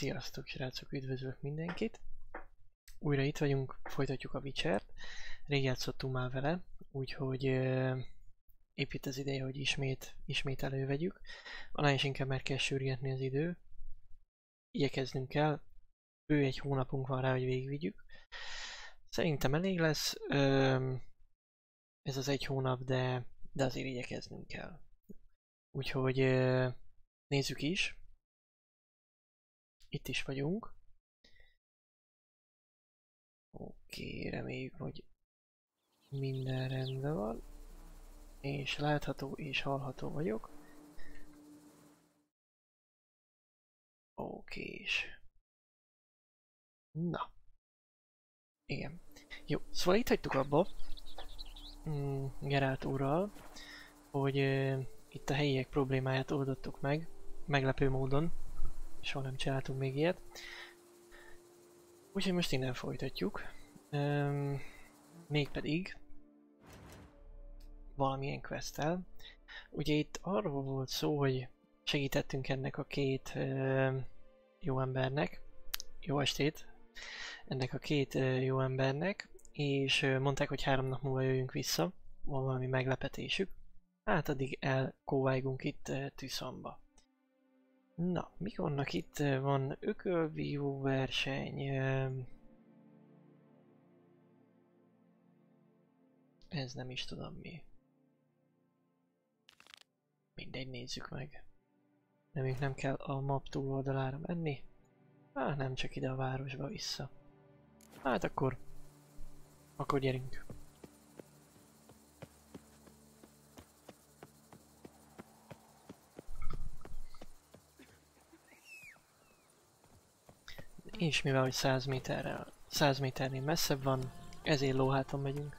Sziasztok srácok, üdvözlök mindenkit! Újra itt vagyunk, folytatjuk a Witcher-t. Rég játszottunk már vele, úgyhogy uh, épp az ideje, hogy ismét, ismét elővegyük. Annál is inkább már kell sürgetni az idő. Igyekeznünk kell. Ő egy hónapunk van rá, hogy végigvigyük. Szerintem elég lesz uh, ez az egy hónap, de, de azért igyekeznünk kell. Úgyhogy uh, nézzük is. Itt is vagyunk. Oké, reméljük, hogy minden rendben van. És látható és hallható vagyok. Oké, és... Na. Igen. Jó, szóval itt hagytuk abba, mm, Gerált úrral, hogy itt a helyiek problémáját oldottuk meg, meglepő módon. Soha nem csináltunk még ilyet. Úgyhogy most innen folytatjuk. Um, mégpedig valamilyen questtel. Ugye itt arról volt szó, hogy segítettünk ennek a két uh, jó embernek, jó estét, ennek a két uh, jó embernek, és uh, mondták, hogy három nap múlva jöjjünk vissza, van valami meglepetésük. Hát addig elkóvájgunk itt uh, Tüsszamba. Na, mik vannak itt? Van ökölvívó verseny. Ez nem is tudom mi. Mindegy, nézzük meg. Nem, nem kell a map túloldalára menni. Á, nem csak ide a városba vissza. Hát akkor... Akkor gyerünk. És mivel hogy 100 méterrel, 100 méternél messzebb van, ezért lóháton megyünk.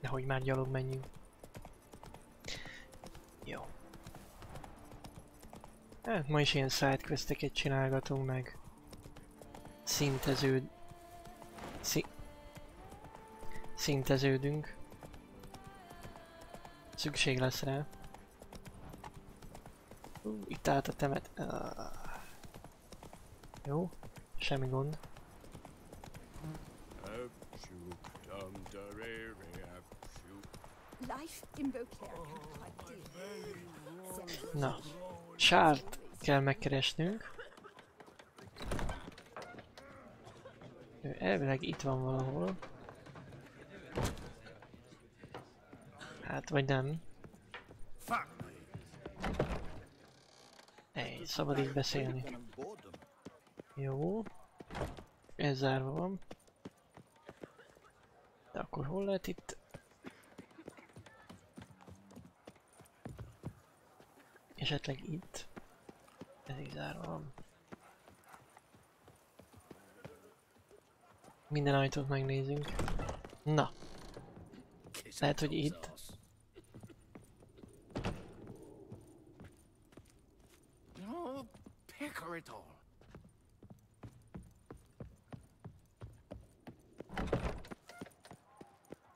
Nehogy már gyalog menjünk. Hát ma is ilyen sidequesteket csinálgatunk meg. Szinteződ... Szi... Szinteződünk. Szükség lesz rá. Uh, itt állt a temet. Uh. Jó, semmi gond. Na, sárt kell megkeresnünk. Ő elvileg itt van valahol. Hát, vagy nem. Ej, szabad így beszélni. Jó. Ez zárva van. De akkor hol lehet itt? Esetleg itt? Ez zárva van. Minden ajtót megnézünk. Na. Lehet, hogy itt.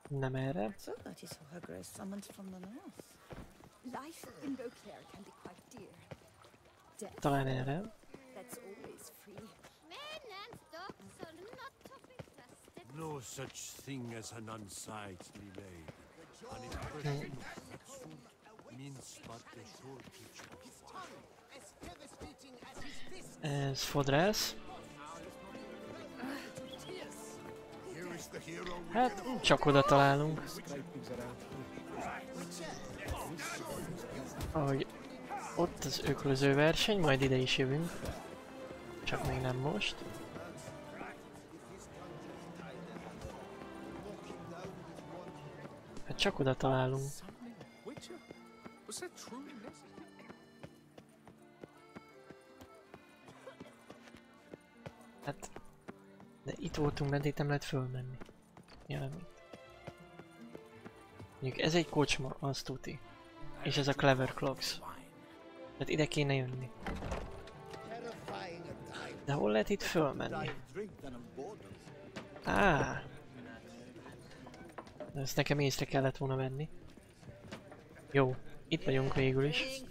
Nem erre. So that is how her grace summoned from the north. Life in Beauclair can be. Talán erre. No such thing as an unsightly maid. An impression that should means but the shortage of Ez fodrász. Hát, csak oda találunk. Ahogy ott az öklöző verseny, majd ide is jövünk. Csak még nem most. Hát csak oda találunk. Hát... De itt voltunk bent, itt nem lehet fölmenni. Itt. Mondjuk ez egy kocsma, azt tuti. És ez a Clever Clocks. Tehát ide kéne jönni. De hol lehet itt fölmenni? Á! De ezt nekem észre kellett volna venni. Jó, itt vagyunk végül is.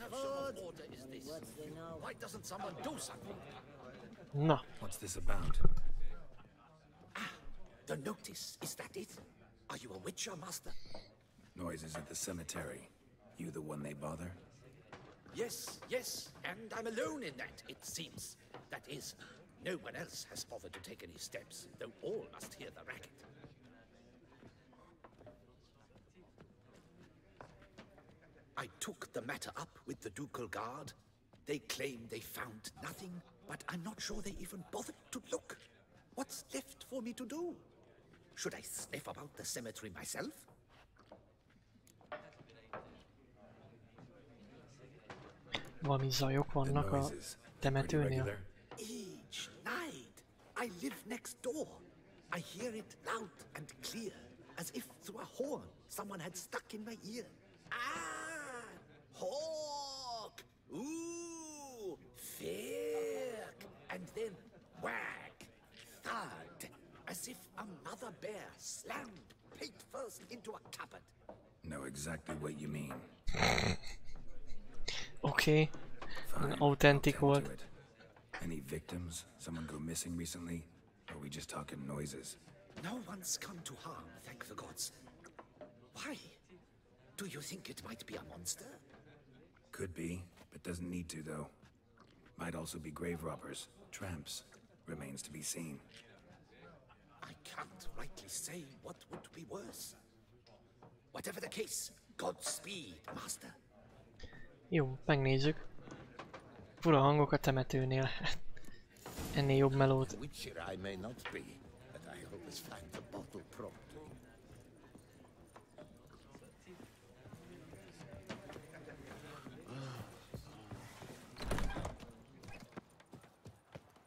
Na, What's this about? The notice, is that it? Are you a witcher, master? Noises at the cemetery. You the one they bother? Yes, yes, and I'm alone in that, it seems. That is, no one else has bothered to take any steps, though all must hear the racket. I took the matter up with the Ducal Guard. They claim they found nothing, but I'm not sure they even bothered to look. What's left for me to do? Should I sniff about the cemetery myself? Valami zajok vannak a noises. Temetőnél. Each night. I live next door. I hear it loud and clear, as if through a horn someone had stuck in my ear. Ah! Hawk! Ooh! Firk! And then whack! Thud! As if a mother bear slammed pate first into a cupboard. Know exactly what you mean. Oké, Fine. authentic I'll tend volt. to it. Any victims? Someone go missing recently? Or are we just talking noises? No one's come to harm, thank the gods. Why? Do you think it might be a monster? Could be, but doesn't need to though. Might also be grave robbers, tramps. Remains to be seen. I can't rightly say what would be worse. Whatever the case, Godspeed, Master. Jó, megnézzük. Fura hangok a temetőnél. Ennél jobb melót. Witcher I may not be, but I always find the bottle promptly.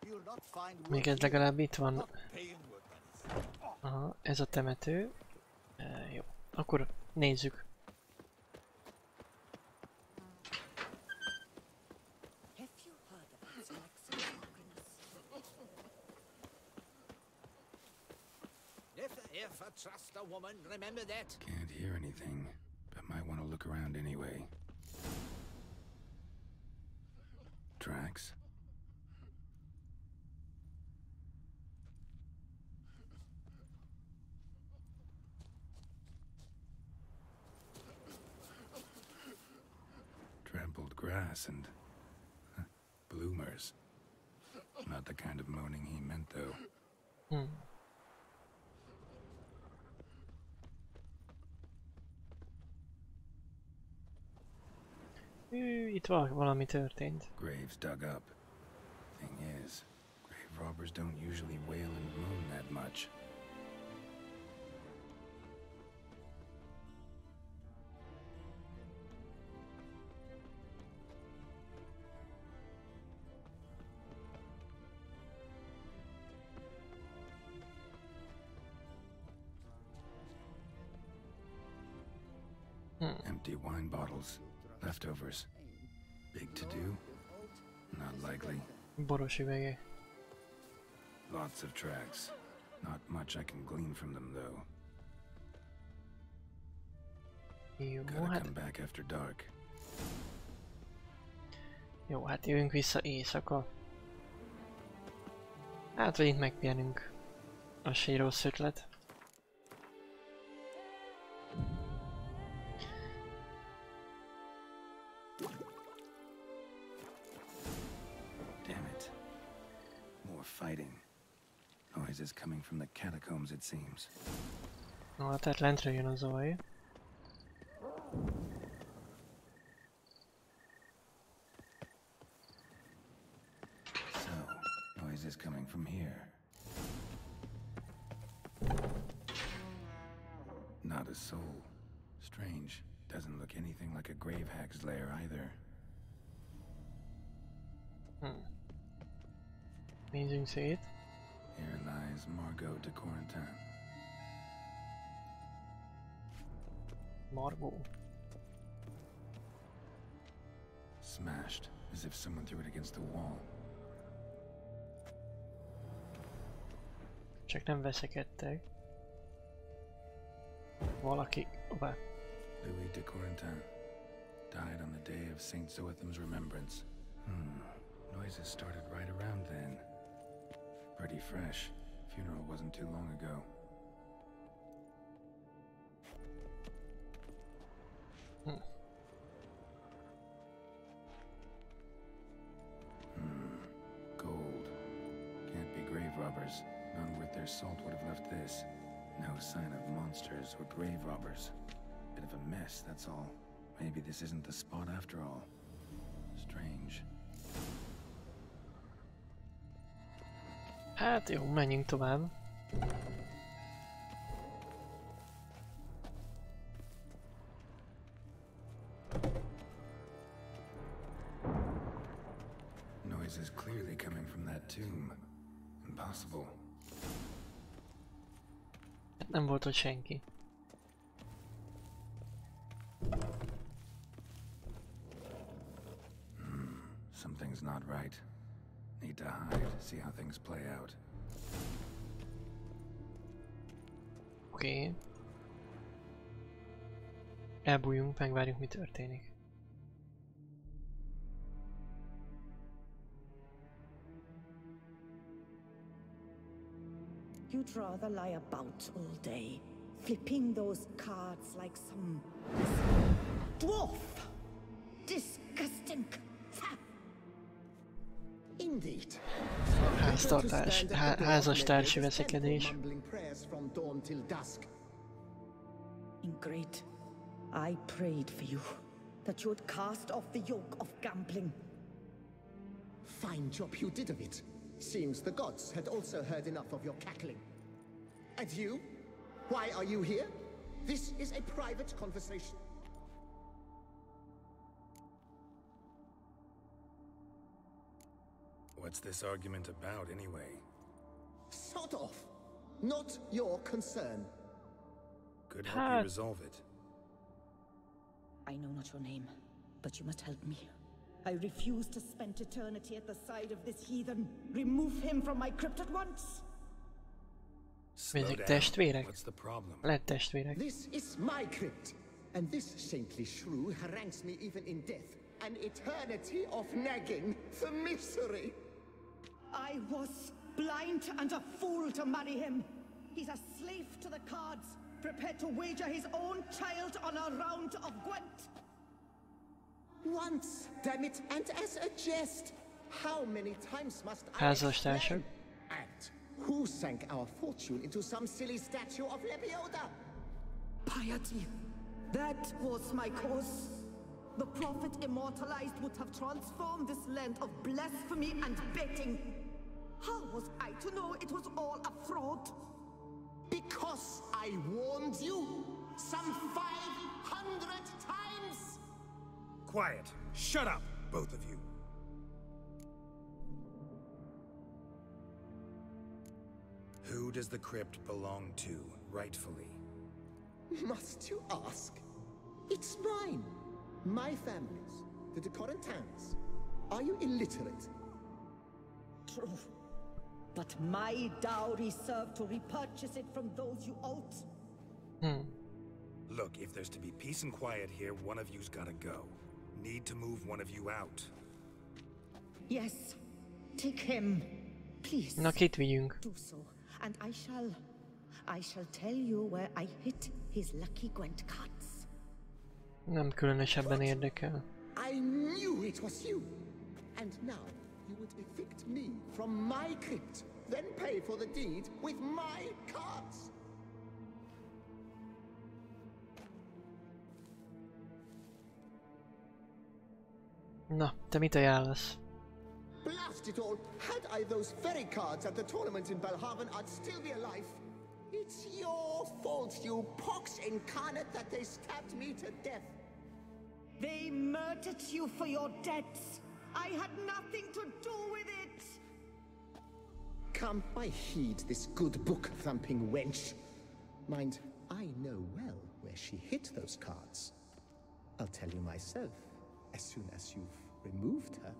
You'll not find Még ez legalább itt van. not paying workers. Aha, ez a temető. E, jó, akkor nézzük. Have you heard of his excellence? Never ever trust a woman, remember that? Can't hear anything, but might want to look around anyway. Tracks? Trampled grass and huh, bloomers. Not the kind of moaning he meant, though. Hm. Itt valami történt. Graves dug up. Thing is, grave robbers don't usually wail and moan that much. Hm. Empty wine bottles, leftovers. Big to do? Not likely. Boros. Lots of tracks. Not much I can glean from them, though. Jó, Gotta come back after dark. jó, hát jövünk vissza éjszaka. Hát, itt megpihenünk. Se egy rossz ötlet. More fighting. Noises coming from the catacombs, it seems. Na, hát tehát lentről jön a zaj. Nézzünk szét. Here lies Margot de Corentin. Margó. Smashed, as if someone threw it against the wall. Csak nem veszekedtek. Valaki... Opa. Louis de Corentin died on the day of Saint Zoetham's remembrance. Hmm. Noises started right around then. Pretty fresh. Funeral wasn't too long ago. Hmm. Gold. Can't be grave robbers. None worth their salt would have left this. No sign of monsters or grave robbers. Bit of a mess, that's all. Maybe this isn't the spot after all. Hát jó, menjünk tovább. Noise is clearly coming from that tomb. Impossible. Nem volt ott senki. Hmm, something's not right. Need to hide, see how things play out. Oké. Okay. Elbújjunk, megvárjuk mi történik. You'd rather lie about all day, flipping those cards like some dwarf. Disgusting. Fa- Indeed. Háztartás, há, házastársi veszekedés. Mumbling prayers from dawn till dusk. Ingrid, I prayed for you, that you would cast off the yoke of gambling. Fine job you did of it. Seems the gods had also heard enough of your cackling. And you? Why are you here? This is a private conversation. What's this argument about, anyway? Sort of. Not your concern. Could help you resolve it. I know not your name, but you must help me. I refuse to spend eternity at the side of this heathen. Remove him from my crypt at once. Slow Ezek down. testvérek? What's the problem? Lehet testvérek. This is my crypt, and this saintly shrew harangues me even in death. An eternity of nagging, the misery. I was blind and a fool to marry him. He's a slave to the cards, prepared to wager his own child on a round of Gwent. Once, damn it, and as a jest. How many times must I explain? And who sank our fortune into some silly statue of Lebioda? Piety. That was my cause. The prophet immortalized would have transformed this land of blasphemy and betting. How was I to know it was all a fraud? Because I warned you some 500 times! Quiet. Shut up, both of you. Who does the crypt belong to, rightfully? Must you ask? It's mine. My family's. The de Corentins. Are you illiterate? True. But my dowry served to repurchase it from those you owed. Hmm. Look, if there's to be peace and quiet here, one of you's gotta go. Need to move one of you out. Yes. Take him. Please. Na kit vigyünk? Do so, and I shall. I shall tell you where I hit his lucky Gwent cards. Nem különösebben érdekel. I knew it was you. And now you would evict me from my crypt, then pay for the deed with my cards. Na, te mit ajánlasz? Blast it all! Had I those very cards at the tournament in Belhaven, I'd still be alive. It's your fault, you pox incarnate, that they stabbed me to death. They murdered you for your debts. I had nothing to do with it. Come, I heed this good book thumping wench. Mind, I know well where she hid those cards. I'll tell you myself as soon as you've removed her.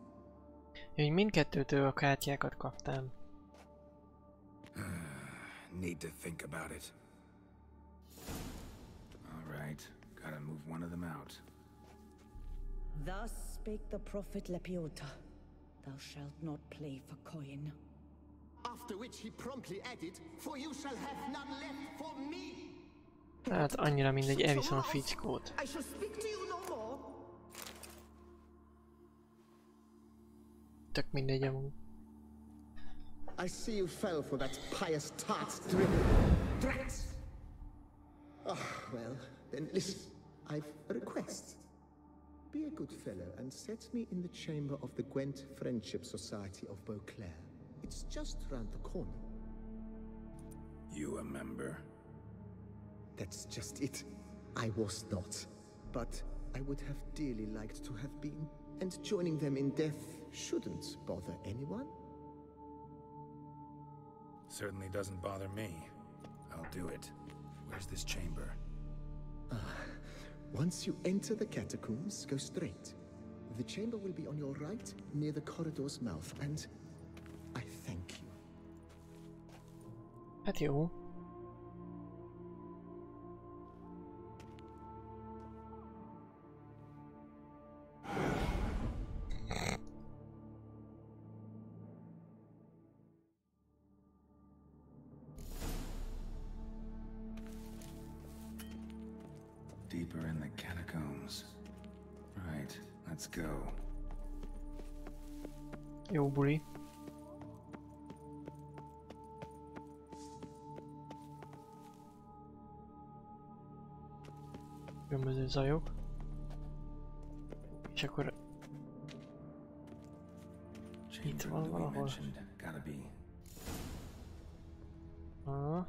Ja, hogy mindkettőtől a kártyákat kaptam. Need to think about it. All right, gotta move one of them out. Thus spake the prophet Lebioda. Thou shalt not play for coin. After which he promptly added, For you shall have none left for me. Hát annyira mindegy, elviszem a fickót. I shall speak to you no more. Tök mindegy amúgy. I see you fell for that pious tart's dribble. Drax! Ah, well, then listen. I've a request. Be a good fellow and set me in the chamber of the Gwent Friendship Society of Beauclair. It's just round the corner. You a member? That's just it. I was not. But I would have dearly liked to have been. And joining them in death shouldn't bother anyone. Certainly doesn't bother me. I'll do it. Where's this chamber? Ah, Once you enter the catacombs, go straight. The chamber will be on your right, near the corridor's mouth, and I thank you. Hát Különböző zajok. És akkor Chamber van valahol. mentioned. Gotta be. Ah.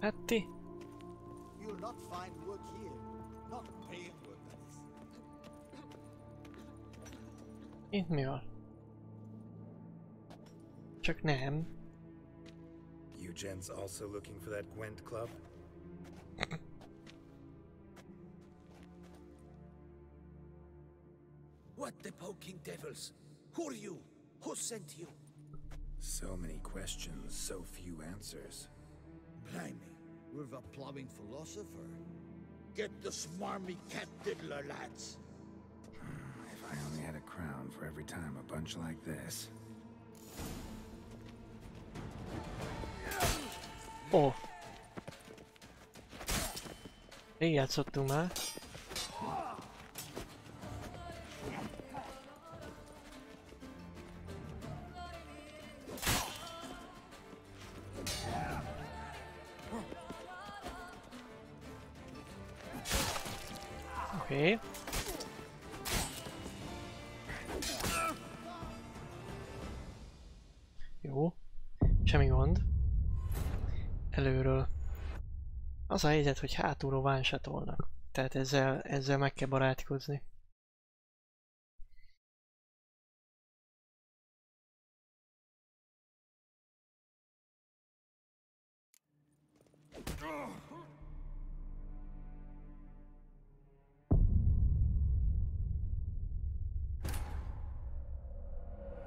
Hát ti? You'll not find work here. Not paying work, that is. Itt mi van? Csak nem. Gents also looking for that Gwent club? What the poking devils? Who are you? Who sent you? So many questions, so few answers. Blimey, we're the plowing philosopher. Get the smarmy cat diddler, lads. If I only had a crown for every time a bunch like this. Ó. Rég játszottunk már. Az a helyzet, hogy hátulról vánsatolnak. Tehát ezzel, ezzel meg kell barátkozni.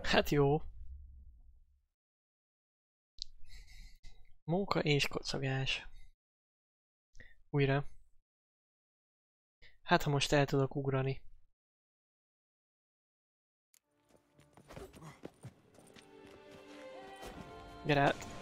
Hát jó. Móka és kocogás. Újra. Hát ha most el tudok ugrani. Gyere.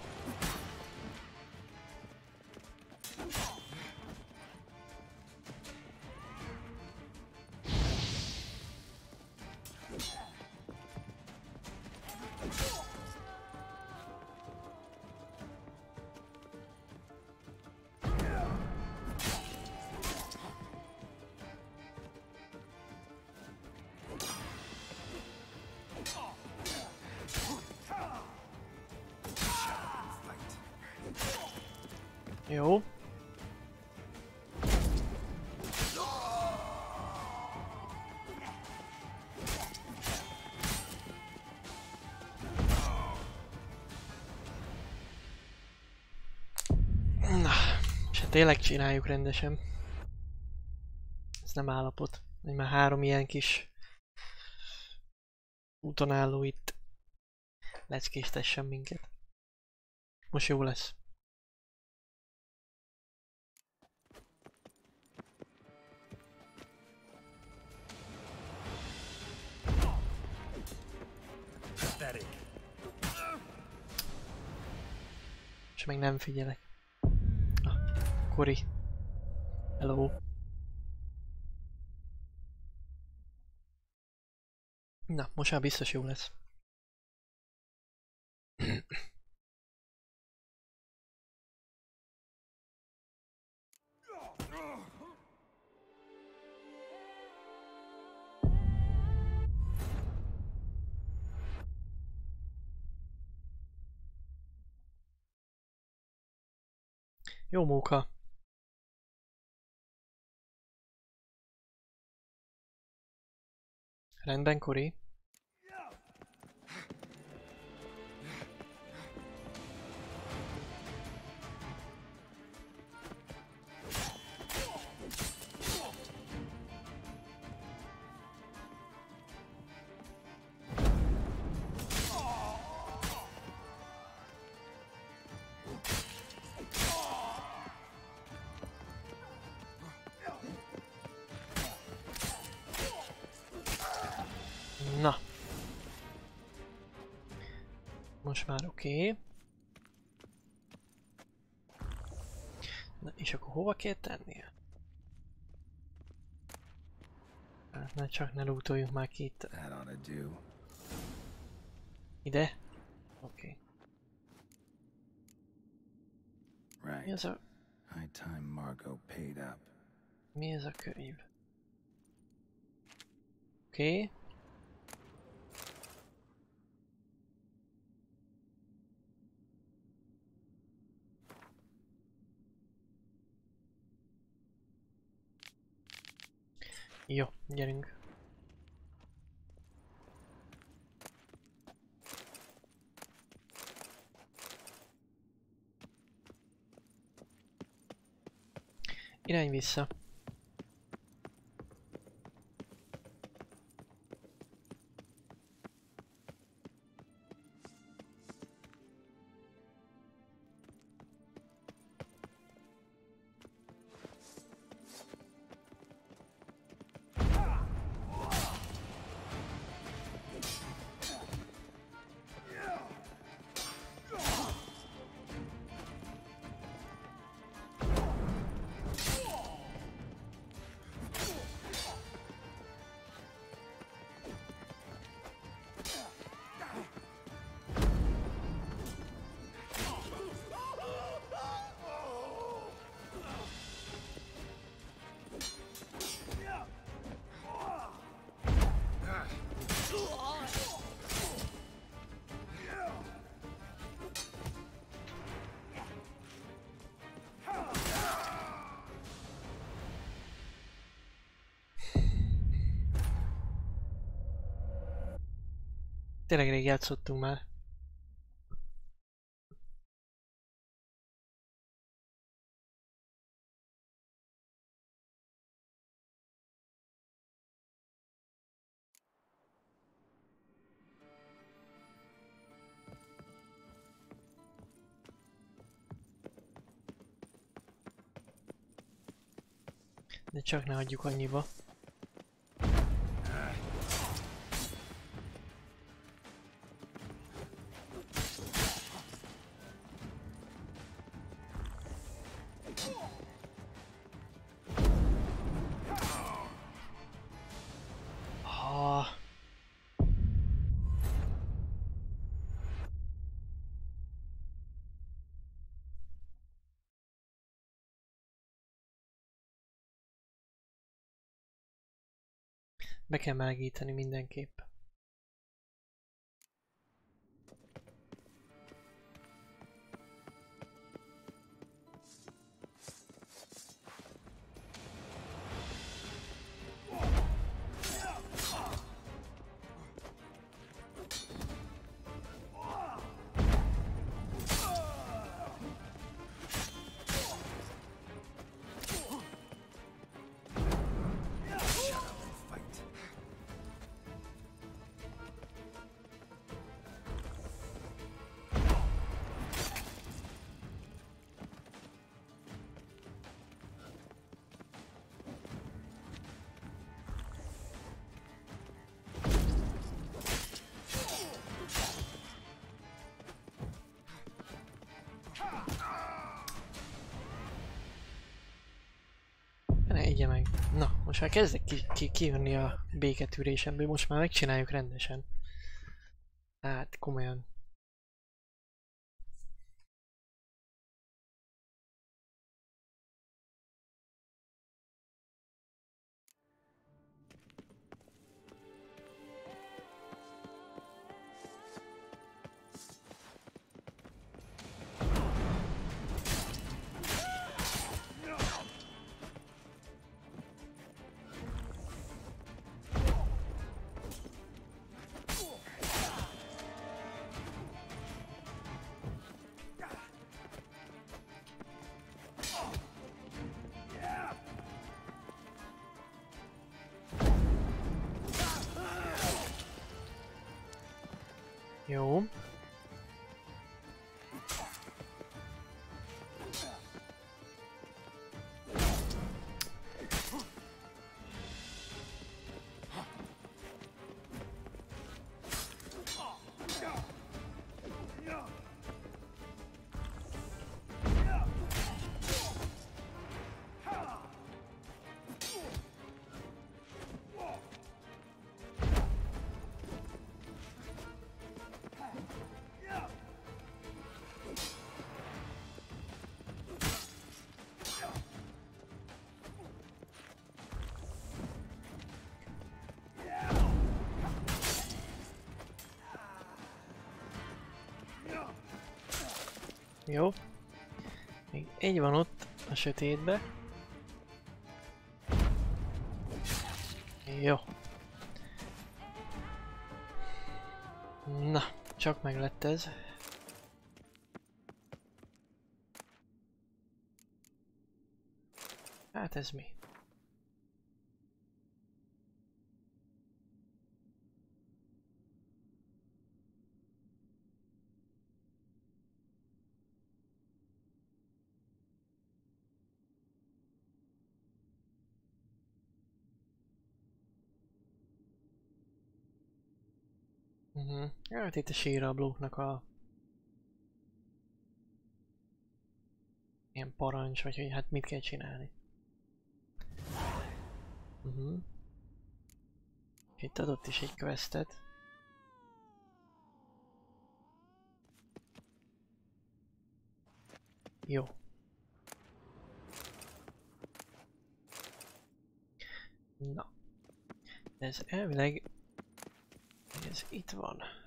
Tényleg csináljuk rendesen. ez nem állapot. Hogy már három ilyen kis úton álló itt leckéstessen minket. Most jó lesz. És meg nem figyelek. Kori. Hello. Na, most már biztos jó lesz. Jó móka. Rendben, Kori. Oké. Okay. Na, és akkor hova kell tennie? Hát ne csak ne lootoljunk már ki itt. Ide? Oké. Okay. Mi Right. ez a, High time Margot paid up. mi ez a könyv? Oké. Okay. Jó, gyerünk. Irány vissza. Tényleg rég játszottunk már. De csak ne hagyjuk annyiba. Kell melegíteni mindenképp. Már kezdek ki, ki, kijönni a béketűrésemből, most már megcsináljuk rendesen. Hát, komolyan. Egy van ott a sötétbe. Jó. Na, csak meg lett ez. Hát ez mi? Hát itt a sírrablóknak a... Ilyen parancs, vagy hogy hát mit kell csinálni. Uh-huh. Itt adott is egy questet. Jó. Na. Ez elvileg ez itt van.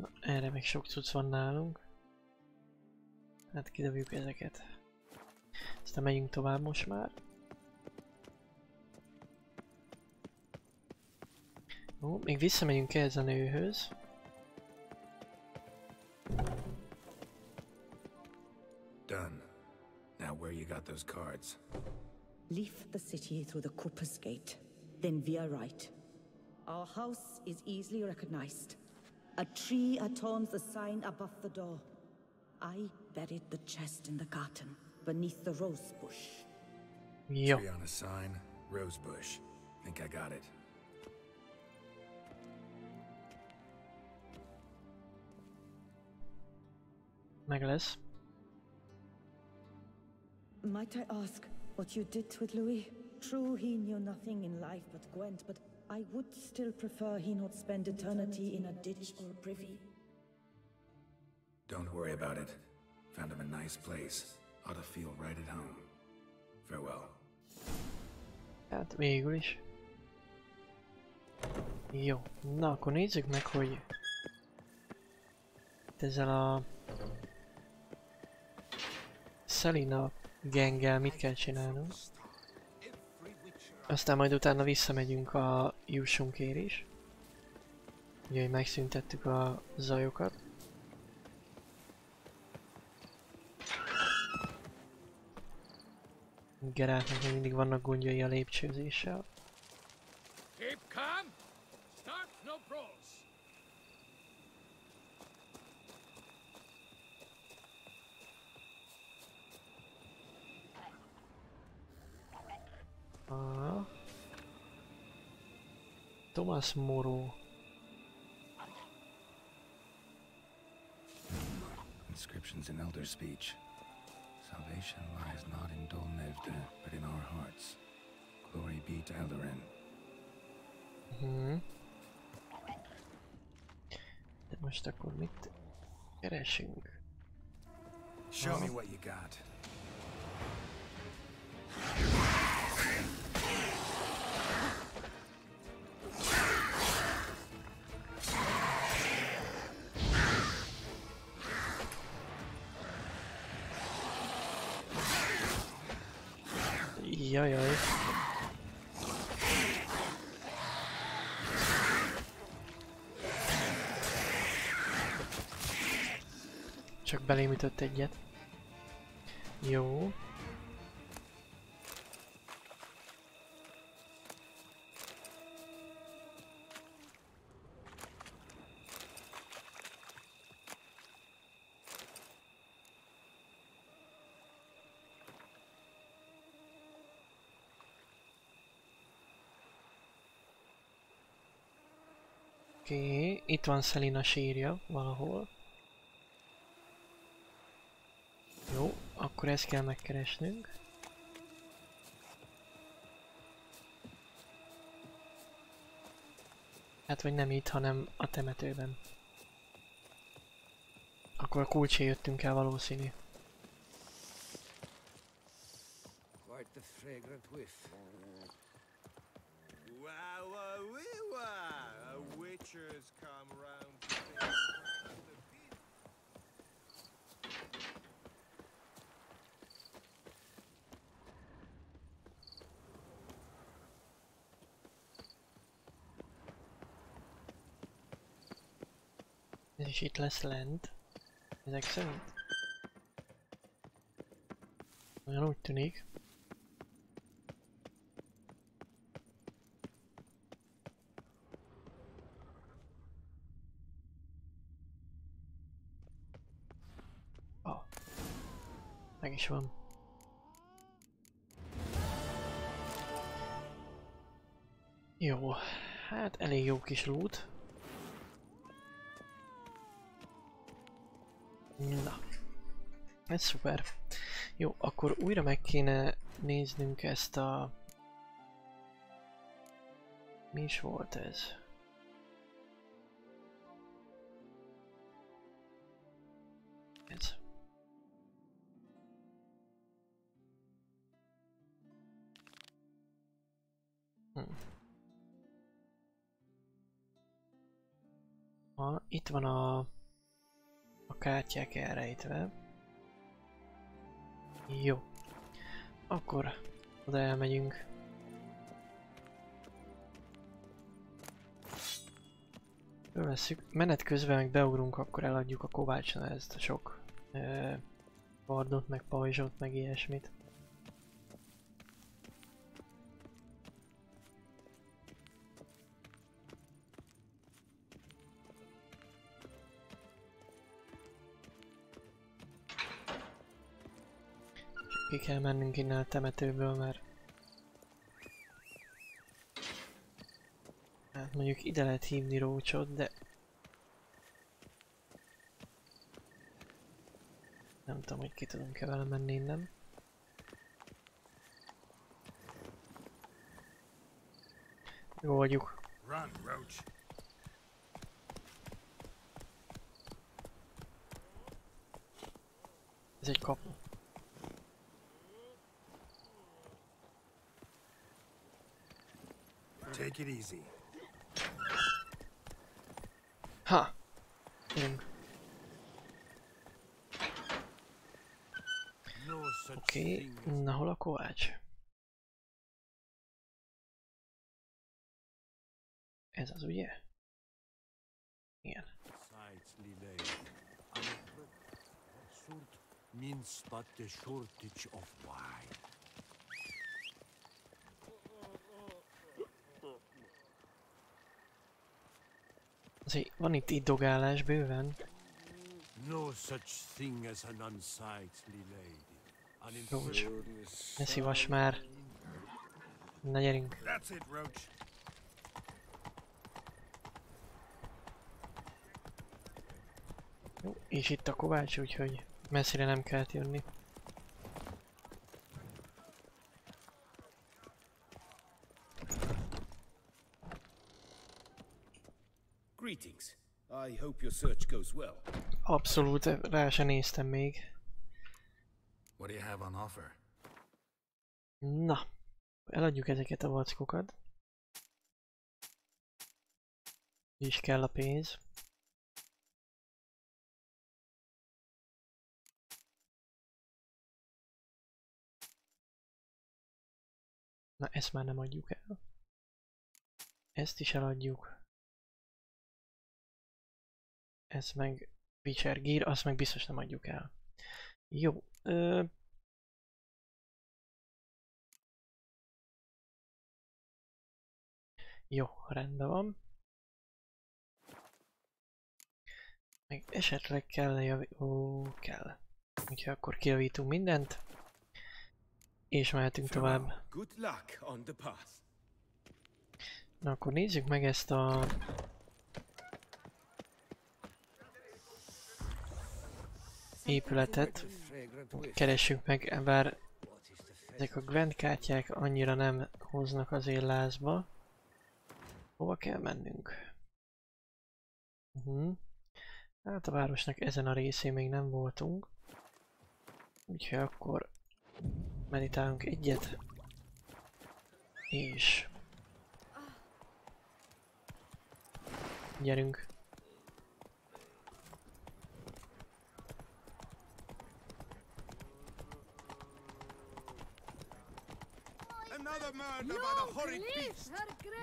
Na, erre még sok cucc van nálunk. Hát kidobjuk ezeket. Aztán megyünk tovább most már. Ó, még visszamegyünk ehhez a nőhöz. Done. Now where you got those cards? Leave the city through the Cooper's Gate, then via right. Our house is easily recognized. A tree adorns the sign above the door. I buried the chest in the garden, beneath the rose bush. Jó. Tree on a sign, rosebush. Think I got it. Meg lesz. Might I ask what you did with Louis? True, he knew nothing in life but Gwent, but I would still prefer he not spend eternity in a ditch or privy. Don't worry about it. Found him a nice place. Ought to feel right at home. Farewell. Hát végül is. Jó, na akkor nézzük meg, hogy itt ezzel a Selina gengel mit kell csinálnunk. Aztán majd utána visszamegyünk a jussunkért is. Ugye, hogy megszüntettük a zajokat. Geráltnak még mindig vannak gondjai a lépcsőzéssel. Thomas Moro. Inscriptions in Elder speech. salvation lies not in Dolnevde, but in our hearts. Glory be to Eldarin. Mhm. De most akkor mit keresünk? Show me what you got. Jajaj. Csak belém ütött egyet. Jó. Oké, okay. itt van Selina sírja valahol. Jó, akkor ezt kell megkeresnünk. Hát vagy nem itt, hanem a temetőben. Akkor a kulcsé jöttünk el valószínű. Wow, wow, wee, wow. A witcher's come round today. Ez is itt lesz lent. Ezek szerint. Olyan úgy tűnik. Ah. Meg is van. Jó, hát elég jó kis loot. Na. Ez szuper. Jó, akkor újra meg kéne néznünk ezt a... Mi is volt ez? Ez. Hm. Ha, itt van a a kártyák elrejtve. Jó. Akkor oda elmegyünk. Fölveszük. Menet közben meg beugrunk, akkor eladjuk a Kovácsna ezt a sok ö, bardot, meg pajzsot, meg ilyesmit. Ki kell mennünk innen a temetőből, mert... Hát mondjuk ide lehet hívni rócsot, de... Nem tudom, hogy ki tudunk-e vele menni innen. Megoldjuk. Run, Roach. Ez egy kapu. Take it easy. Gyerünk. Oké, okay. na hol a Kovács? Ez az ugye? Igen. sights Lilay. Unheard means but the shortage of wine. Azért van itt iddogálás bőven. No such thing as an unsightly lady. Roach. Ne szívas már. Na gyerünk. That's it, Roach. Jó, és itt a Kovács, úgyhogy messzire nem kellett jönni. Greetings. I hope your search goes well. Abszolút, rá se néztem még. What do you have on offer? Na, eladjuk ezeket a vackokat. És kell a pénz. Na, ezt már nem adjuk el. Ezt is eladjuk. Ez meg Witcher Gear, azt meg biztos nem adjuk el. Jó. Ö... Jó, rendben van. Meg esetleg kell javi... Ó, kell. Úgyhogy akkor kijavítunk mindent. És mehetünk tovább. Na akkor nézzük meg ezt a... épületet. Keressük meg, bár ezek a Gwent kártyák annyira nem hoznak az lázba. Hova kell mennünk? Uh -huh. Hát a városnak ezen a részén még nem voltunk. Úgyhogy akkor meditálunk egyet. És... Gyerünk. Another murder by the horrid beast!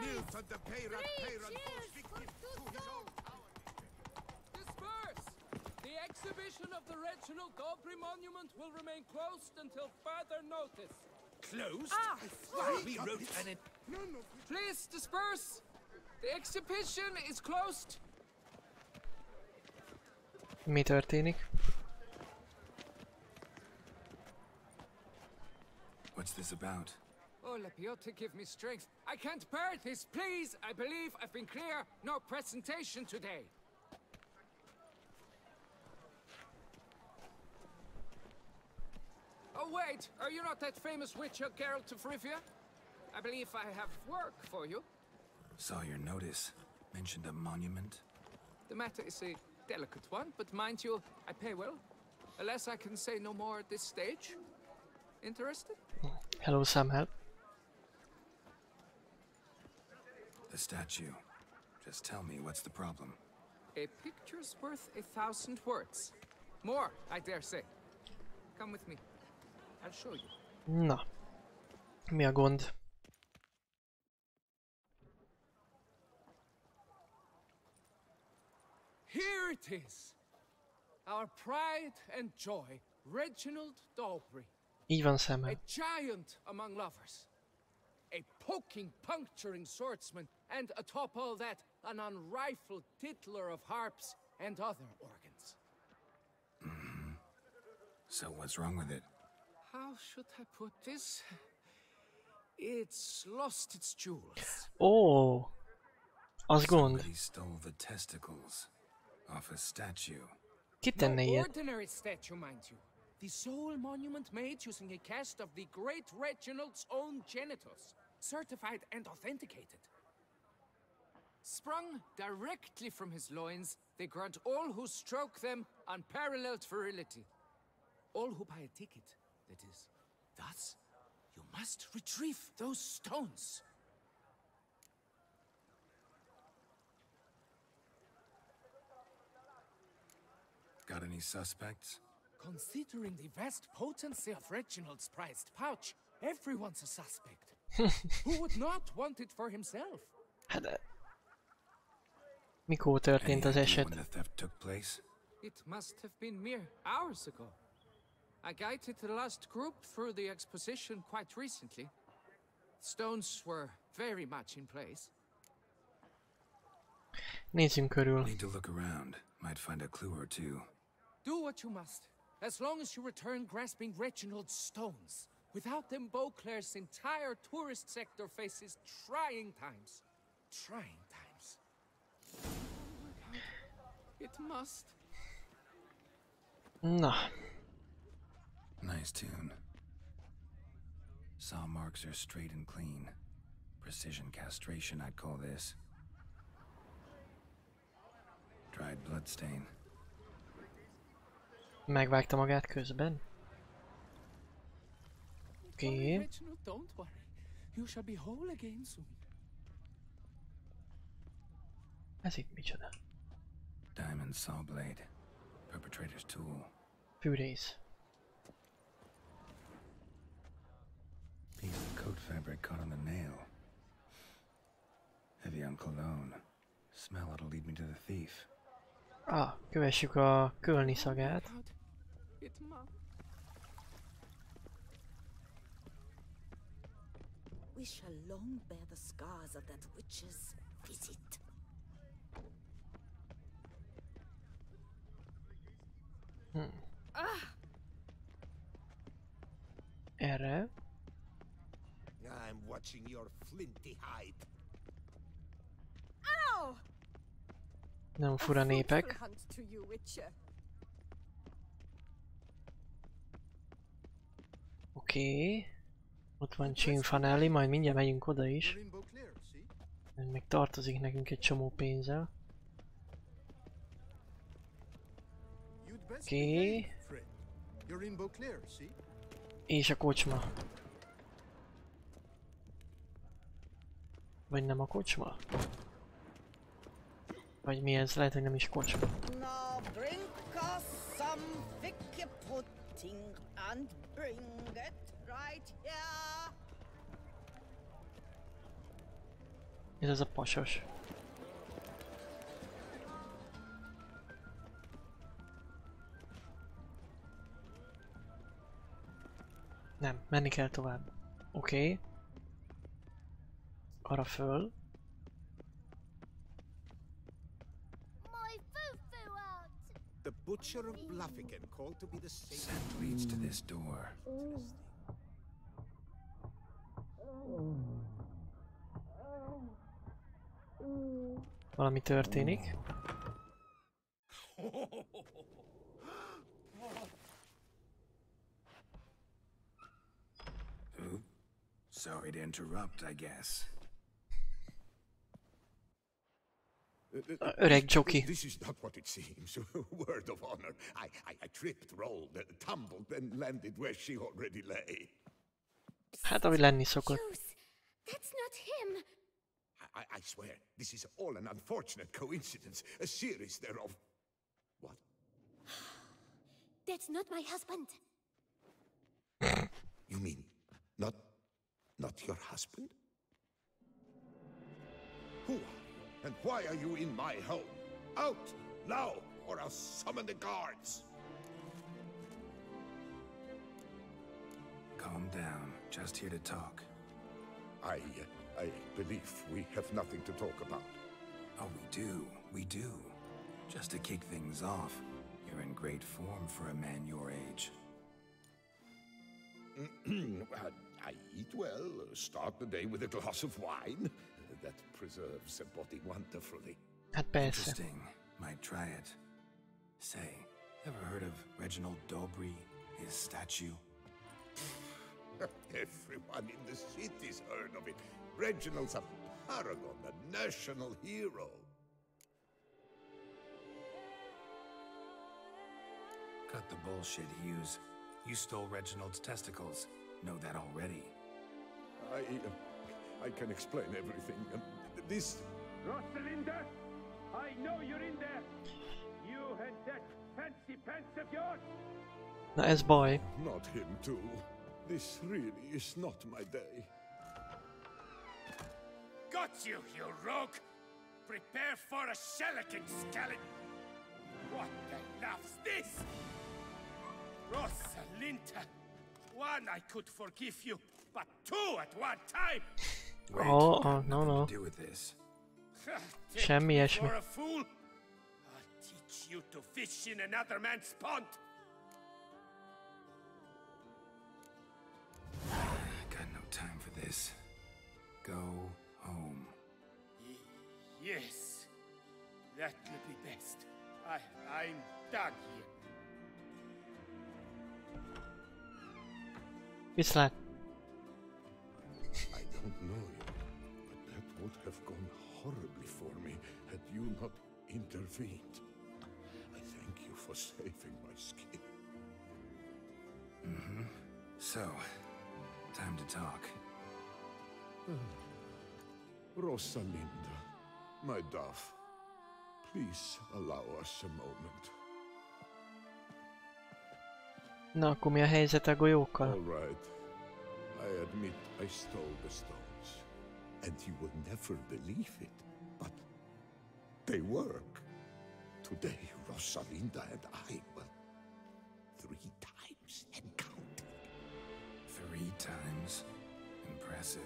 Nils and the Peyrat Peyran falls victim to his own Disperse! The exhibition of the Reginald d'Aubry Monument will remain closed until further notice. Closed? Ah! Why, we wrote an... Please disperse! The exhibition is closed. Mi történik? What's this about? Oh, Lebioda, give me strength. I can't bear this, please! I believe I've been clear. No presentation today. Oh, wait! Are you not that famous witcher, Geralt of Rivia? I believe I have work for you. Saw your notice. Mentioned a monument. The matter is a delicate one, but mind you, I pay well. Alas, I can say no more at this stage. Interested? Hello, Samuel. The statue. Just tell me what's the problem. A picture's worth a thousand words. More, I dare say. Come with me. I'll show you. Na. Mi a gond? Here it is. Our pride and joy, Reginald d'Aubry. Így van, Samuel. A giant among lovers. A poking, puncturing swordsman, and atop all that, an unrifled tittler of harps and other organs. So what's wrong with it? How should I put this? It's lost its jewels. Oh. az gond. Somebody stole the testicles off a statue. Ki No ordinary statue, mind you. The sole monument made using a cast of the great Reginald's own genitals, certified and authenticated. Sprung directly from his loins, they grant all who stroke them unparalleled virility. All who buy a ticket, that is. Thus, you must retrieve those stones. Got any suspects? Considering the vast potency of Reginald's prized pouch, everyone's a suspect. Who would not want it for himself? Hát... Mikor történt Any az idea eset? when the theft took place? It must have been mere hours ago. I guided the last group through the exposition quite recently. Stones were very much in place. Nézzünk körül. Need to look around. Might find a clue or two. Do what you must, as long as you return grasping Reginald's stones. Without them, Beauclair's entire tourist sector faces trying times. Trying times. It must. Nah. Nice tune. Saw marks are straight and clean. Precision castration, I'd call this. Dried bloodstain. Megvágta magát közben. Oké. Okay. Ez itt micsoda? Diamond saw blade. Perpetrator's tool. Fűrész. Piece of coat fabric caught on the nail. Heavy on cologne. Smell it'll lead me to the thief. Ah, kövessük a kölni szagát. God, it must. We shall long bear the scars of that witch's visit. Hm. Ah! Erre. I'm watching your flinty hide. Ow! Nem fura A fruitful népek. Oké. Okay. Ott van Csinfanelli, majd mindjárt megyünk oda is. Mert még tartozik nekünk egy csomó pénzzel. Oké. Okay. És a kocsma. Vagy nem a kocsma? Vagy mi ez? Lehet, hogy nem is kocsma. Now bring us some thick pudding and bring it right here. Ez az a pasos. Nem, menni kell tovább. Oké. Okay. Arra föl. The Butcher of Blaviken called to be the saint. Scent leads to this door. Valami történik. Oop. Sorry to interrupt, I guess. Uh, Öreg Joki. This is not what it seems. Word of honor. I, I, I tripped, rolled, uh, tumbled, and landed where she already lay. Hát ahogy lenni szokott. That's not him. I, I swear, this is all an unfortunate coincidence, a series thereof. What? That's not my husband. You mean not, not your husband? Who are you, and why are you in my home? Out now, or I'll summon the guards. Calm down. Just here to talk. I, uh, I believe we have nothing to talk about. Oh, we do. We do. Just to kick things off, you're in great form for a man your age. I eat well, start the day with a glass of wine. That preserves the body wonderfully. Hát best. Interesting. Might try it. Say, ever heard of Reginald d'Aubry, his statue? Everyone in the city's heard of it. Reginald's a paragon, a national hero. Cut the bullshit, Hughes. You stole Reginald's testicles. Know that already. I, uh, I can explain everything. Um, this Rosalinda, I know you're in there. You and that fancy pants of yours. Na boy. Not him too. This really is not my day. Got you, you rogue! Prepare for a shellacking, skeleton! What the laugh's this? Rosalinda! One I could forgive you, but two at one time! Wait, Oh, oh, no, no. to do with this. Take Semmi me ilyesmi. Eh, for a fool? I'll teach you to fish in another man's pond! Got no time for this. Go home. Yes, that will be best. I, I'm done here. Viszlát. But that would have gone horribly for you for saving my skin. Mm-hmm. So, time to talk. Rosalinda, my dove, please allow us a moment. Na, akkor mi a helyzet a golyókkal? All right. I admit I stole the stones. And you will never believe it, but they work. Today, Rosalinda and I, well, three times and counting. Three times? Impressive.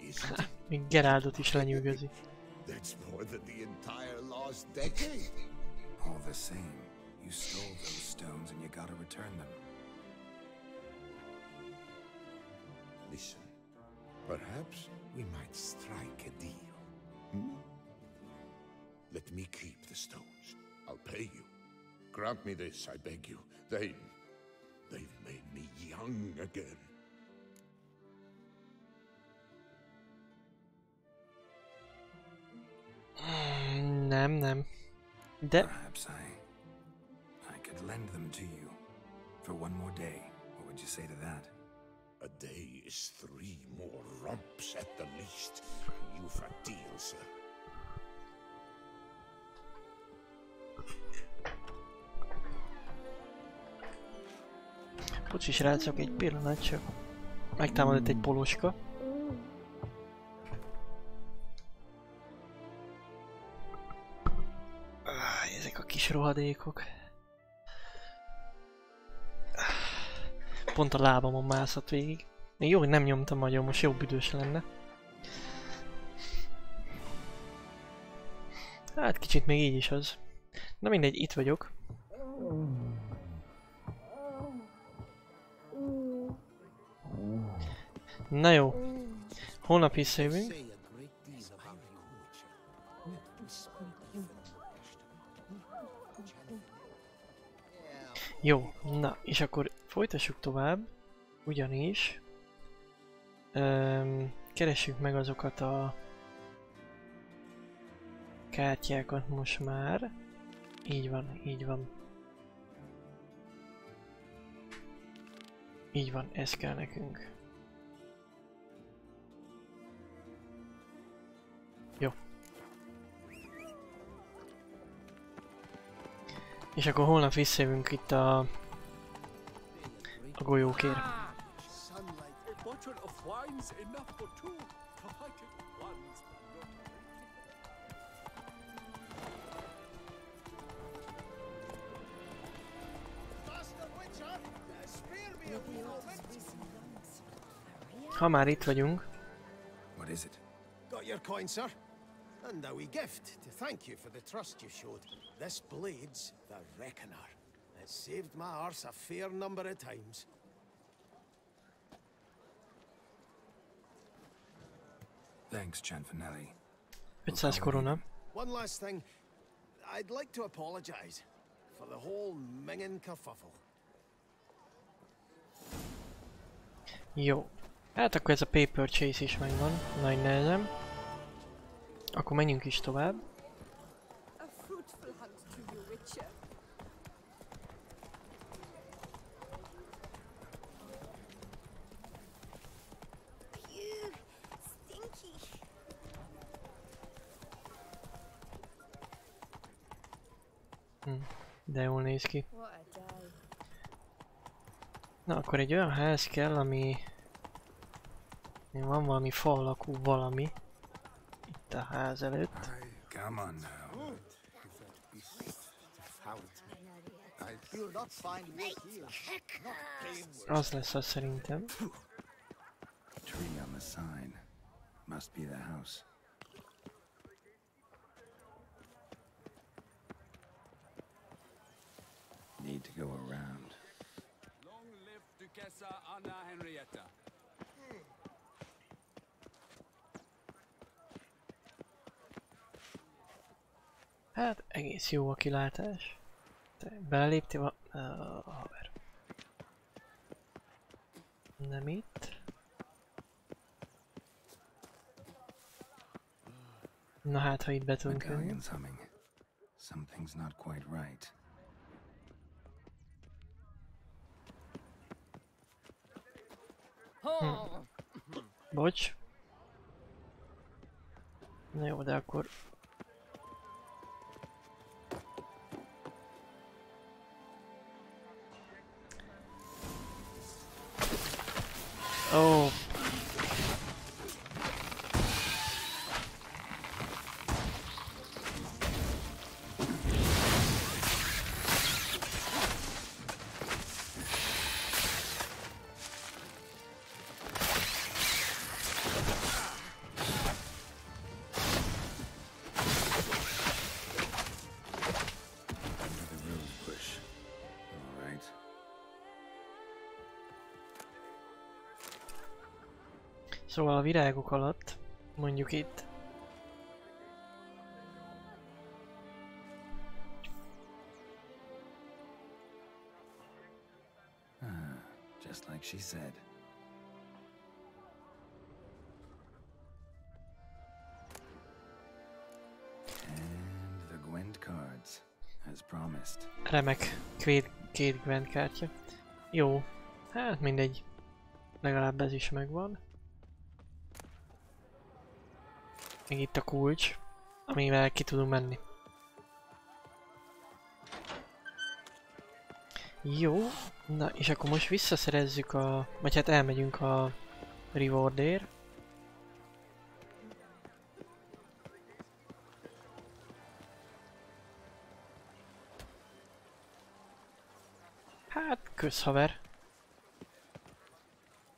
Isn't it? Még Geraldot is lenyűgözi. That's more than the entire last decade. All the same, you stole those stones and you gotta return them. Listen, perhaps we might strike a deal. Hmm? Let me keep the stones. I'll pay you. Grant me this, I beg you. They. They've made me young again. Nem, nem. De Perhaps I... I could lend them to you. For one more day. What would you say to that? A day is three more romps at the least. You've a deal, sir. Bocsi srácok, egy pillanat csak. Megtámadott egy poloska. Ezek a kis rohadékok. Pont a lábamon mászott végig. Még jó, hogy nem nyomtam nagyon, most jobb idős lenne. Hát kicsit még így is az. Na mindegy, itt vagyok. Na jó. Holnap visszajövünk. Jó, na, és akkor folytassuk tovább. Ugyanis... Öm, keressük meg azokat a kártyákat most már. Így van, így van. Így van, ez kell nekünk. Jó. És akkor holnap visszajövünk itt a, a golyókért. Ha már itt vagyunk, What is it? Got your coin, sir? And a wee gift to thank you for the trust you showed. This blade's the Reckoner. It saved my arse a fair number of times. Thanks, Cianfanelli. 500 korona. One last thing. I'd like to apologize for the whole mingin kerfuffle. Jó. Hát akkor ez a paper chase is megvan. Nagy nehezem. Akkor menjünk is tovább. Hm. De jól néz ki. Na akkor egy olyan ház kell, ami... Van valami fa alakú valami. Itt a ház előtt. Come on now. Az lesz az szerintem. Tree on the sign. Must be the house. Anna Henrietta. Hát egész jó a kilátás. Te beléptél a... Uh, haver. Nem itt. Na hát, ha itt be tudunk jönni. Something's not quite right. Bocs. Na jó, de akkor... Oh, Szóval a virágok alatt, mondjuk itt, Ah, just like she said. And the Gwent cards, as promised. remek két, két Gwent kártya. Jó, hát mindegy. Legalább ez is megvan. Még itt a kulcs, amivel ki tudunk menni. Jó, na és akkor most visszaszerezzük a... Vagy hát elmegyünk a rewardért. Hát, közhaver.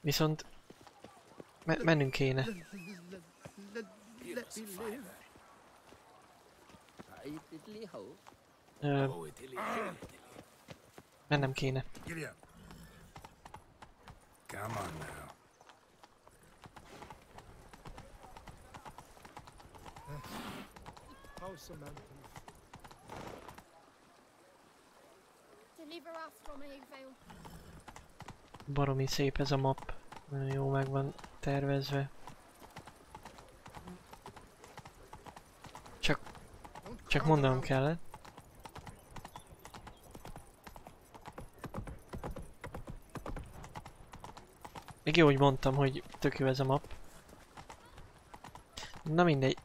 Viszont... Me- mennünk kéne. Ö, mennem kéne. Come on now. Deliver us from. Baromi szép ez a map. Nagyon jó meg van tervezve. Csak... Csak mondanom kellett. Még jó, hogy mondtam, hogy tök jó ez a map. Na mindegy.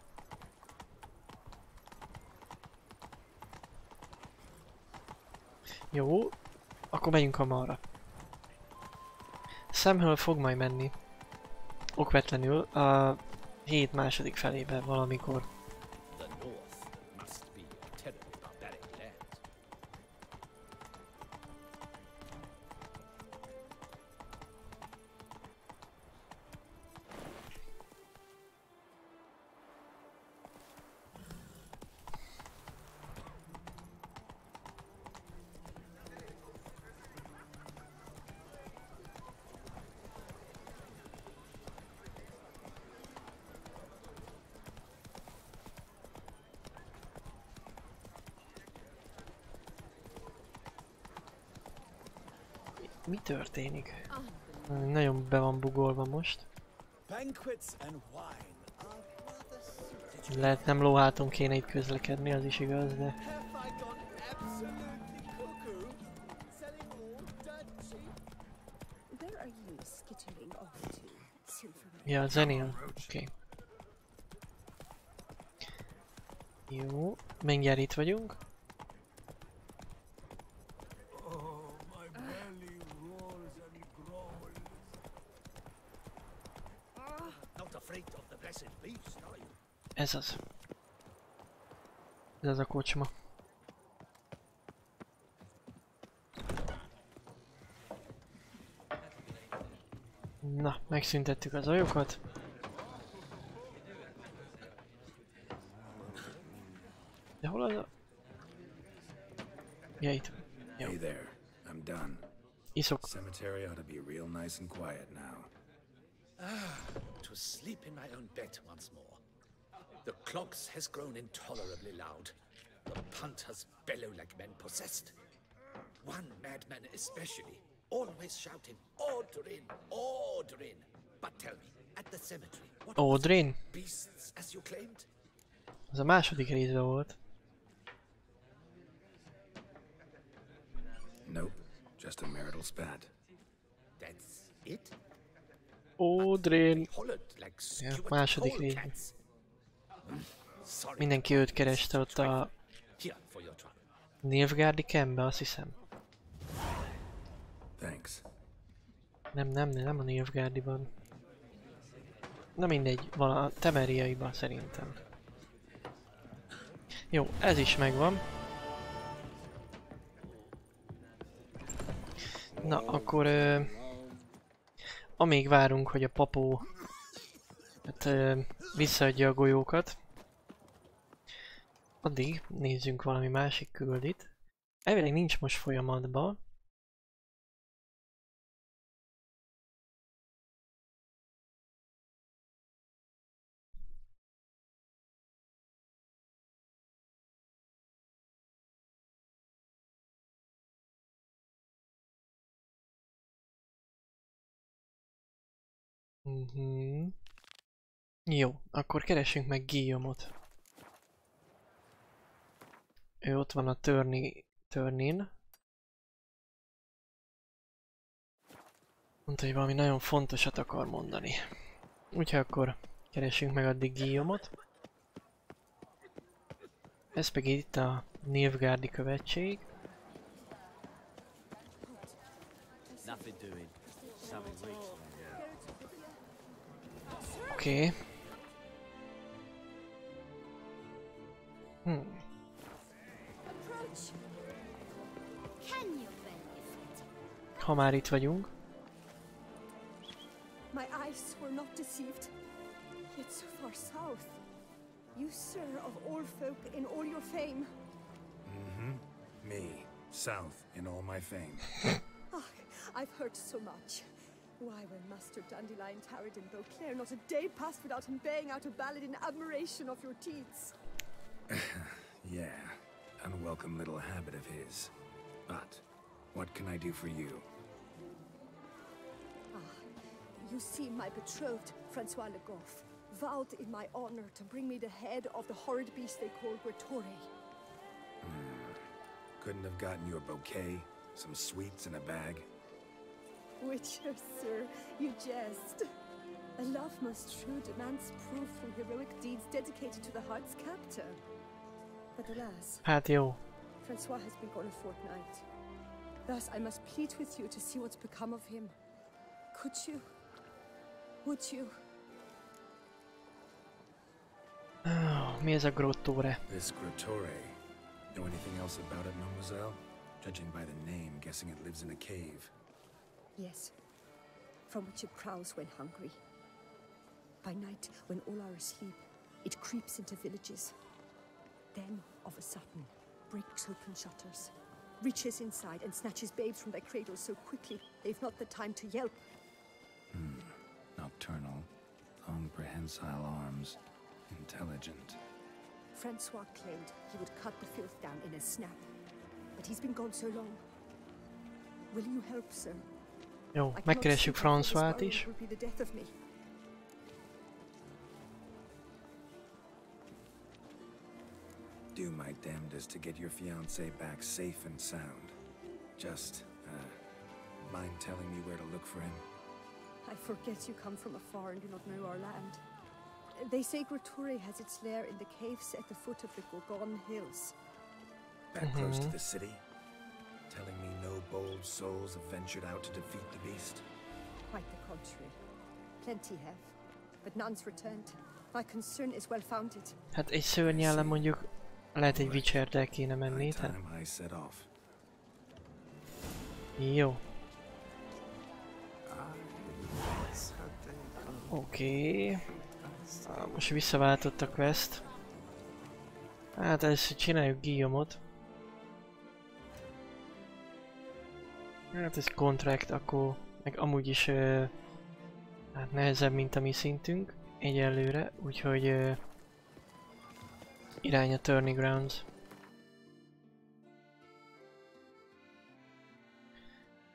Jó, akkor megyünk hamarra. Samhöl fog majd menni. Okvetlenül a hét második felébe valamikor. Történik? Nagyon be van bugolva most. Banquets and wine are rather suited. Lehet nem lóháton kéne itt közlekedni, az is igaz, de... Have I gone absolutely cuckoo? Selling all dirt cheap? Where are you skittering off to, Silverman? Ja, a zenél. Oké. Okay. Jó, mindjárt itt vagyunk. Oh, my belly roars and growls. Not afraid of the blessed beast, are you? Ez az. Ez a kocsma. Na, megszüntettük az ajokat. De hol az a... Ja, itt. Jó. Hey there, I'm done. Iszok. Cemetery ought to be real nice and quiet now. Ah, to sleep in my own bed once more. The clogs has grown intolerably loud. The punters bellow like men possessed. One madman especially, always shouting, order in, order in. But tell me, at the cemetery, what was it? Audrin? beasts as you claimed? Az a második részben volt. Nope, just a marital spat. That's it? Audrén. Hollered like Ja, Stuart második rész. Mindenki őt kereste ott a. Nilfgaardi kembe, azt hiszem. Thanks. Nem, nem, nem a Nilfgaardiban. Na mindegy, vala a Temeriaiban szerintem. Jó, ez is megvan. Na, akkor... Ö, amíg várunk, hogy a papó hát, ö, visszaadja a golyókat, addig nézzünk valami másik küldit. Elvileg nincs most folyamatban. Mhm. Jó, akkor keresünk meg Guillaume-ot. Ő ott van a törni, törnin. Mondta, hogy valami nagyon fontosat akar mondani. Úgyhogy akkor keresünk meg addig Guillaume-ot. Ez pedig itt a Nilfgaardi követség. Oké. Okay. Hmm. Ha már itt vagyunk. My eyes were not deceived. Yet so far south. You, sir, of all folk in all your fame. Mm-hmm. Me, South, in all my fame. Ah, I've heard so much. Why, when Master Dandelion tarried in Beauclair, not a day passed without him baying out a ballad in admiration of your deeds. Yeah, unwelcome little habit of his. But, what can I do for you? You see, my betrothed, Francois Le Goff, vowed in my honor to bring me the head of the horrid beast they call Grottore. Hmm. Couldn't have gotten you a bouquet, some sweets in a bag? Witcher, sir, you jest. A love most true demands proof through heroic deeds dedicated to the heart's captor. But alas, Hát jó. Francois has been gone a fortnight. Thus, I must plead with you to see what's become of him. Could you? Would you? Oh, mi ez Grottore? This Grottore. Know anything else about it, mademoiselle? Judging by the name, guessing it lives in a cave. Yes. From which it prowls when hungry. By night, when all are asleep, it creeps into villages. Then, of a sudden, breaks open shutters, reaches inside and snatches babes from their cradles so quickly they've not the time to yelp. Nocturnal. Long prehensile arms. Intelligent. Francois claimed he would cut the filth down in a snap. But he's been gone so long. Will you help, sir? Jó, megkeressük sleep after this François-t is. will be the death of me. Do my damnedest to get your fiancé back safe and sound. Just, uh, mind telling me where to look for him? I forget you come from afar and do not know our land. They say Grottore has its lair in the caves at the foot of the Gorgon Hills. That close to Mhm. the city? Telling me no bold souls have ventured out to defeat the beast? Quite the contrary. Plenty have, but none's returned. My concern is well founded. Hát egy szörnyellem mondjuk lehet egy Witcher-del kéne menni, tehát I set off. jó. Oké. Okay. Most visszaváltott a quest. Hát először csináljuk Guillaume-ot. Hát ez contract, akkor meg amúgy is ö, hát nehezebb, mint a mi szintünk egyelőre, úgyhogy ö, irány a Turning Grounds.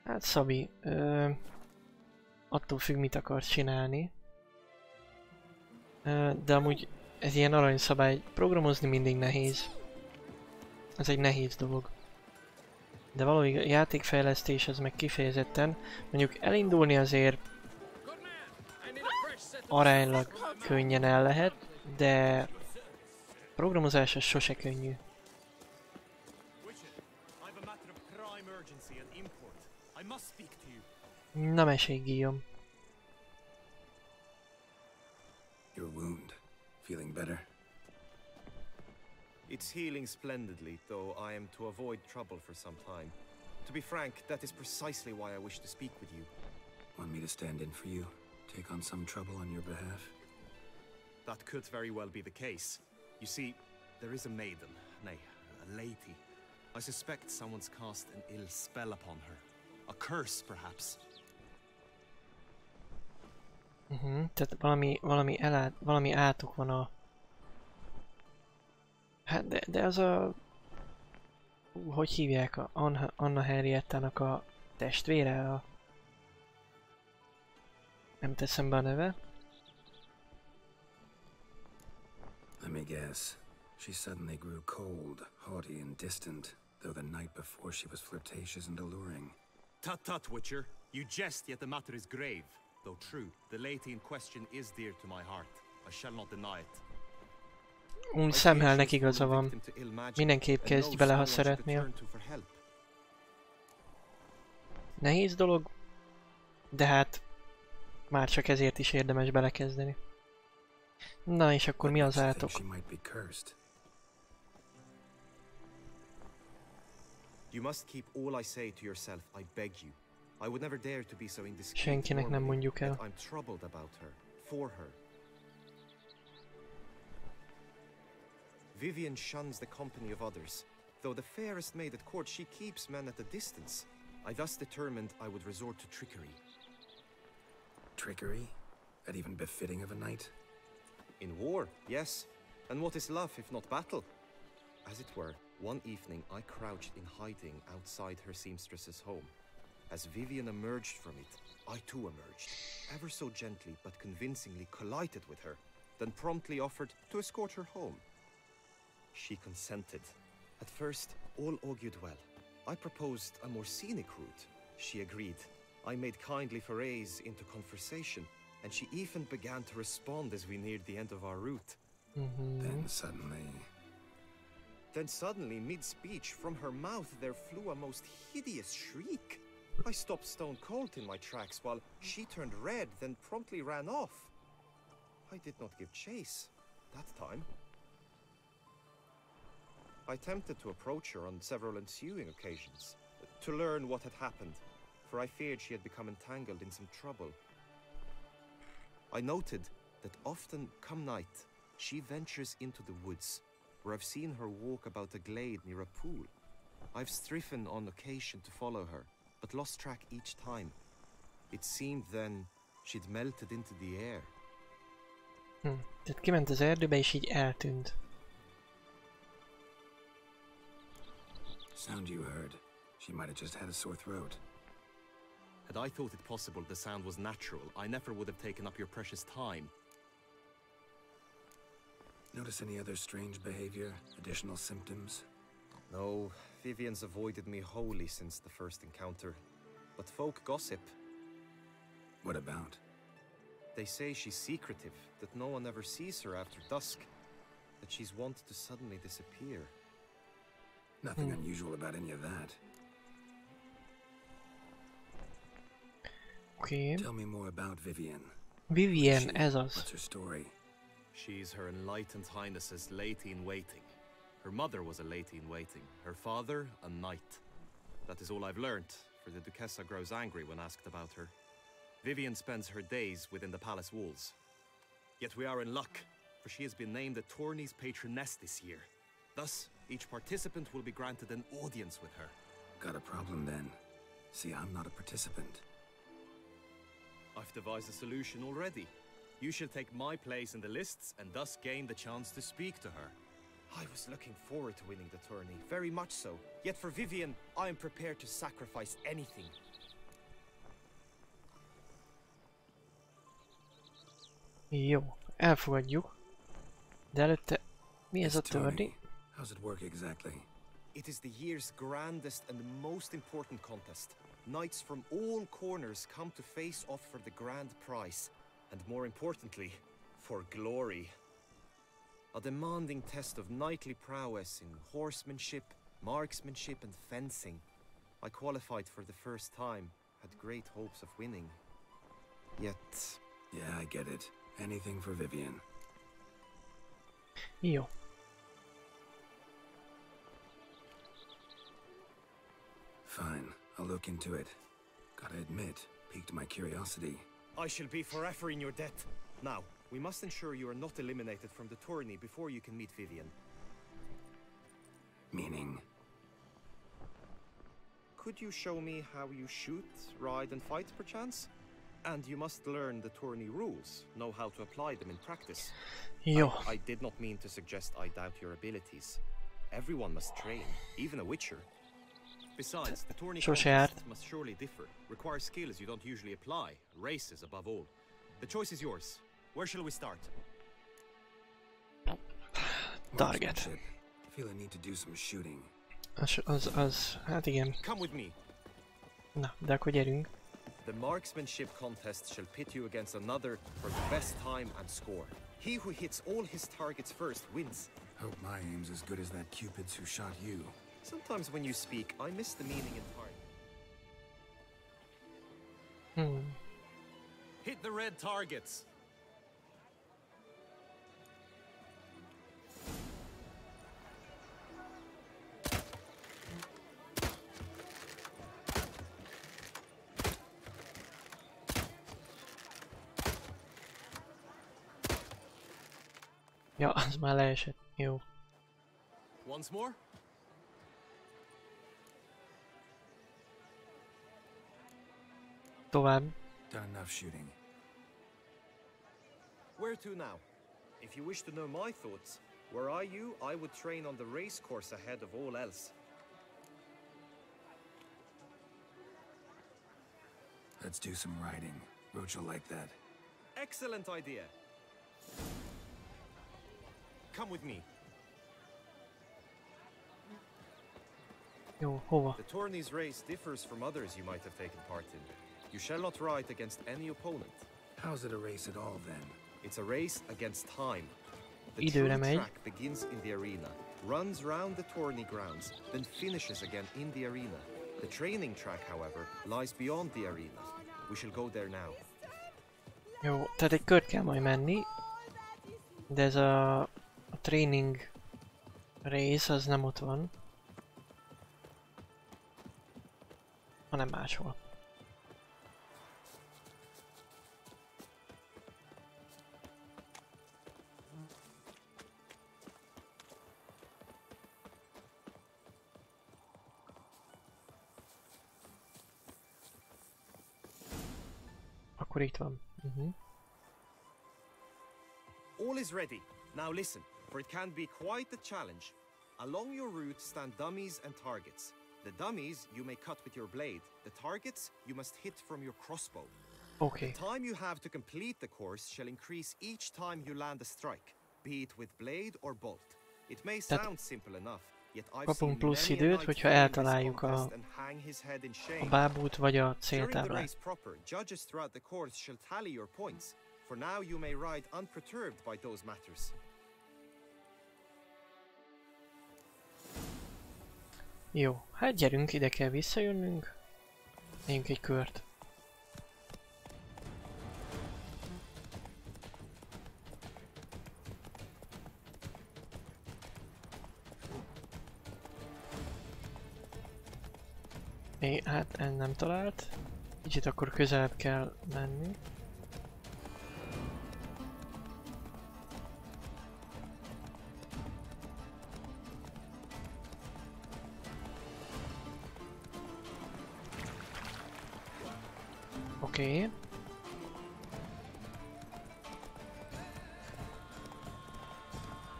Hát Szabi, ö, attól függ mit akarsz csinálni. De amúgy ez ilyen aranyszabály, programozni mindig nehéz. Ez egy nehéz dolog. De valahogy a játékfejlesztés az meg kifejezetten, mondjuk elindulni azért aránylag könnyen el lehet, de programozás az sose könnyű. Na mesélj, Guillaume. Your wound. Feeling better? It's healing splendidly, though I am to avoid trouble for some time. To be frank, that is precisely why I wish to speak with you. Want me to stand in for you? Take on some trouble on your behalf? That could very well be the case. You see, there is a maiden, nay, a lady. I suspect someone's cast an ill spell upon her. A curse, perhaps. Uh-huh. Tehát valami, valami, elát, valami átok van a... Hát de, de az a... Hogy hívják? A Anna, Anna Henriettának a testvére? A... Nem teszem be a neve. Let me guess. She suddenly grew cold, haughty, and distant, though the night before she was flirtatious and alluring. Tut tut, Witcher. You jest, yet the matter is grave. Though true, the lady in question is dear to my heart. I shall not deny it. Úgy szemhelnek igaza van. Mindenképp kezdj bele, ha szeretnél. Nehéz dolog, de hát már csak ezért is érdemes belekezdeni. Na és akkor mi az átok? You must keep all I say to yourself, I beg you. I would never dare to be so indiscreet. Senkinek nem mondjuk el. I'm troubled about her, for her. Vivienne shuns the company of others. Though the fairest maid at court, she keeps men at a distance. I thus determined I would resort to trickery. Trickery? That even befitting of a knight? In war, yes. And what is love if not battle? As it were, one evening I crouched in hiding outside her seamstress's home. As Vivienne emerged from it, I too emerged, ever so gently but convincingly collided with her, then promptly offered to escort her home. She consented. At first, all augured well. I proposed a more scenic route. She agreed. I made kindly forays into conversation, and she even began to respond as we neared the end of our route. Mm -hmm. Then suddenly... Then suddenly, mid-speech, from her mouth there flew a most hideous shriek. I stopped stone cold in my tracks while she turned red, then promptly ran off. I did not give chase that time. I attempted to approach her on several ensuing occasions to learn what had happened, for I feared she had become entangled in some trouble. I noted that often, come night, she ventures into the woods, where I've seen her walk about a glade near a pool. I've striven on occasion to follow her, but lost track each time. It seemed then she'd melted into the air. Hm. Tehát kiment az erdőbe és így eltűnt. Sound you heard. She might have just had a sore throat. Had I thought it possible the sound was natural, I never would have taken up your precious time. Notice any other strange behavior? Additional symptoms? No, Vivienne's avoided me wholly since the first encounter. But folk gossip. What about? They say she's secretive, that no one ever sees her after dusk, that she's wont to suddenly disappear. Nothing hmm. unusual about any of that. Okay. Tell me more about Vivienne. Vivienne, as us. What's her story? She's Her Enlightened Highness's lady in waiting. Her mother was a lady in waiting, her father a knight. That is all I've learnt, for the Duchessa grows angry when asked about her. Vivienne spends her days within the palace walls. Yet we are in luck, for she has been named the tourney's patroness this year. Thus, each participant will be granted an audience with her. Got a problem then. See, I'm not a participant. I've devised a solution already. You shall take my place in the lists and thus gain the chance to speak to her. I was looking forward to winning the tourney, very much so. Yet for Vivienne, I am prepared to sacrifice anything. Jó, elfogadjuk. De előtte mi ez a tourney? How's it work exactly? It is the year's grandest and most important contest. Knights from all corners come to face off for the grand prize. and more importantly, for glory. A demanding test of knightly prowess in horsemanship, marksmanship, and fencing. I qualified for the first time, had great hopes of winning. Yet. Yeah, I get it. Anything for Vivienne. Jó. Fine, I'll look into it. Gotta admit, piqued my curiosity. I shall be forever in your debt. Now, we must ensure you are not eliminated from the tourney before you can meet Vivienne. Meaning? Could you show me how you shoot, ride, and fight, perchance? And you must learn the tourney rules, know how to apply them in practice. Jó. I, I did not mean to suggest I doubt your abilities. Everyone must train, even a witcher. Besides, the tourney Sose contests járt. must surely differ, require skills you don't usually apply, races above all. The choice is yours. Where shall we start? Target. Marksmanship. Feel I need to do some shooting. Az, az, az, hát igen. Come with me. Na, de akkor gyerünk. The marksmanship contest shall pit you against another for the best time and score. He who hits all his targets first wins. Hope my aim's as good as that Cupid's who shot you. Sometimes when you speak, I miss the meaning in part. Hmm. Hit the red targets. Ja, az már leesett. Jó. Once more? Tovább. Done enough shooting. Where to now? If you wish to know my thoughts, were I you, I would train on the race course ahead of all else. Let's do some riding. Roach will like that. Excellent idea. Come with me. Jó, hova? The tourney's race differs from others you might have taken part in. You shall not ride against any opponent. How's it a race at all then? It's a race against time. The Időre true megy. track begins in the arena, runs round the tourney grounds, then finishes again in the arena. The training track, however, lies beyond the arena. We shall go there now. Jó, tehát egy kört kell majd menni. De ez a, a training rész az nem ott van. Hanem máshol. Uh-huh. All is ready. Now listen, for it can be quite a challenge. Along your route stand dummies and targets. The dummies you may cut with your blade. The targets you must hit from your crossbow. Okay. The time you have to complete the course shall increase each time you land a strike, be it with blade or bolt. It may sound simple enough, yet I've seen plusz időt, hogyha eltaláljuk a, and hang his head in a bábút vagy a céltáblát. judges throughout the course shall tally your points. For now, you may ride unperturbed by those matters. Jó, hát gyerünk, ide kell visszajönnünk. Menjünk egy kört. É, hát ez nem talált. Kicsit akkor közelebb kell menni. Oké. Okay.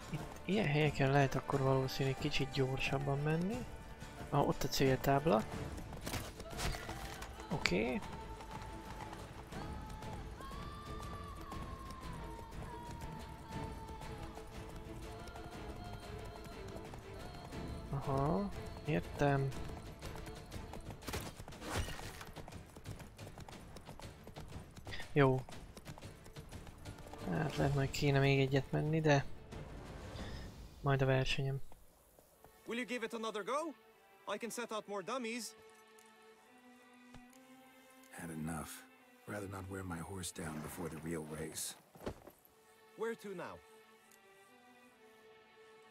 Itt ilyen helyeken lehet akkor valószínűleg kicsit gyorsabban menni. Ah, ott a céltábla. Oké. Okay. Aha, értem. Jó. Hát lehet majd kéne még egyet menni, de... Majd a versenyem. Will you give it another go? I can set out more dummies. Had enough. Rather not wear my horse down before the real race. Where to now?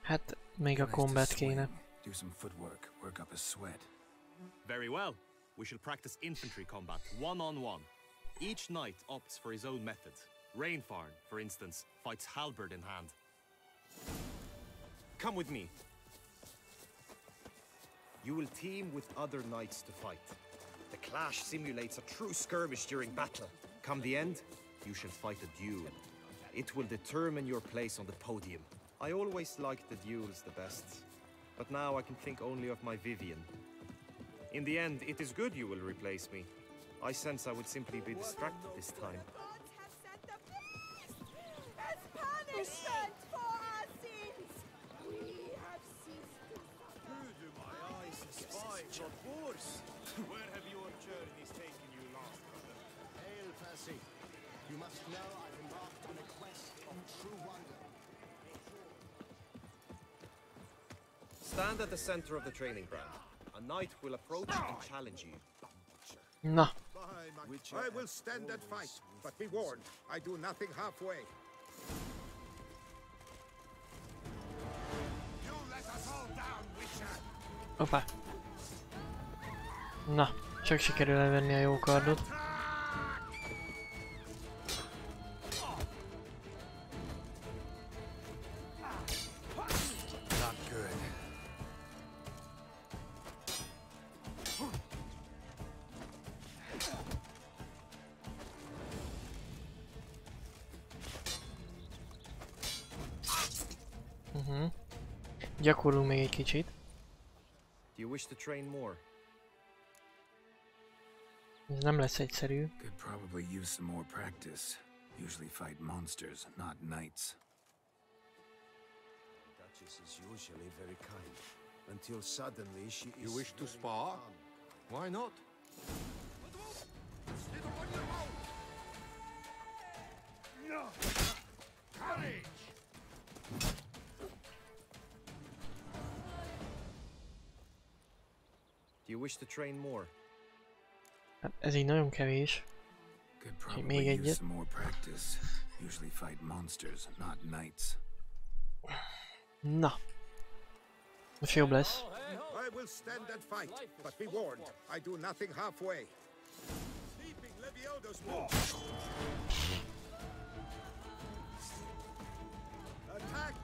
Hát még a to combat swing, kéne. Do some footwork, work up a sweat. Very well. We shall practice infantry combat, one on one. Each knight opts for his own method. Rainfarn, for instance, fights halberd in hand. Come with me. You will team with other knights to fight. The clash simulates a true skirmish during battle. Come the end, you shall fight a duel. It will determine your place on the podium. I always liked the duels the best, but now I can think only of my Vivienne. In the end, it is good you will replace me. I sense I would simply be distracted this time. As for our sins, we have ceased to Who do my eyes espy your force? Where have your journeys taken you last, brother? Hail, Percy. You must know I've embarked on a quest of true wonder. Stand at the center of the training ground. A knight will approach and challenge you. Na, I will stand and fight, but be warned, I do nothing halfway. You let us all down, Witcher! Hoppá. Na, csak sikerül elvenni a jó kardot. Gyakorlunk még egy kicsit. Do you wish to train more? Ez nem lesz egyszerű. Could probably use some more practice. Usually fight monsters, not knights. The Duchess is usually very kind, until suddenly she is. You wish to spar? Why not? Courage! Do you wish to train more? Hát ez így nagyon kevés. Could Úgyhogy probably még use egyet. some more practice. Usually fight monsters, not knights. Na. Most jobb lesz. I will stand and fight, but be warned, I do nothing halfway. Sleeping Lebioda's war! Attack! Attack!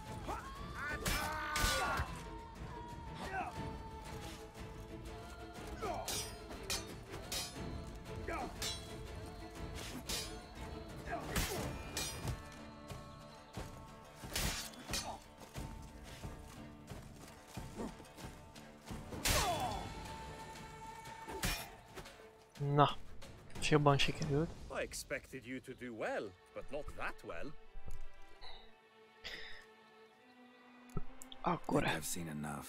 Na. És jobban sikerült. I expected you to do well, but not that well. Akkor Think I've seen enough.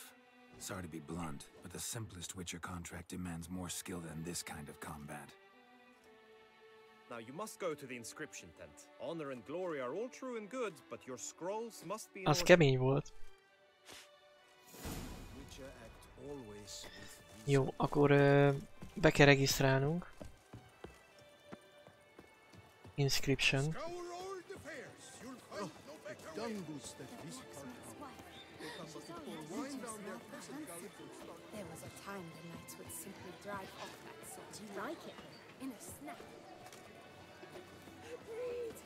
Sorry to be blunt, but the simplest Witcher contract demands more skill than this kind of combat. Now you must go to the inscription tent. Honor and glory are all true and good, but your scrolls must be in Az order. kemény volt. Witcher act always with Jó, akkor ö, be kell regisztrálnunk. Inscription. Scour old affairs, you'll find oh. no better way. Dungus that visit our town. They come but to pour wine down their peasant gullet and start There was a time the knights would simply drive off that sort. Do you like it? In a snap. Greed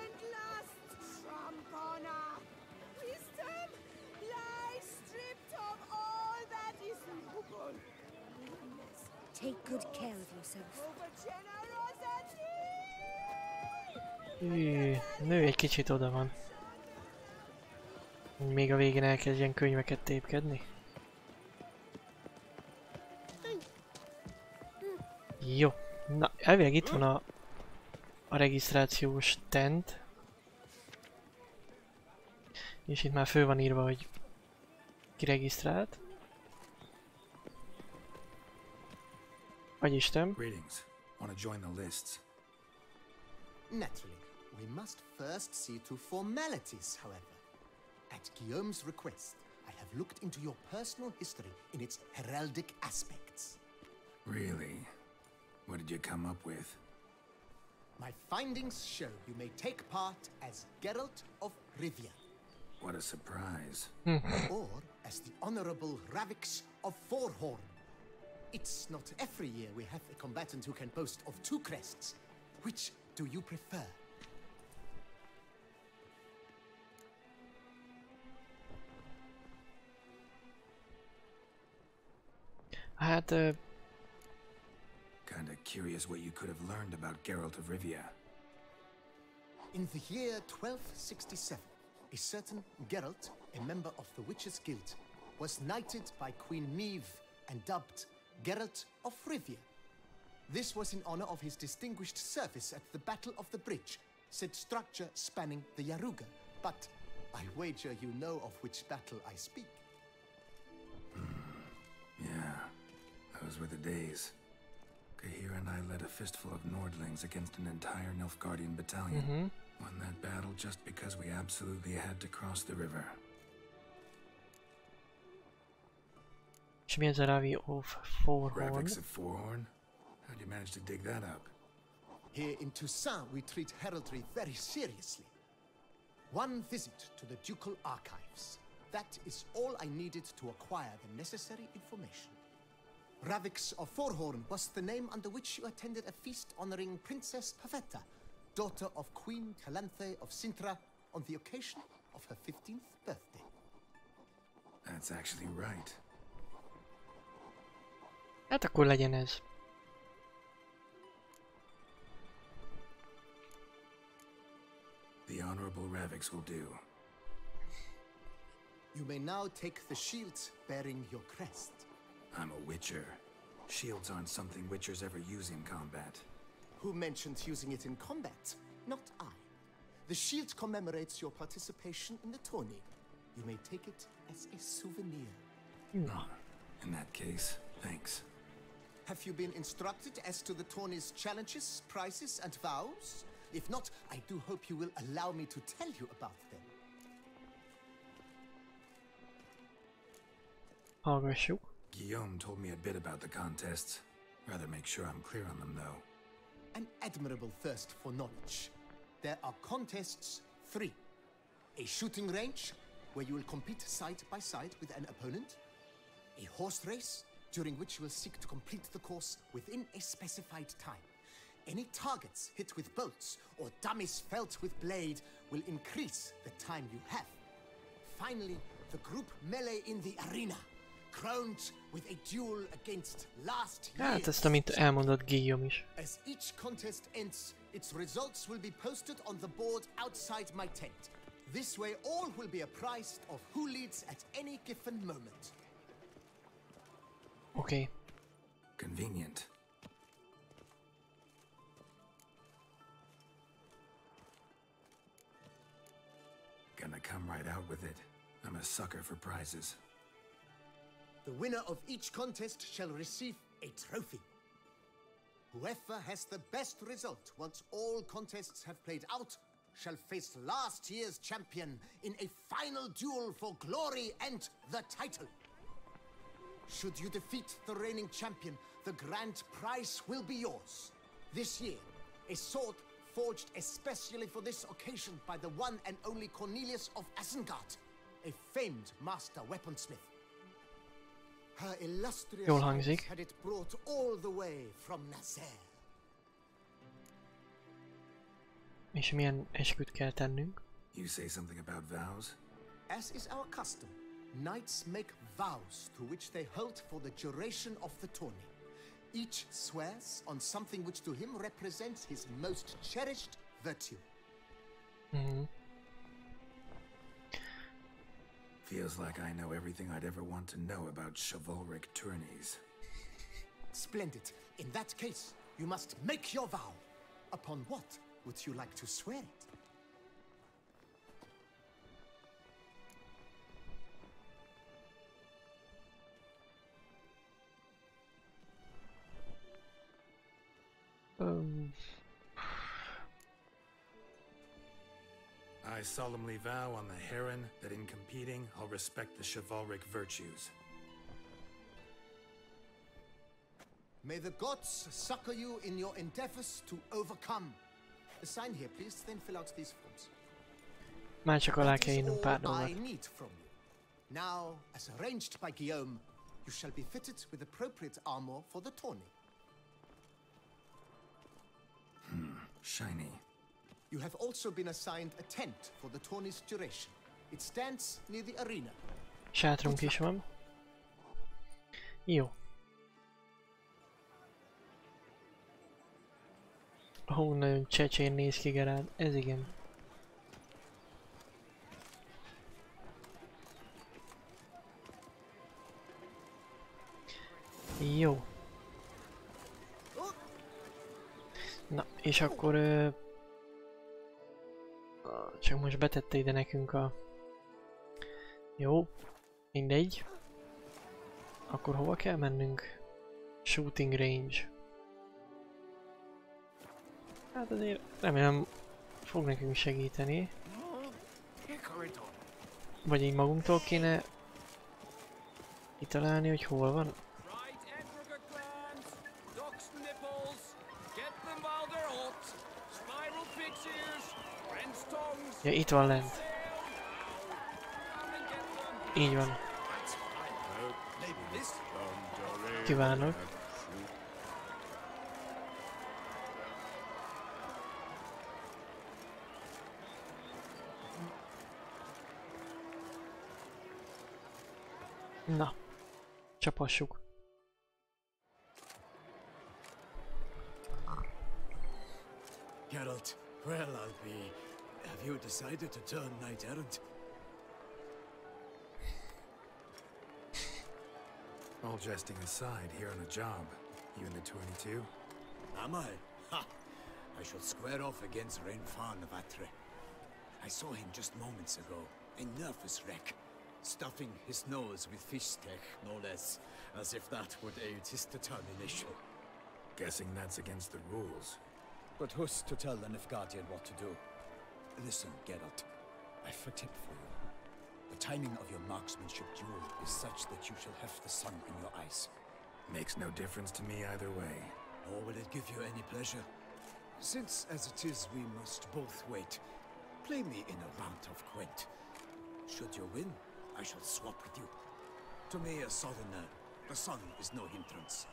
and lust, Trump Take good care of yourself. nő egy kicsit oda van. Még a végén elkezdjen könyveket tépkedni. Jó. Na, elvileg itt van a, a regisztrációs tent. És itt már föl van írva, hogy ki regisztrált. Vagy Isten. Greetings. Want to join the lists? Naturally. We must first see to formalities, however. At Guillaume's request, I have looked into your personal history in its heraldic aspects. Really? What did you come up with? My findings show you may take part as Geralt of Rivia, What a surprise. or as the Honorable Ravix of Fourhorn. It's not every year we have a combatant who can boast of two crests. Which do you prefer? I had ö, Kinda curious what you could have learned about Geralt of Rivia. In the year 1267, a certain Geralt, a member of the Witches' Guild, was knighted by Queen Meve and dubbed Geralt of Rivia. This was in honor of his distinguished service at the Battle of the Bridge, said structure spanning the Yaruga. But I wager you know of which battle I speak. Yeah, those were the days. Cahir and I led a fistful of Nordlings against an entire Nilfgaardian battalion. Mhm. Won that battle just because we absolutely had to cross the river. És mi ez a Ravi of Fourhorn? Ravix of Fourhorn? How'd you manage to dig that up? Here in Toussaint, we treat heraldry very seriously. One visit to the Ducal Archives. That is all I needed to acquire the necessary information. Ravix of Fourhorn was the name under which you attended a feast honoring Princess Pavetta, daughter of Queen Calanthe of Cintra, on the occasion of her 15th birthday. That's actually right. Hát akkor legyen ez. The Honorable Ravix will do. You may now take the shield bearing your crest. I'm a Witcher. Shields aren't something Witchers ever use in combat. Who mentioned using it in combat? Not I. The shield commemorates your participation in the tourney. You may take it as a souvenir. Oh, in that case, thanks. Have you been instructed as to the tourney's challenges, prizes, and vows? If not, I do hope you will allow me to tell you about them. Hallgassuk. Guillaume told me a bit about the contests. Rather make sure I'm clear on them, though. An admirable thirst for knowledge. There are contests three a shooting range, where you will compete side by side with an opponent, a horse race, during which you will seek to complete the course within a specified time. Any targets hit with bolts or dummies felt with blade will increase the time you have. Finally, the group melee in the arena, crowned with a duel against last Hát year's ezt, amit elmondott Guillaume is. As each contest ends, its results will be posted on the board outside my tent. This way, all will be apprised of who leads at any given moment. Oké. Okay. Convenient. Gonna come right out with it. I'm a sucker for prizes. The winner of each contest shall receive a trophy. Whoever has the best result once all contests have played out shall face last year's champion in a final duel for glory and the title. Should you defeat the reigning champion, the grand prize will be yours. This year, a sword forged especially for this occasion by the one and only Cornelius of Asengard, a famed master weaponsmith. Her illustrious Jól had it brought all the way from Nazair. És milyen esküt kell tennünk? You say something about vows? As is our custom, knights make vows to which they hold for the duration of the tourney. Each swears on something which to him represents his most cherished virtue. Mhm. Feels like I know everything I'd ever want to know about chivalric tourneys. Splendid. In that case, you must make your vow. Upon what would you like to swear it? I solemnly vow on the heron that in competing, I'll respect the chivalric virtues. May the gods succor you in your endeavors to overcome. Sign here, please, then fill out these forms. Már csak alá That kell is írnunk all I need from you. Now, as arranged by Guillaume, you shall be fitted with appropriate armor for the tourney. Hmm, shiny. You have also been assigned a tent for the tourney's duration. It stands near the arena. Sátrunk is van. Jó. Hú, nagyon csecsén néz ki Gerád. Ez igen. Jó. Na, és akkor... Ö... Csak most betette ide nekünk a... Jó. Mindegy. Akkor hova kell mennünk? Shooting range. Hát azért remélem fog nekünk segíteni. Vagy így magunktól kéne kitalálni, hogy hol van. Ja, itt van lent. Így van. Kívánok. Na, csapassuk. You decided to turn knight errant? All jesting aside, here on a job. You in the 22? Am I? Ha! I shall square off against Rainfarn of Attre. I saw him just moments ago, a nervous wreck, stuffing his nose with fish steak, no less, as if that would aid his determination. Guessing that's against the rules. But who's to tell the Nilfgaardian what to do? Listen, Geralt, I've a tip for you. The timing of your marksmanship duel is such that you shall have the sun in your eyes. Makes no difference to me either way. Nor will it give you any pleasure. Since, as it is, we must both wait, play me in a round of Gwent. Should you win, I shall swap with you. To me, a southerner, the sun is no hindrance.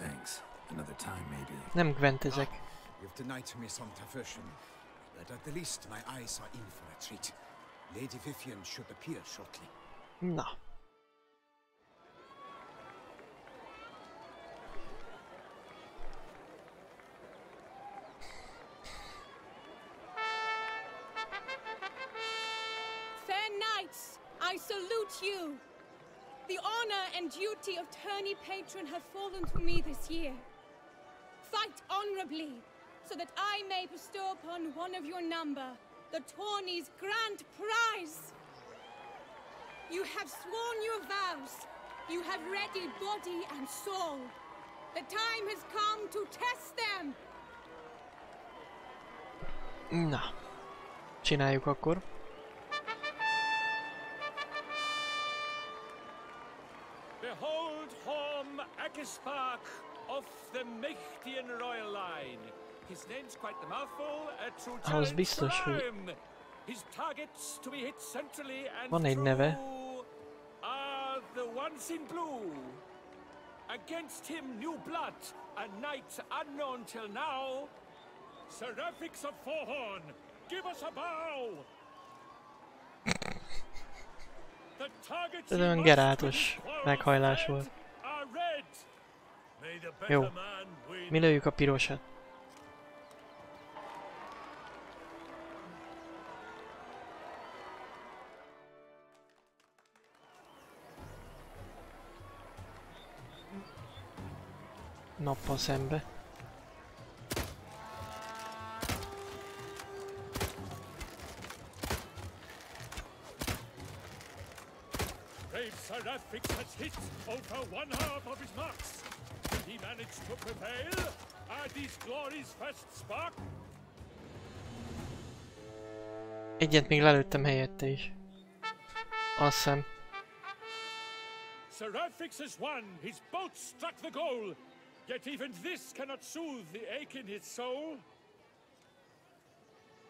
Thanks. Another time, maybe. Nem Gwent ezek. You've denied me some diversion, but at the least my eyes are in for a treat. Lady Vivienne should appear shortly. No. Fair knights, I salute you. The honor and duty of tourney patron have fallen to me this year. Fight honorably, so that I may bestow upon one of your number the tourney's grand prize. You have sworn your vows. You have ready body and soul. The time has come to test them. Na. Csináljuk akkor. Behold Horm Akispark of the Mechtian royal line. His name's quite the mouthful, a true Az challenge biztos, hogy prime. His targets to be hit centrally and van egy true neve. are the ones in blue. Against him, new blood, a knight unknown till now. Sir Ravix of Fourhorn, give us a bow! The targets Ez you olyan must gerátos quarrel meghajlás volt. are red. May the better Jó. man win. Mi lőjük a pirosat. Nappal szembe. Brave has hit over one half of his marks. Will he manage to prevail? Are these glories first spark? Egyet még lelőttem helyette is. Azt hiszem. Seraphix has won. His boat struck the goal. Yet even this cannot soothe the ache in his soul.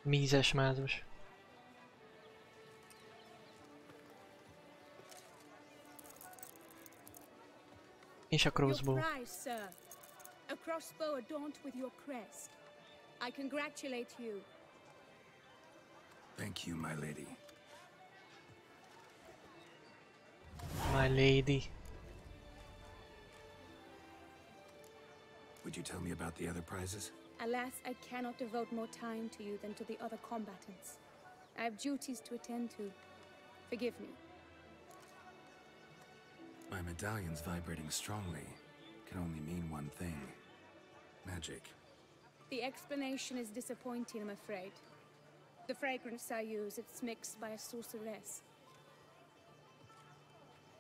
Mízes mázos. És a crossbow. Your prize, sir. A crossbow adorned with your crest. I congratulate you. Thank you, my lady. My lady. Would you tell me about the other prizes? Alas, I cannot devote more time to you than to the other combatants. I have duties to attend to. Forgive me. My medallion's vibrating strongly. Can only mean one thing. Magic. The explanation is disappointing, I'm afraid. The fragrance I use, it's mixed by a sorceress.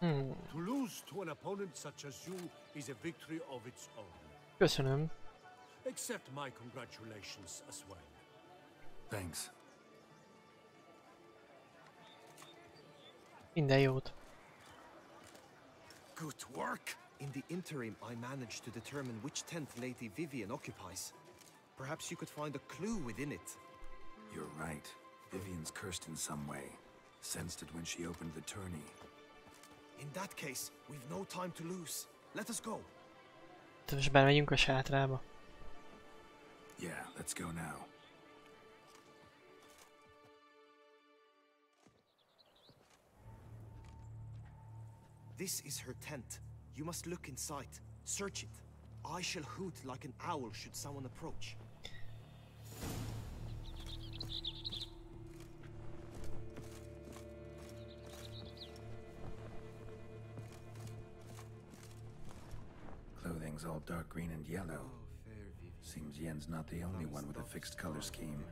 Hmm. To lose to an opponent such as you is a victory of its own. Köszönöm. Accept my congratulations as well. Thanks. Minden jót. Good work! In the interim, I managed to determine which tent Lady Vivienne occupies. Perhaps you could find a clue within it. You're right. Vivienne's cursed in some way. Sensed it when she opened the tourney. In that case, we've no time to lose. Let us go. Tehát most bemegyünk a sátrába. Yeah, let's go now. This is her tent. You must look inside. Search it. I shall hoot like an owl should someone approach. Clothing's all dark green and yellow. Seems Yen's not the only one with a fixed color scheme.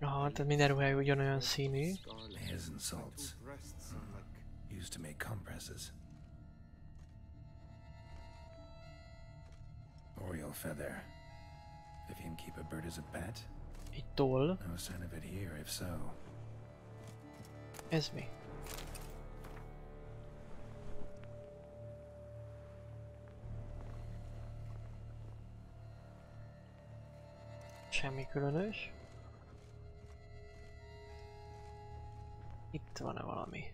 Aha, tehát minden ruhája ugyanolyan színű. Hairs and salts. Hmm. Used to make compresses. Oriole feather. Vivienne keep a bird as a pet? Toll. No sign of it here, if so. Ez Semmi különös. Itt van-e valami?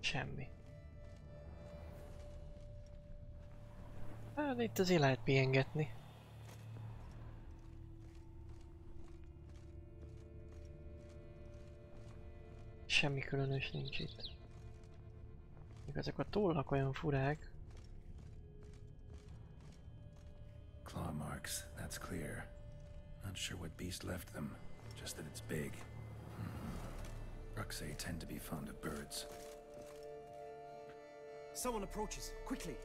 Semmi. Hát itt azért lehet pihengetni. Semmi különös nincs itt. Még ezek a tollak olyan furák. Not sure what beast left them, just that it's big. Hmm. Ruxay tend to be fond of birds. Someone approaches. Quickly!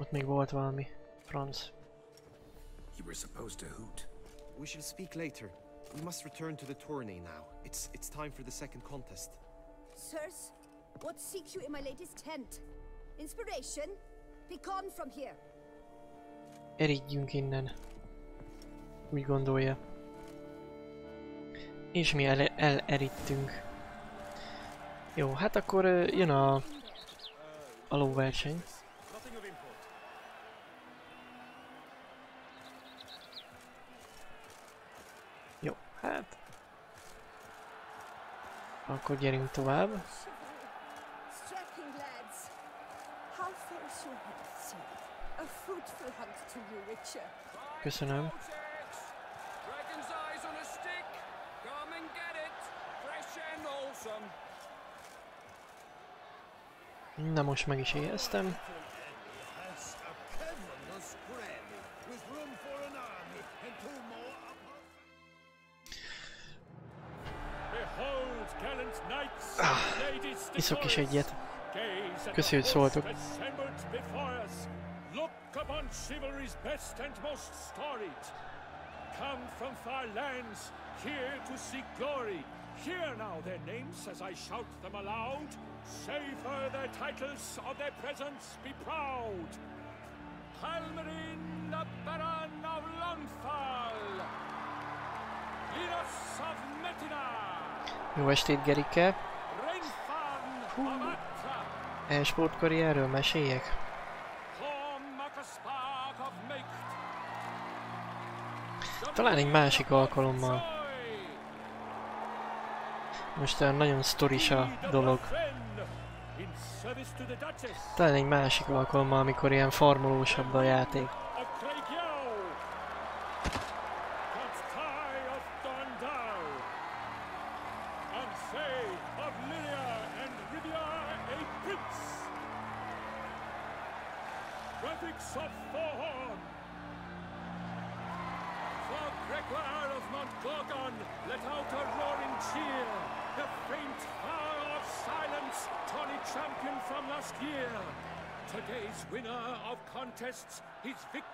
Ott még volt valami. Franz. You were supposed to hoot. We shall speak later. We must return to the tourney now. It's it's time for the second contest. Sirs, what seek you in my lady's tent? Inspiration? Be gone from here. Erigyünk innen. Úgy gondolja. És mi el elerittünk. Jó, hát akkor jön a, a lóverseny. Jó, hát. Akkor gyerünk tovább. Striking Na most meg is éreztem. Has a cavernous granny with room for an army and two more Behold, gallant knights, Ah, ladies iszok is egyet. Gaze Köszi, hogy szóltok. before us. Look upon chivalry's best and most storied. Come from far lands, here to seek glory. Hear now their names as I shout them aloud. Savor their titles, of their presence be proud. Halmarin, the Baron of Lonfall. Lina Jó estét, Gerike! E-sport karrierről meséljek? Talán egy másik alkalommal. Most olyan nagyon sztoris a dolog. Talán egy másik alkalommal, amikor ilyen farmolósabb a játék.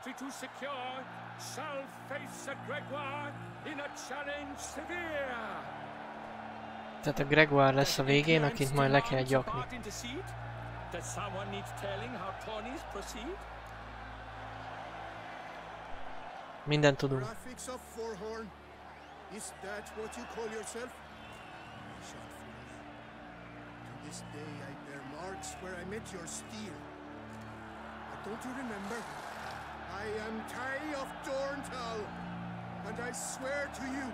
Victory to secure, shall face a Gregoire in a challenge severe! Tehát a Gregoire lesz a végén, akit majd le kell gyakni. Mindent tudunk. Graphics of Forhorn? Is that what you call yourself? Shot foolish. To this day I bear marks where I met your steel. But don't you remember? I am Tailles of Dorndal, and I swear to you,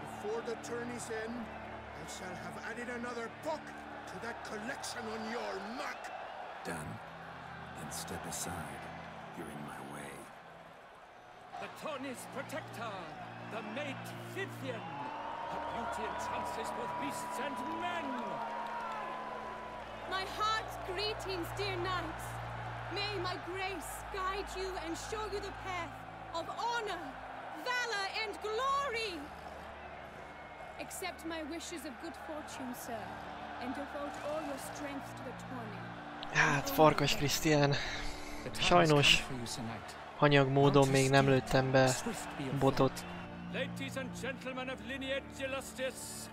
before the tourney's end, I shall have added another book to that collection on your map. Done. Then step aside. You're in my way. The tourney's protector, the mate Vivienne. Her beauty entrances both beasts and men. My heart's greetings, dear knights. May my grace guide you and show you the path of honor, valor, and glory. Accept my wishes of good fortune, sir, and devote all your strength to the tourney. Hát, Farkas Krisztián. Sajnos hanyag módon még nem lőttem be botot.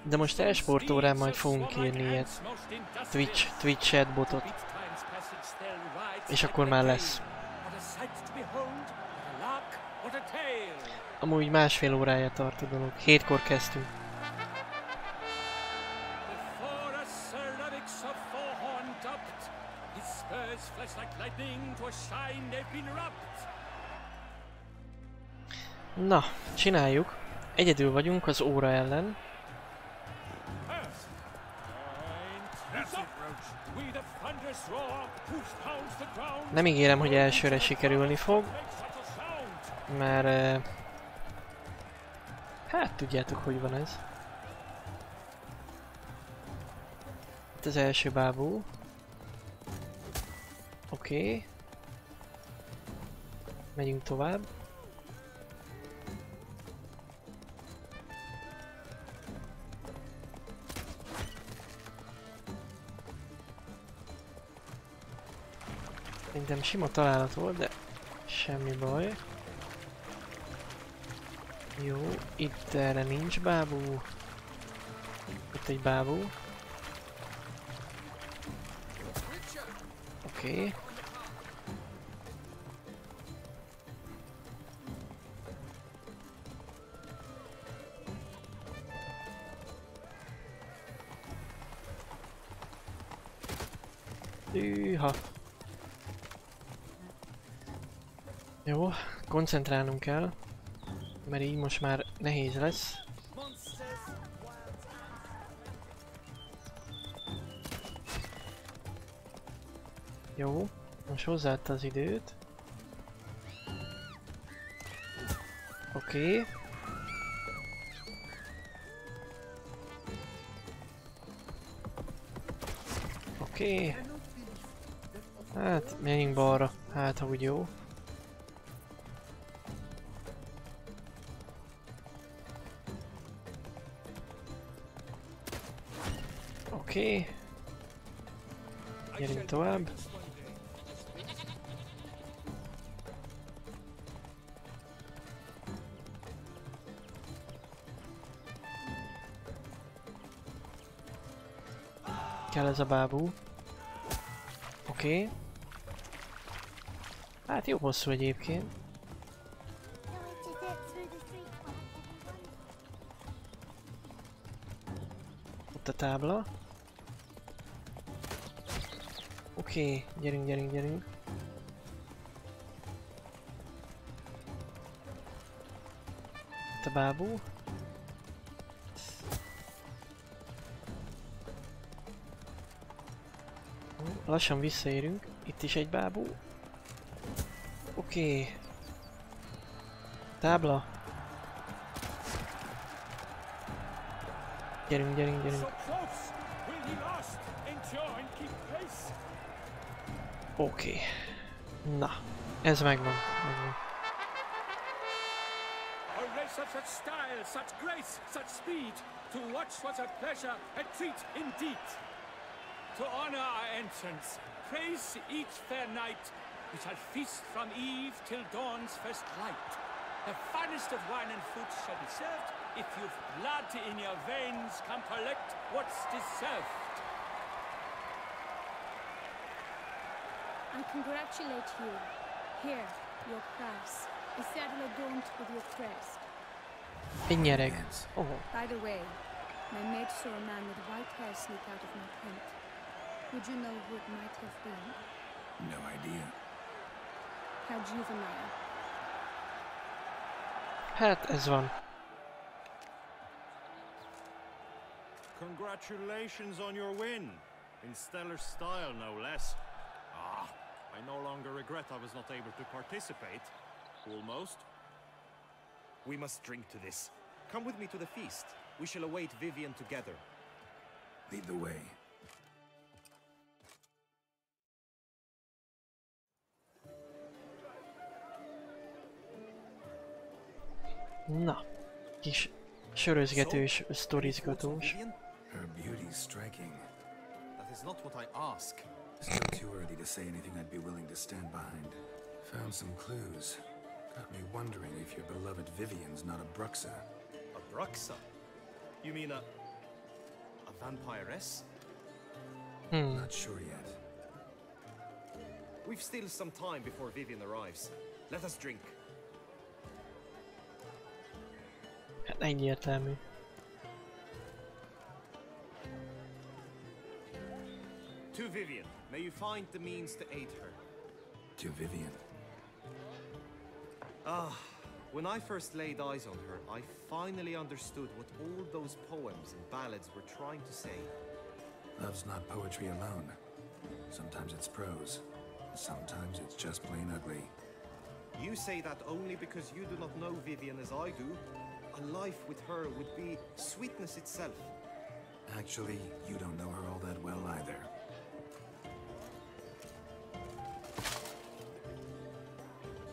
De most e-sport órán majd fogunk írni ilyet. Twitch, Twitch chat botot. És akkor már lesz. Amúgy másfél órája tart a dolog. Hétkor kezdtünk. Na, csináljuk. Egyedül vagyunk az óra ellen. Nem ígérem, hogy elsőre sikerülni fog, mert... eh, Hát tudjátok, hogy van ez. Itt az első bábú. Oké. Okay. Megyünk tovább. Szerintem sima találat volt, de semmi baj. Jó, itt erre nincs bábú. Itt egy bábú. Oké. Okay. Hűha. Jó, koncentrálnunk kell, mert így most már nehéz lesz. Jó, most hozzáadta az időt. Oké. Okay. Oké. Okay. Hát, menjünk balra. Hát, ha úgy jó. Oké. Okay. Gyerünk tovább. Kell ez a bábú. Oké. Okay. Hát jó hosszú egyébként. Ott a tábla. Oké, gyerünk, gyerünk, gyerünk. Itt a bábú. Lassan visszaérünk. Itt is egy bábú. Oké. Tábla. Gyerünk, gyerünk, gyerünk. Okay. Na, ez megvan. megvan. A race of such style, such grace, such speed. To watch was a pleasure, a treat indeed. To honor our entrance, praise each fair night. We shall feast from eve till dawn's first light. The finest of wine and fruit shall be served. If you've blood in your veins, come collect what's deserved. Congratulate you. Here, your prize. A saddle adorned with your crest. Én nyerek. Oh. By the way, my maid saw a man with white hair sneak out of my tent. Would you know who it might have been? No idea. How juvenile. Hát ez van. Congratulations on your win. In stellar style, no less. I longer regret I was not able to participate. Almost. We must drink to this. Come with me to the feast. We shall await Vivienne together. Lead the way. Na, kis sörözgetős, sztorizgatós. Her beauty's striking. That is not what I ask. Still too early to say anything I'd be willing to stand behind. Found some clues. Got me wondering if your beloved Vivienne's not a Bruxa. A Bruxa? You mean a... a vampiress? Hmm. Not sure yet. We've still some time before Vivienne arrives. Let us drink. Hát egyértelmű. To Vivienne, may you find the means to aid her. To Vivienne. Ah, when I first laid eyes on her, I finally understood what all those poems and ballads were trying to say. Love's not poetry alone. Sometimes it's prose. Sometimes it's just plain ugly. You say that only because you do not know Vivienne as I do. A life with her would be sweetness itself. Actually, you don't know her all that well either.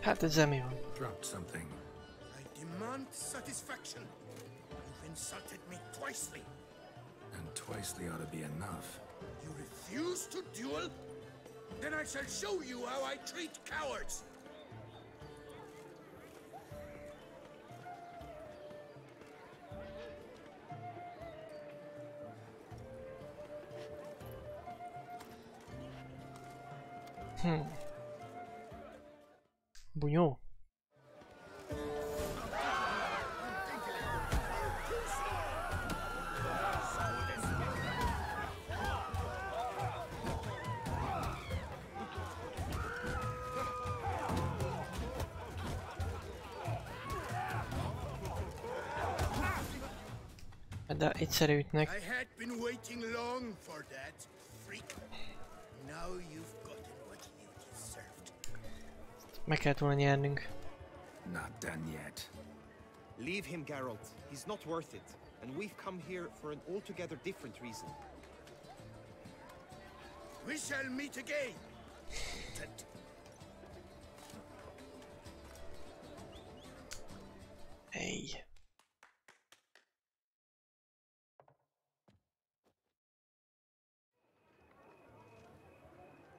Hát ezzel mi van? Dropped something. I demand satisfaction. You've insulted me twicely. And twicely ought to be enough. You refuse to duel? Then I shall show you how I treat cowards. Bunyó. De egyszerű ütnek. Meg kellett volna nyernünk. Not done yet. Leave him, Geralt. He's not worth it. And we've come here for an altogether different reason. We shall meet again. Mutant. Ej.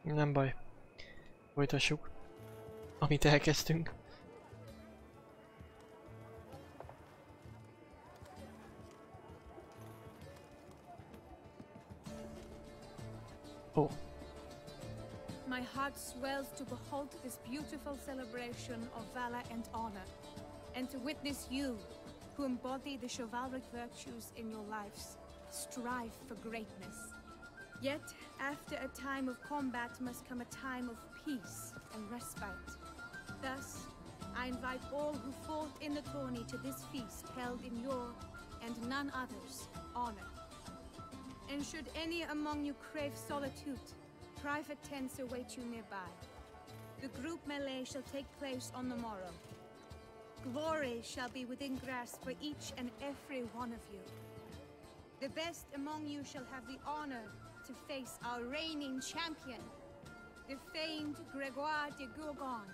Nem baj. Folytassuk. Amit elkezdtünk. Oh. My heart swells to behold this beautiful celebration of valor and honor, and to witness you, who embody the chivalric virtues in your lives. strive for greatness. Yet, after a time of combat must come a time of peace and respite. Thus, I invite all who fought in the tourney to this feast held in your, and none other's, honor. And should any among you crave solitude, private tents await you nearby. The group melee shall take place on the morrow. Glory shall be within grasp for each and every one of you. The best among you shall have the honor to face our reigning champion, the famed Gregoire de Gorgon,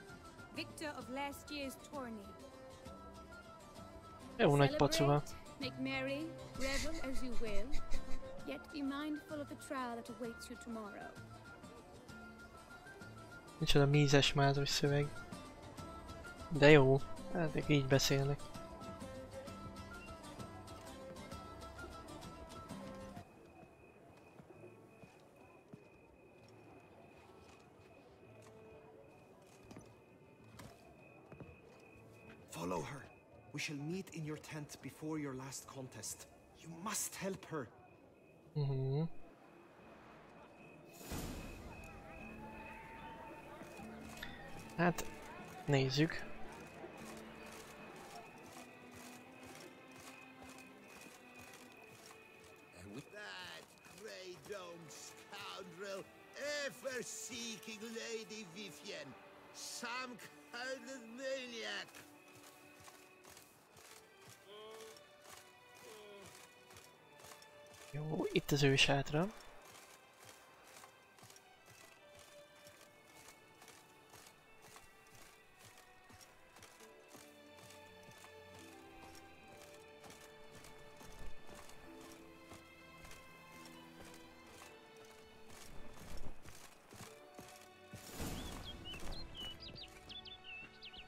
victor of last year's tourney. Jó nagy. Celebrate, make merry, revel as you will, yet be mindful of the trial that awaits you tomorrow. Micsoda mízes mázos szöveg. De jó, hát így beszélnek. Meet in your tent before your last contest. You must help her. Mhm. Hát, nézzük. And with that grey dome scoundrel ever seeking Lady Vivienne, some kind of maniac. Jó, itt az ő sátra.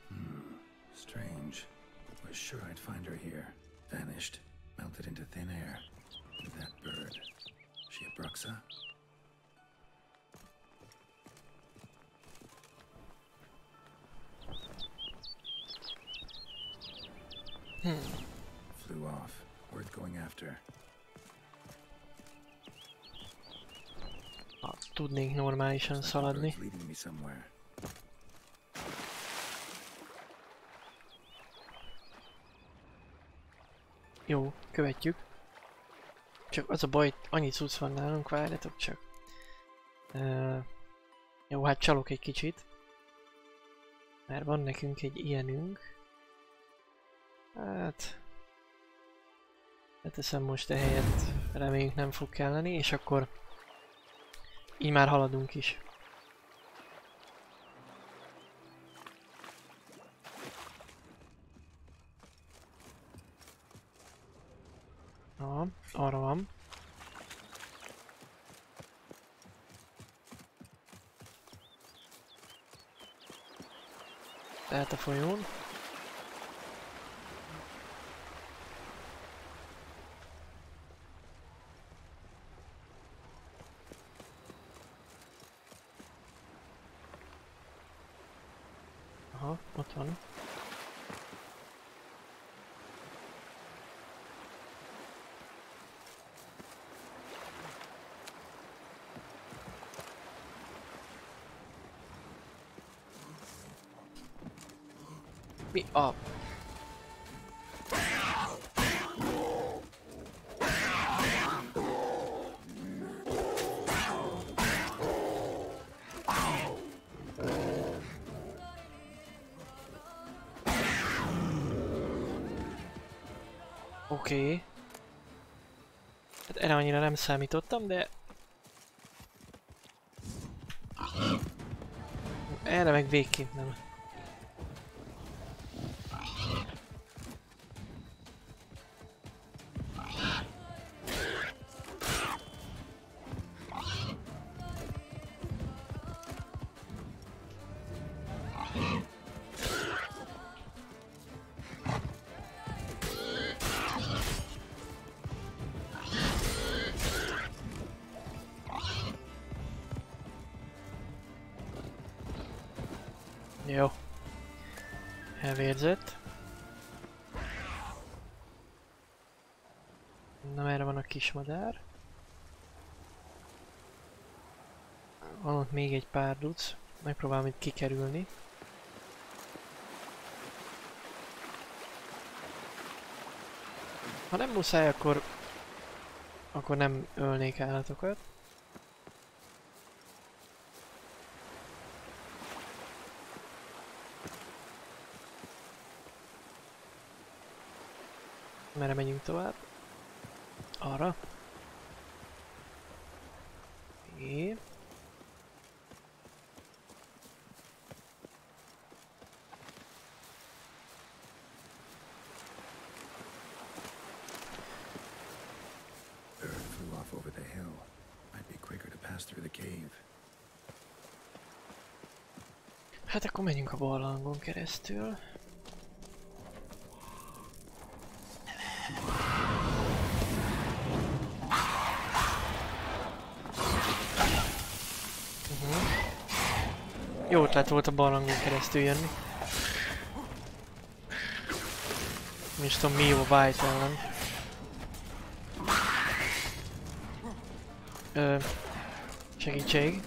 Hmm, strange. Was sure I'd find her here. Vanished. Melted into thin air. That bird. She a Bruxa? Hmm. Flew off. Worth going after. Ha tudnék normálisan szaladni. Bird's leading me somewhere. Jó, követjük. Csak az a baj, annyi cucc van nálunk, várjatok csak. Uh, jó, hát csalok egy kicsit. Mert van nekünk egy ilyenünk. Hát... Leteszem most ehelyett, reméljük nem fog kelleni, és akkor... Így már haladunk is. Arra van. Lehet a folyón. Oké. Okay. Hát erre annyira nem számítottam, de... Erre meg végképp nem. Elvérzett. Na merre van a kis madár? Van ott még egy pár duc. Megpróbálom itt kikerülni. Ha nem muszáj, akkor... Akkor nem ölnék állatokat. Merre menjünk tovább? Arra. É. Bird flew off over the hill. Might be quicker to pass through the cave. Hát akkor menjünk a barlangon keresztül. Jó ötlet volt a barlangon keresztül jönni. Nem is tudom mi jó White ellen. Ö, segítség.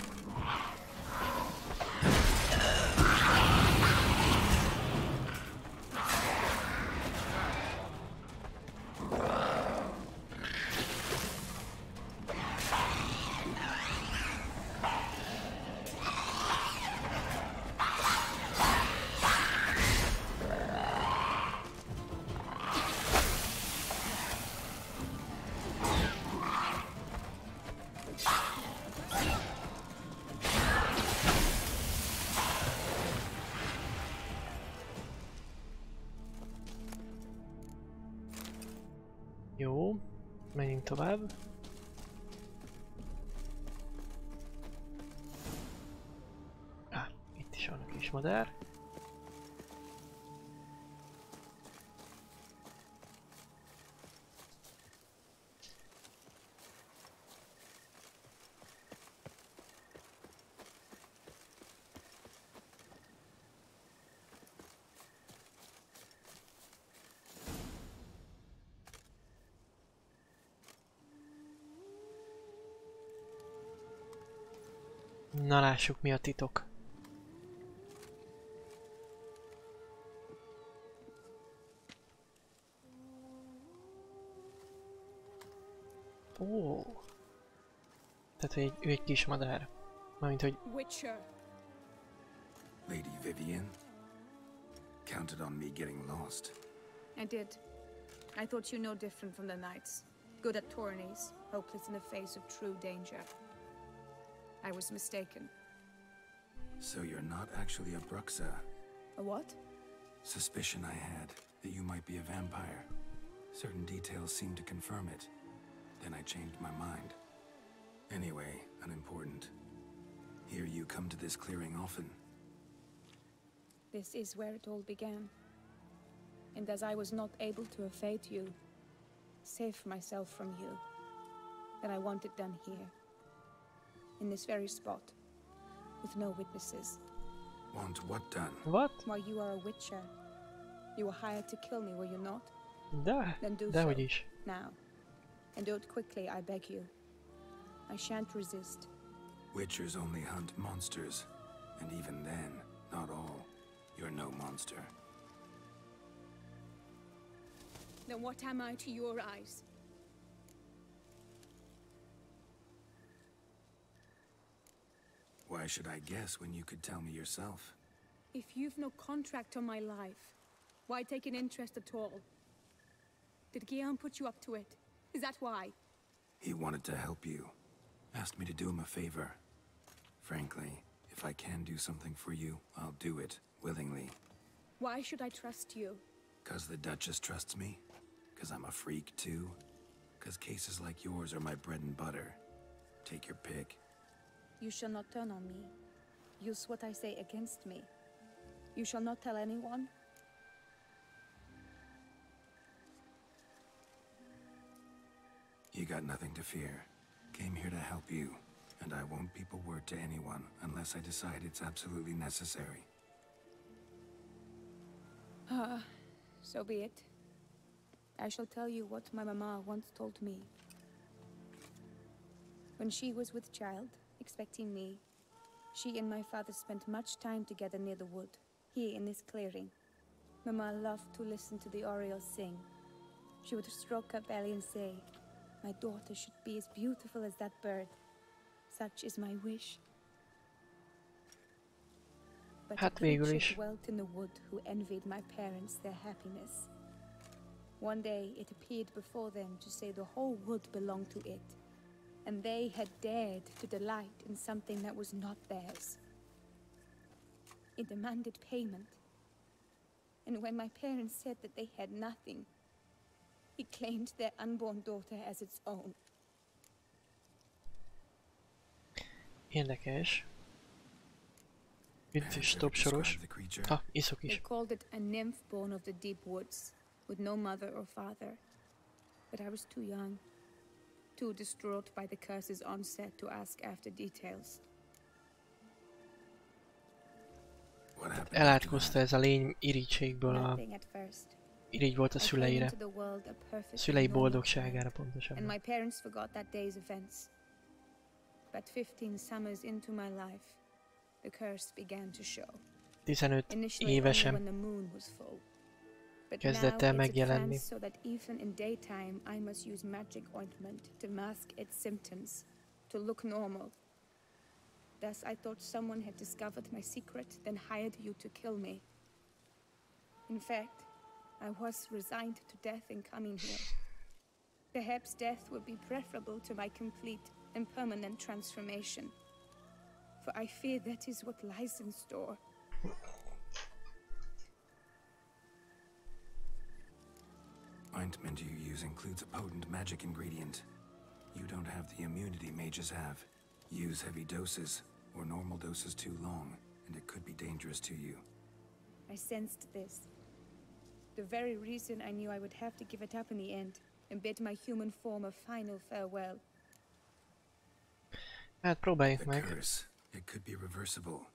Tovább. Á, itt is van a kis madár. Na lássuk mi a titok. Ó. Tehát hogy egy, ő egy kis madár. Mármint, hogy Witcher. Lady Vivian? Counted on me getting lost. I did. I thought you no different from the knights. Good at tourneys, hopeless in the face of true danger. I was mistaken. So you're not actually a Bruxa. A what? Suspicion I had that you might be a vampire. Certain details seemed to confirm it. Then I changed my mind. Anyway, unimportant. Here you come to this clearing often. This is where it all began. And as I was not able to evade you, save myself from you, then I want it done here. In this very spot. With no witnesses. Want what done? What? Why, you are a witcher. You were hired to kill me, were you not? Da, Then do dehogy so. is. Now. And do it quickly, I beg you. I shan't resist. Witchers only hunt monsters. And even then, not all. You're no monster. Then what am I to your eyes? Why should I guess when you could tell me yourself? If you've no contract on my life, why take an interest at all? Did Guillaume put you up to it? Is that why? He wanted to help you. Asked me to do him a favor. Frankly, if I can do something for you, I'll do it, willingly. Why should I trust you? Cause the Duchess trusts me? Cause I'm a freak, too? Cause cases like yours are my bread and butter. Take your pick. You shall not turn on me. Use what I say against me. You shall not tell anyone. You got nothing to fear. Came here to help you, and I won't peep a word to anyone unless I decide it's absolutely necessary. Ah, so be it. I shall tell you what my mama once told me. When she was with child, expecting me, she and my father spent much time together near the wood, here in this clearing. Mama loved to listen to the orioles sing. She would stroke her belly and say, My daughter should be as beautiful as that bird. Such is my wish. But végül creature is. dwelt in the wood who envied my parents their happiness. One day it appeared before them to say the whole wood belonged to it, and they had dared to delight in something that was not theirs. It demanded payment. And when my parents said that they had nothing, it claimed their unborn daughter as its own. Érdekes. Üdv és stop soros. Ha, iszok They called it a nymph born of the deep woods, with no mother or father. But I was too young, too distraught by the curse's onset to ask after details. Elátkozta ez a lény irítségből a... Nothing at first. Irigy volt a I came szüleire. into the world a perfect Szülei normal boldogságára child, pontosabban. And my parents forgot that day's events. But 15 summers into my life, the curse began to show. 15 Initially only évesen kezdett now el it's megjelenni. so that even in daytime I must use magic ointment to mask its symptoms, to look normal. Thus I thought someone had discovered my secret, then hired you to kill me. In fact, I was resigned to death in coming here. Perhaps death would be preferable to my complete and permanent transformation. For I fear that is what lies in store. Ointment you use includes a potent magic ingredient. You don't have the immunity mages have. Use heavy doses, or normal doses too long, and it could be dangerous to you. I sensed this. The very reason I knew I would have to give it up in the end and bid my human form a final farewell. Uh, hát próbáljuk The meg. curse, it could be reversible.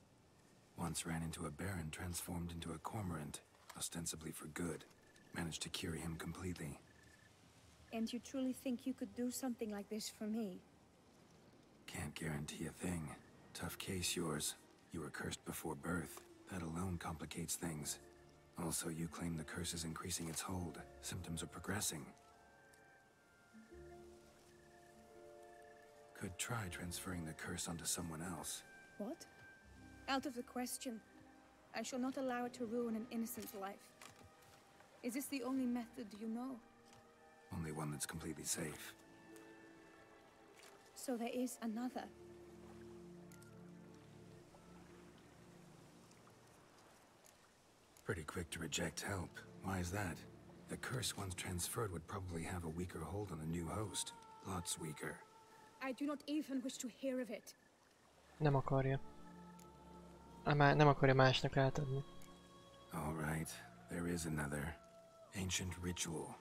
Once ran into a baron transformed into a cormorant, ostensibly for good. Managed to cure him completely. And you truly think you could do something like this for me? Can't guarantee a thing. Tough case yours. You were cursed before birth. That alone complicates things. Also, you claim the curse is increasing its hold. Symptoms are progressing. Could try transferring the curse onto someone else. What? Out of the question. I shall not allow it to ruin an innocent life. Is this the only method you know? Only one that's completely safe. So there is another. Pretty quick to reject help. Why is that? The curse once transferred would probably have a weaker hold on the new host. Lots weaker. I do not even wish to hear of it. Nem akarja. Nem, á- nem akarja másnak átadni. All right, there is another. Ancient ritual.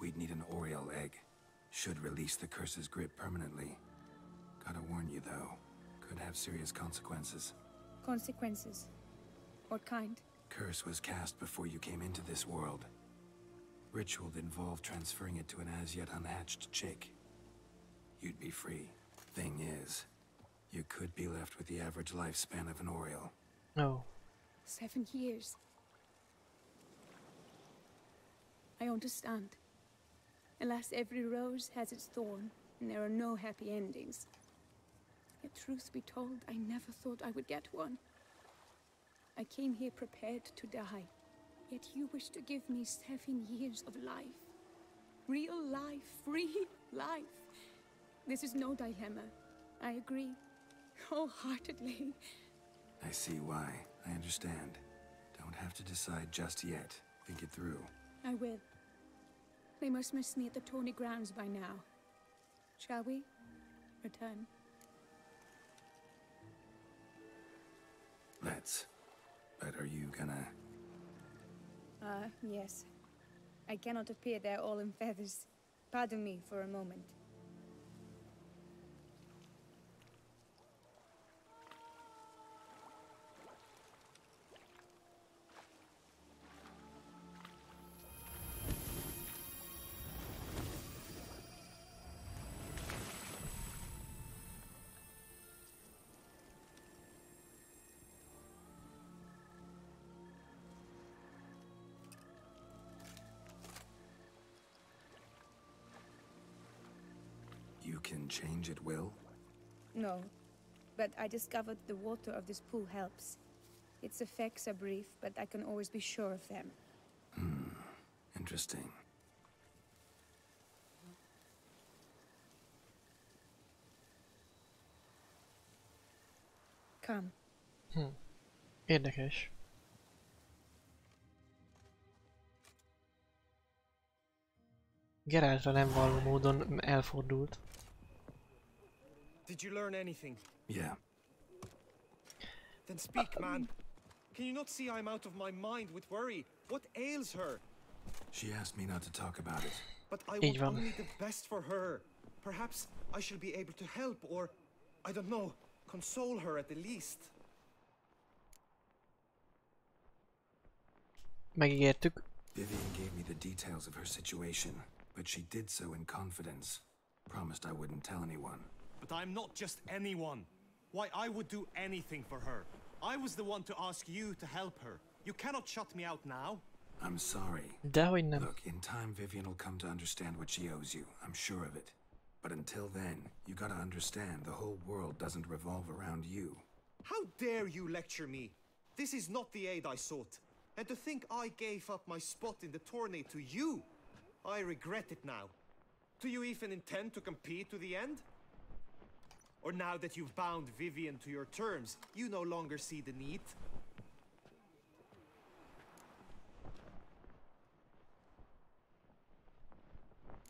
We'd need an oriole egg. Should release the curse's grip permanently. Gotta warn you though, could have serious consequences. Consequences. What kind? Curse was cast before you came into this world. Ritual that involved transferring it to an as yet unhatched chick. You'd be free. Thing is, you could be left with the average lifespan of an oriole. Oh. Seven years. I understand. Alas, every rose has its thorn, and there are no happy endings. Yet, truth be told, I never thought I would get one. I came here prepared to die, yet you wish to give me seven years of life. Real life, free life. This is no dilemma. I agree, wholeheartedly. I see why. I understand. Don't have to decide just yet. Think it through. I will. They must miss me at the Tourney grounds by now. Shall we? Return. Let's. But are you gonna... Ah, yes. I cannot appear there all in feathers. Pardon me for a moment. Can change at will? No, but I discovered the water of this pool helps. Its effects are brief, but I can always be sure of them. Hmm. Interesting. Come. Hm. Érdekes. Geráltra nem való módon elfordult. Did you learn anything? Yeah. Then speak, man. Can you not see I'm out of my mind with worry? What ails her? She asked me not to talk about it. But I want only the best for her. Perhaps I shall be able to help or, I don't know, console her at the least. Megígértük. Vivienne gave me the details of her situation, but she did so in confidence. Promised I wouldn't tell anyone. But I'm not just anyone. Why, I would do anything for her. I was the one to ask you to help her. You cannot shut me out now. I'm sorry. Dehogy nem. Look, in time Vivienne will come to understand what she owes you. I'm sure of it. But until then, you gotta understand the whole world doesn't revolve around you. How dare you lecture me? This is not the aid I sought. And to think I gave up my spot in the tourney to you, I regret it now. Do you even intend to compete to the end? Or now that you've bound Vivienne to your terms, you no longer see the need?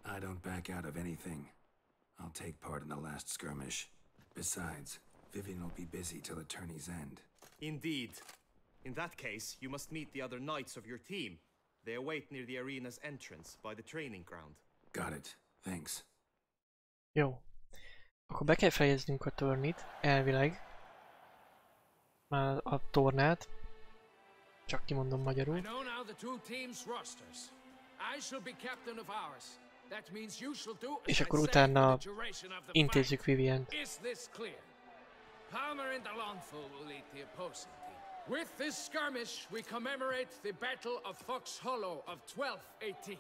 I don't back out of anything. I'll take part in the last skirmish. Besides, Vivienne will be busy till the tourney's end. Indeed. In that case, you must meet the other knights of your team. They await near the arena's entrance, by the training ground. Got it. Thanks. Jó. Akkor be kell fejeznünk a turnit, elvileg. Már a tornát. Csak kimondom I magyarul. know now the two teams' rosters. I shall be captain of ours. That means you shall do as És I akkor say utána for the duration of the intézzük Vivient. fight. Is this clear? Palmer and Alonso will lead the opposing team. With this skirmish, we commemorate the Battle of Fox Hollow of 1218,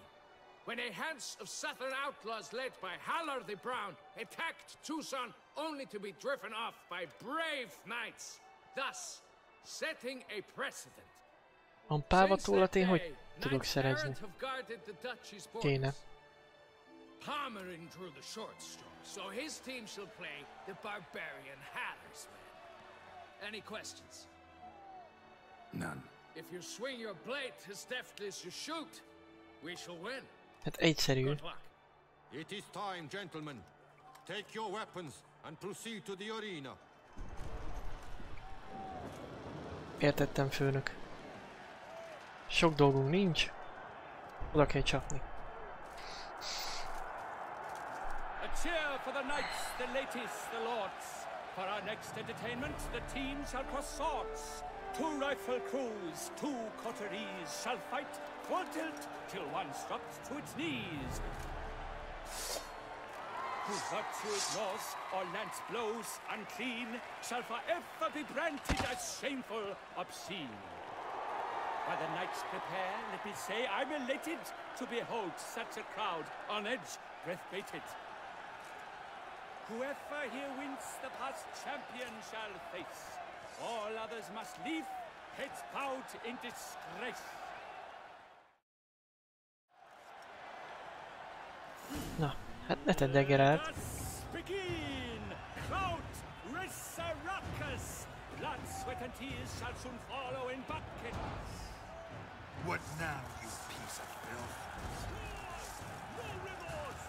when a hands of southern outlaws led by Haller the Brown attacked Toussaint only to be driven off by brave knights, thus setting a precedent. Van pálva Since túlat that én hogy day, tudok knights szerezni? errant have guarded the Kéne. borders. Palmerin drew the short straw, so his team shall play the barbarian Haller's men. Any questions? None. If you swing your blade as deftly as you shoot, we shall win. Egyszerű. Good luck. It is time, gentlemen. Take your weapons and proceed to the arena. Értettem, főnök. Sok dolgunk nincs. Oda kell csapni. A cheer for the knights, the ladies, the lords. For our next entertainment, the team shall cross swords. Two rifle crews, two coteries shall fight full tilt till one drops to its knees. Who virtue ignores or lance blows unclean shall forever be branded as shameful, obscene. While the knights prepare, let me say I'm elated to behold such a crowd on edge, breath baited. Whoever here wins the past champion shall face. All others must leave, heads bowed in disgrace. Na, hát ne tedd el Let's begin! Crowd, race! Blood, sweat, and tears shall soon follow in buckets. What now, you piece of filth? No remorse!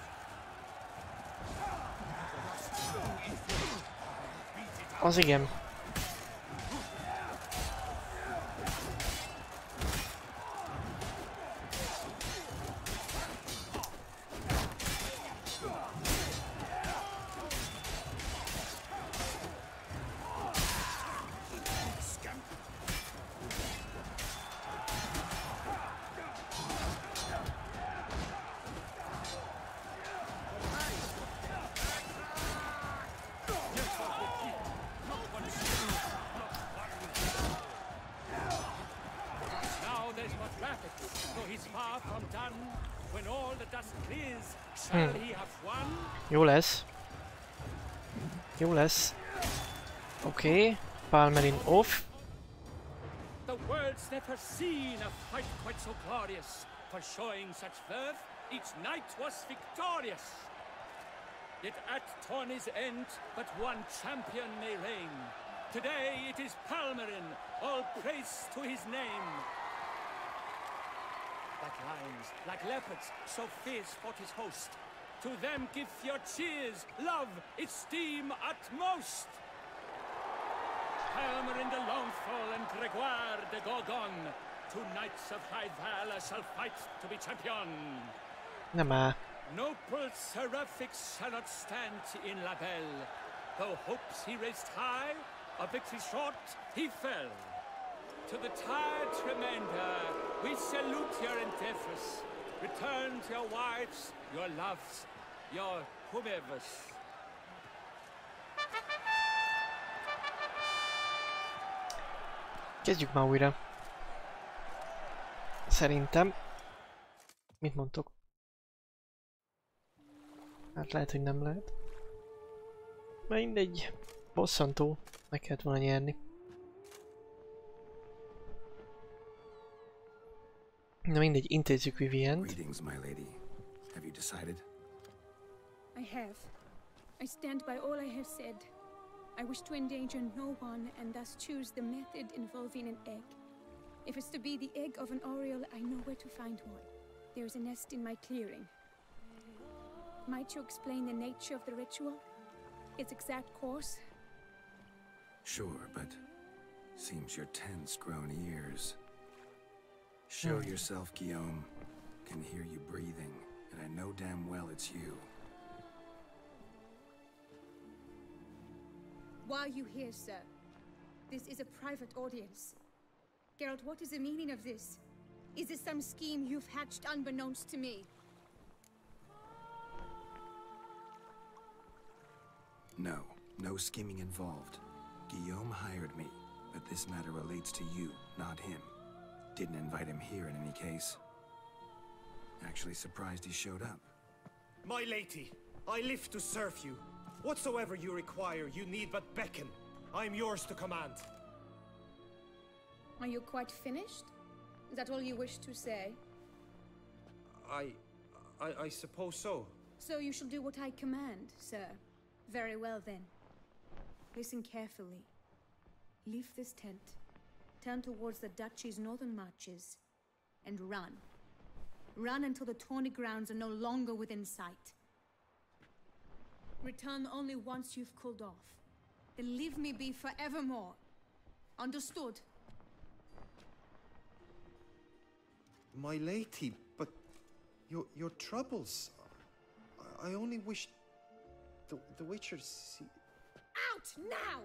Az igen. Palmerin off. The world's never seen a fight quite so glorious. For showing such verve, each knight was victorious. Yet at tourney's end, but one champion may reign. Today it is Palmerin, all praise to his name. Like lions, like leopards, so fierce fought his host. To them give your cheers, love, esteem utmost. Palmerin de Launfal and Gregoire de Gorgon, two knights of high valor shall fight to be champion. Áll. Noble Sir Ravix shall not stand in La Belle. Though hopes he raised high, a victory short he fell. To the tired remainder, we salute your endeavors. Return to your wives, your loves, your whomevers. Kezdjük már újra. Szerintem. Mit mondtok? Hát lehet, hogy nem lehet. Mindegy. Bosszantó. Meg kellett volna nyerni. Na mindegy, intézzük Vivient. Greetings, my lady. Have you decided? I have. I stand by all I have said. I wish to endanger no one and thus choose the method involving an egg. If it's to be the egg of an oriole, I know where to find one. There is a nest in my clearing. Might you explain the nature of the ritual? Its exact course? Sure, but seems your tense grown ears. Show Hmm. yourself, Guillaume. Can hear you breathing, and I know damn well it's you. Why are you here, sir? This is a private audience. Geralt, what is the meaning of this? Is this some scheme you've hatched unbeknownst to me? No, no scheming involved. Guillaume hired me, but this matter relates to you, not him. Didn't invite him here in any case. Actually surprised he showed up. My lady, I live to serve you. Whatsoever you require, you need but beckon. I am yours to command. Are you quite finished? Is that all you wish to say? I, I, I suppose so. So you shall do what I command, sir. Very well then. Listen carefully. Leave this tent, turn towards the duchy's northern marches, and run. Run until the tourney grounds are no longer within sight. Return only once you've cooled off. Then leave me be forevermore. Understood? My lady, but your your troubles. I, I only wish the the Witcher see. Out now!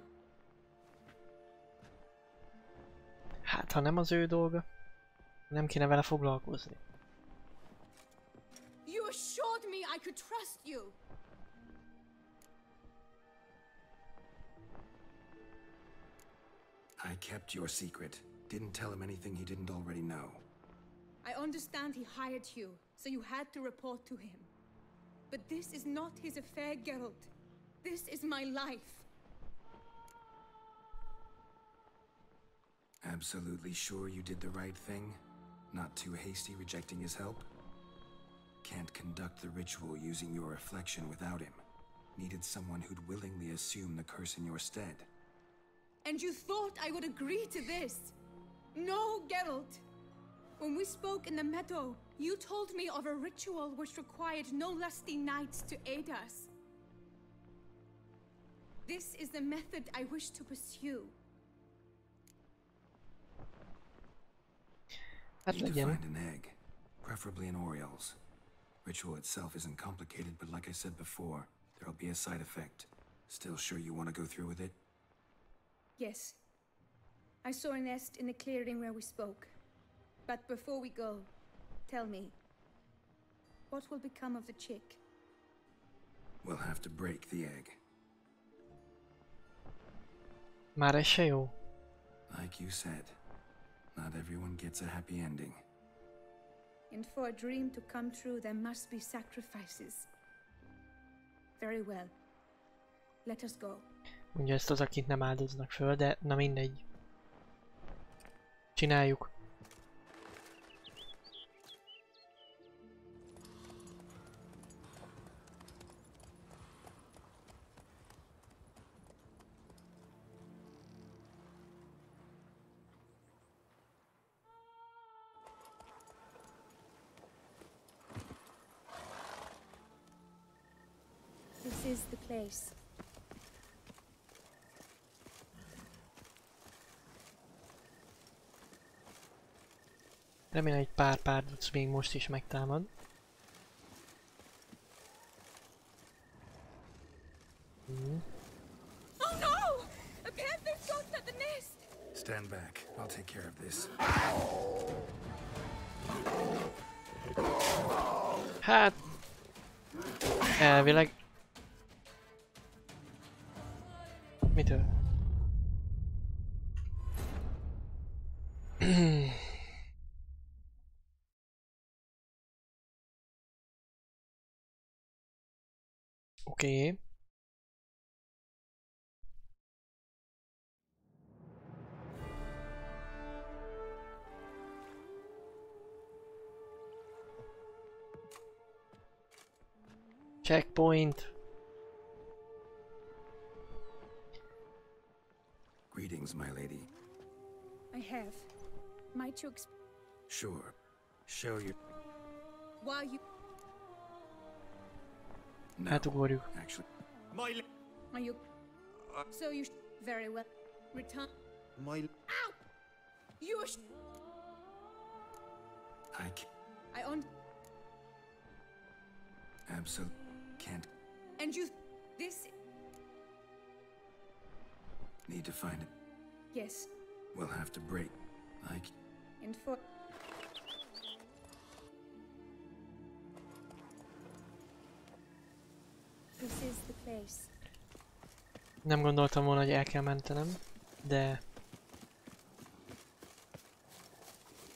Hát, ha nem az ő dolga, nem kéne vele foglalkozni. You assured me I could trust you. I kept your secret. Didn't tell him anything he didn't already know. I understand he hired you, so you had to report to him. But this is not his affair, Geralt. This is my life. Absolutely sure you did the right thing? Not too hasty rejecting his help? Can't conduct the ritual using your reflection without him. Needed someone who'd willingly assume the curse in your stead. And you thought I would agree to this? No, Geralt. When we spoke in the meadow, you told me of a ritual which required no lusty knights to aid us. This is the method I wish to pursue. Hát Need to legyen. find an egg, preferably an Oriole's. Ritual itself isn't complicated, but like I said before, there'll be a side effect. Still sure you want to go through with it? Yes. I saw a nest in the clearing where we spoke. But before we go, tell me, what will become of the chick? We'll have to break the egg. Már ez se. Like you said, not everyone gets a happy ending. And for a dream to come true, there must be sacrifices. Very well. Let us go. Ugye ezt az, akit nem áldoznak föl, de na mindegy. Csináljuk. Place. Remélem egy pár párduc még most is megtámad. Hmm. Oh no! A panther's got at the nest! Stand back. I'll take care of this. Hát... Elvileg... Okay. Checkpoint. Greetings, my lady. I have. Might you exp- Sure. Show your... Why you- No, Átugorjuk. actually. My Are you- So you sh- Very well. Return- My Ow! You sh- I c- I own- absolutely can't. And you- This- Need to find it. Yes. We'll have to break. Like And for- Nem gondoltam volna, hogy el kell mentenem, de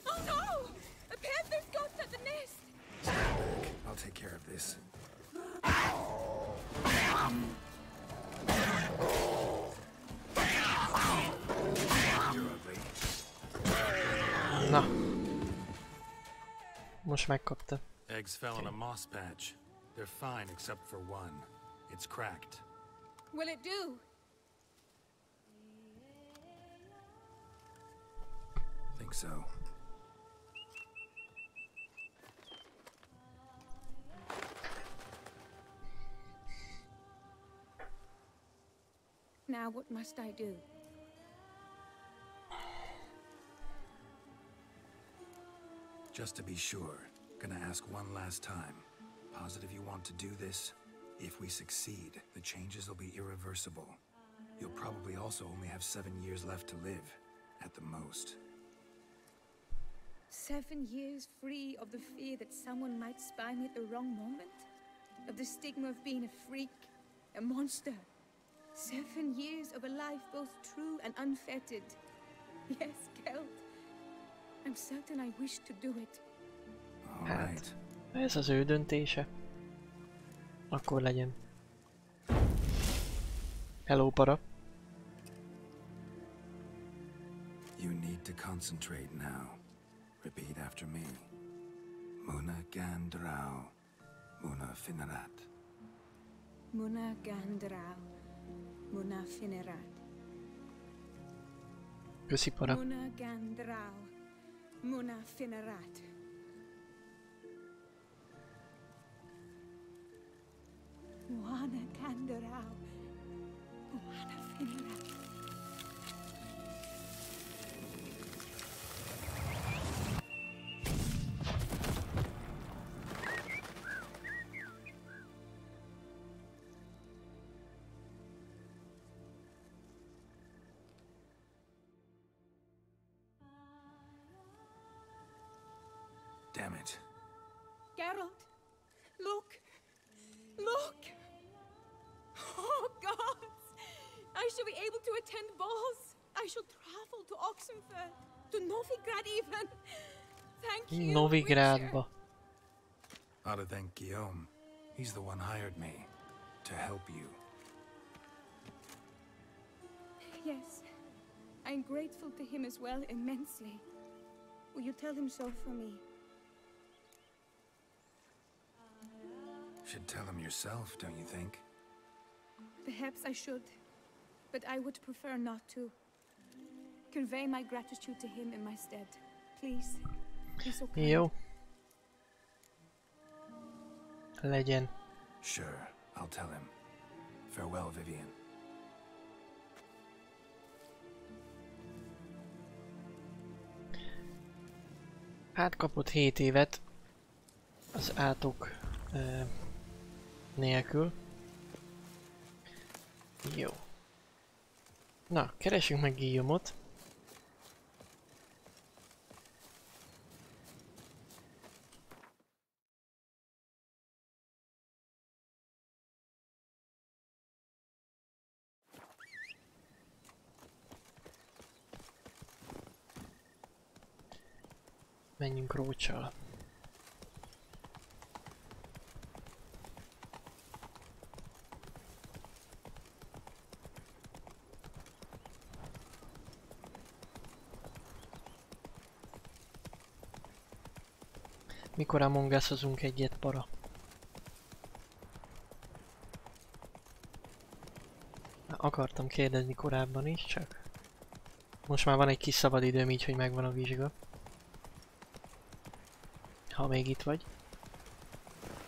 Oh no! A panther's got at the nest! I'll take care of this. You're ugly. Na. Most megkapta. Eggs fell in a moss patch. They're fine except for one. It's cracked. Will it do? Think so. Now what must I do? Just to be sure, gonna ask one last time. Positive you want to do this? If we succeed, the changes will be irreversible. You'll probably also only have seven years left to live, at the most. Seven years free of the fear that someone might spy me at the wrong moment? Of the stigma of being a freak, a monster? Seven years of a life both true and unfettered. Yes, Geralt. I'm certain I wish to do it. Hát, ez az ő döntése. Akkor legyen. Hello, para. You need to concentrate now. Repeat after me. Muna Gandrau. Muna Finarat. Muna Gandrau. Muna Finerat. Köszi, para. Muna Gandrau. Muna Finerat. Muana Gandrau. Muana Finerat. Damn it. Geralt, look! Look! Shall be able to attend balls. I shall travel to Oxenfurt, to Novigrad even. Thank you, Novigradba. Ought to thank Guillaume. He's the one hired me. To help you. Yes. I'm grateful to him as well, immensely. Will you tell him so for me? Should tell him yourself, don't you think? Perhaps I should, but I would prefer not to. Convey my gratitude to him in my stead. Please. Be so kind. Jó. Legyen. Sure, I'll tell him. Farewell, Vivienne. Hát kapott 7 évet az átok ö, nélkül. Jó. Na, keresünk meg Guillaumot. Menjünk rócsal. Mikor Among Us-ozunk egyet, para? Akartam kérdezni korábban is, csak... Most már van egy kis szabadidőm így, hogy megvan a vizsga. Ha még itt vagy.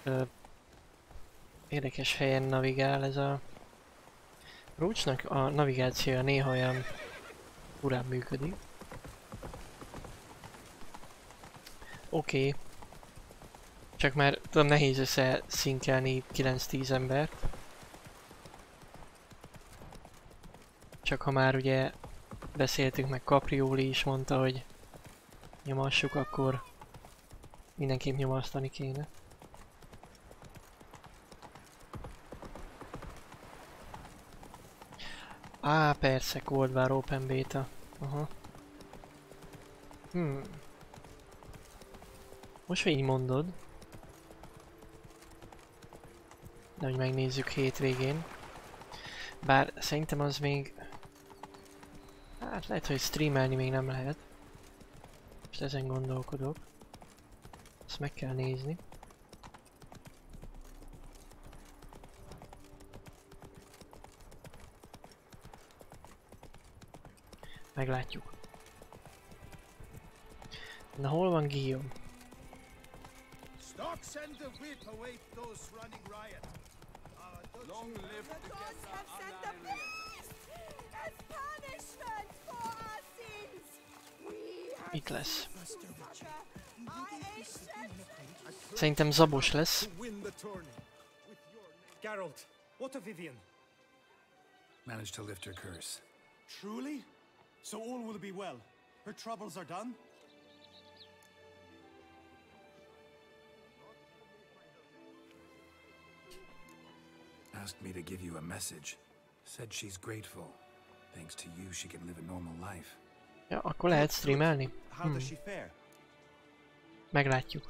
Ö, érdekes helyen navigál ez a... Roachnak a navigációja néha olyan urán működik. Oké. Okay. Csak már tudom nehéz összeszinkelni 9-10 embert. Csak ha már ugye beszéltünk meg Caprioli is mondta, hogy nyomassuk, akkor mindenképp nyomasztani kéne. Á, persze, Cold War Open Beta. Aha. Hmm. Most, hogy így mondod. De hogy megnézzük hétvégén. Bár szerintem az még... Hát lehet, hogy streamelni még nem lehet. Most ezen gondolkodok. Ezt meg kell nézni. Meglátjuk. Na hol van Guillaume? Stocks and the whip await those running riot. Long live the gods have sent the beast as punishment for our sins. We have Itt lesz. I Szerintem zabos lesz. Geralt, what of Vivienne? Managed to lift her curse. Truly? So all will be well. Her troubles are done? Asked me to give you a message. Said she's grateful. Thanks to you, she can live a normal life. Ja, akkor lehet streamelni? How Hmm. does she fare? Meglátjuk.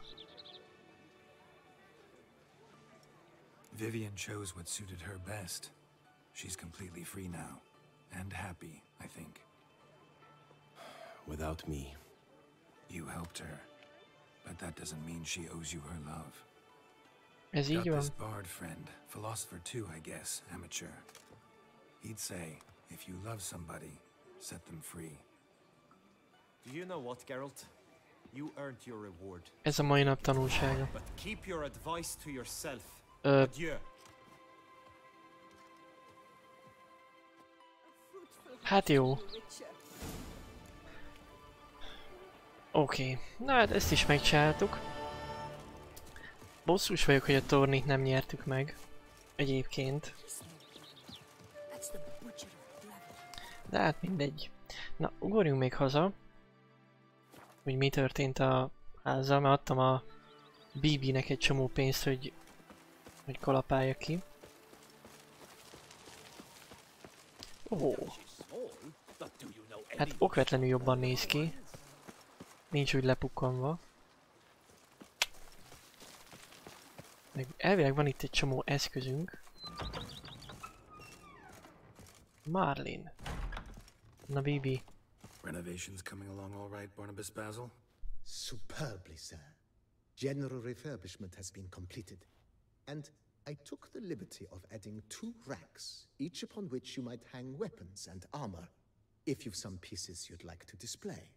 Vivienne chose what suited her best. She's completely free now. And happy, I think. Without me. You helped her. But that doesn't mean she owes you her love. Ez Got így van. this bard friend, philosopher too, I guess, amateur. He'd say, if you love somebody, set them free. Do you know what, Geralt? You earned your reward. Ez a mai nap tanulsága. But keep your advice to yourself. Ö, Adieu. hát jó. Oké, okay. na hát ezt is megcsináltuk. Bosszus vagyok, hogy a tornit nem nyertük meg. Egyébként. De hát mindegy. Na, ugorjunk még haza. Hogy mi történt a házzal, mert adtam a BB-nek egy csomó pénzt, hogy, hogy kalapálja ki. Ó, hát okvetlenül jobban néz ki. Nincs úgy lepukkanva. Meg elvileg van itt egy csomó eszközünk. Marlin. Na Bibi. Renovations coming along all right, Barnabas Basil? Superbly, sir. General refurbishment has been completed. And I took the liberty of adding two racks, each upon which you might hang weapons and armor, if you've some pieces you'd like to display.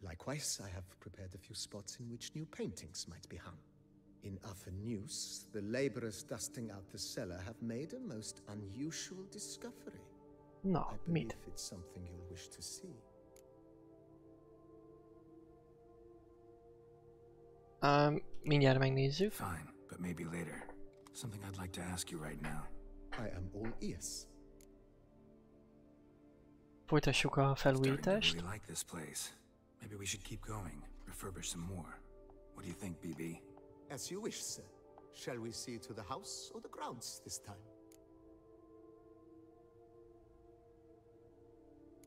Likewise, I have prepared a few spots in which new paintings might be hung. In Athenus, the laborers dusting out the cellar have made a most unusual discovery. Na, I believe mit? it's something you'll wish to see. Um, mindjárt megnézzük. Fine, but maybe later. Something I'd like to ask you right now. I am all ears. Folytassuk a Starting to felújítást. really like this place. Maybe we should keep going, refurbish some more. What do you think, BB? As you wish, sir. Shall we see to the house or the grounds this time?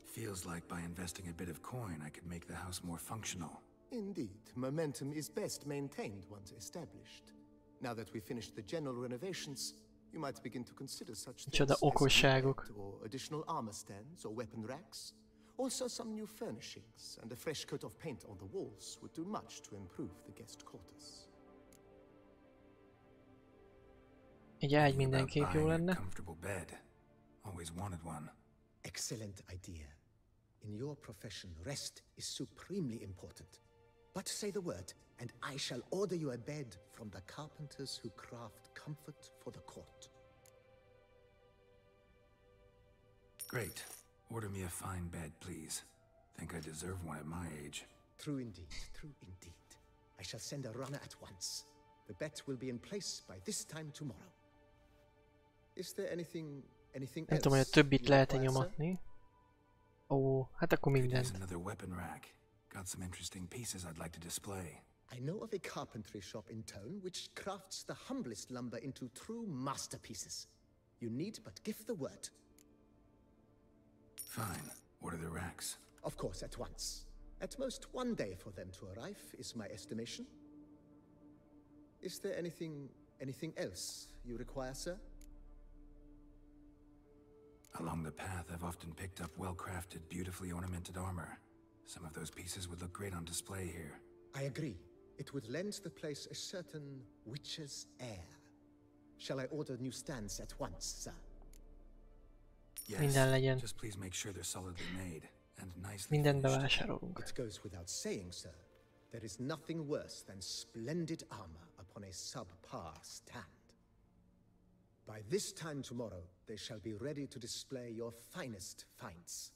Feels like by investing a bit of coin, I could make the house more functional. Indeed, momentum is best maintained once established. Now that we've finished the general renovations, you might begin to consider such things as okosságok. or additional armor stands or weapon racks. Also, some new furnishings and a fresh coat of paint on the walls would do much to improve the guest quarters. Egy ágy mindenképp jó Buying a lenne. comfortable bed. Always wanted one. Excellent idea. In your profession, rest is supremely important. But say the word, and I shall order you a bed from the carpenters who craft comfort for the court. Great. Order me a fine bed, please. Think I deserve one at my age. True indeed, true indeed. I shall send a runner at once. The bet will be in place by this time tomorrow. Is there anything, anything Nem else? tudom, hogy a többit you lehet-e nyomatni. Ó, hát akkor mindent. another weapon rack. Got some interesting pieces I'd like to display. I know of a carpentry shop in town which crafts the humblest lumber into true masterpieces. You need but give the word. Fine. Order the racks. Of course, at once. At most one day for them to arrive, is my estimation. Is there anything, anything else you require, sir? Along the path, I've often picked up well-crafted, beautifully ornamented armor. Some of those pieces would look great on display here. I agree. It would lend the place a certain witch's air. Shall I order new stands at once, sir? Yes. Minden. Just please make sure they're solidly made and nicely Mindent finished. bevásárolunk. It goes without saying, sir. There is nothing worse than splendid armor upon a subpar stand. By this time tomorrow, they shall be ready to display your finest finds.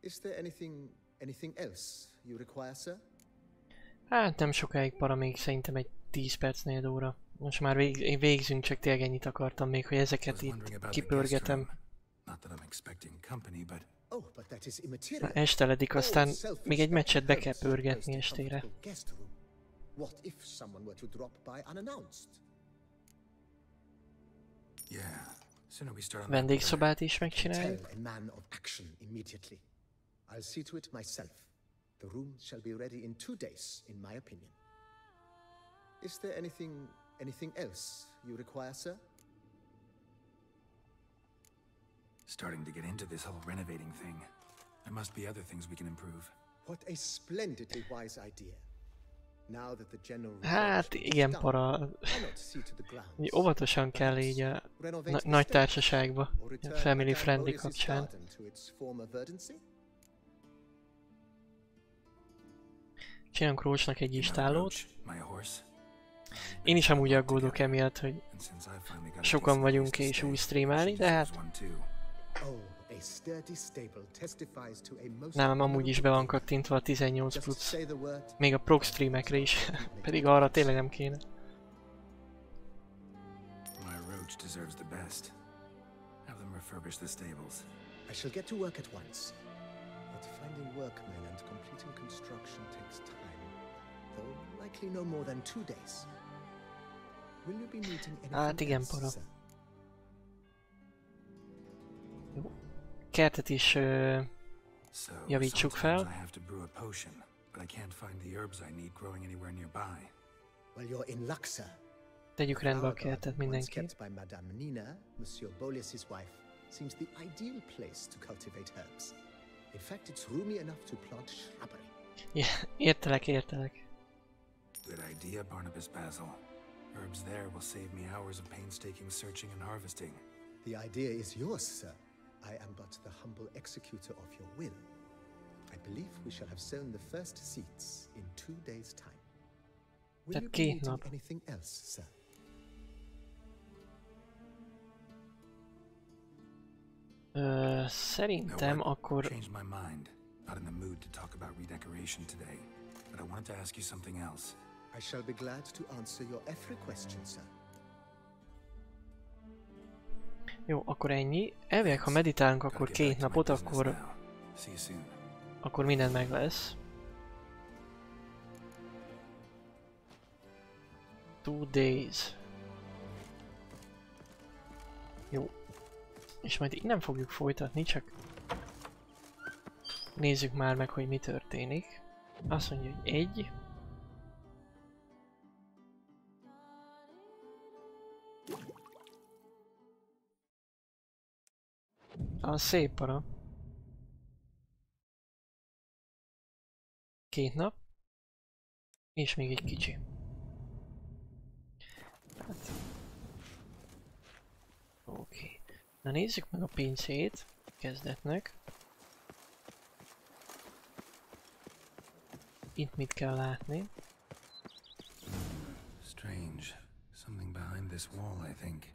Is there anything, anything else you require, sir? Hát nem sokáig para még szerintem egy 10 percnél óra. Most már vég, végzünk, csak tényleg ennyit akartam még, hogy ezeket itt kipörgetem. Oh, Na, immaterial. esteledik, aztán még egy meccset be kell pörgetni estére. What if someone were to drop by unannounced? Yeah. Sooner we start on that better. Vendégszobát is Tell megcsináljuk. a man of action immediately. I'll see to it myself. The room shall be ready in two days, in my opinion. Is there anything, anything else you require, sir? Starting to get into this whole renovating thing. There must be other things we can improve. What a splendidly wise idea. Now that the general Hát refurbishment is igen, done, para. why not see to the grounds? Így óvatosan kell így a Renovate na- the nagy stage, társaságba, or a return family Madame friendly Boreas's kapcsán. garden to its former verdancy? Csinálunk Rócsnak egy istálót. My horse. Én is amúgy aggódok emiatt, hogy And since I finally got a sokan decent vagyunk place to és stay, úgy streamálni, de hát one too. Oh, a sturdy stable testifies to a most nálam amúgy is be van kattintva a 18 Just plusz. say the word. Még a prog streamekre is, pedig arra tényleg nem kéne. Deserves the best. Have them refurbish the stables. I shall get to work at once. But finding workmen and completing construction takes time, though likely no more than two days. Will you be needing anything ah, Hát igen, else, para. sir? Kertet is ö, So javítsuk sometimes fel. I have to brew a potion, but I can't find the herbs I need growing anywhere nearby. Well, you're in luck, sir. Tegyük rendbe a Flower kertet garden once mindenki. kept by Madame Nina, Monsieur Bolis's wife, seems the ideal place to cultivate herbs. In fact, it's roomy enough to plant shrubbery. Yeah, értelek, értelek. Good idea, Barnabas Basil. Herbs there will save me hours of painstaking searching and harvesting. The idea is yours, sir. I am but the humble executor of your will. I believe we shall have sown the first seeds in two days' time. Will you be két needing nap. anything else, sir? Ö, szerintem akkor... Changed my mind. Not in the mood to talk about redecoration today. But I wanted to ask you something else. I shall be glad to answer your every question, sir. Jó, akkor ennyi. Elvileg, ha meditálunk akkor két napot, akkor, akkor minden meg lesz. Two days. Jó. És majd innen fogjuk folytatni, csak nézzük már meg, hogy mi történik. Azt mondja, hogy egy. A szép para. Két nap. És még egy kicsi. Hát. Oké. Na nézzük meg a pincét. Kezdetnek. Itt mit kell látni? Strange. Something behind this wall, I think.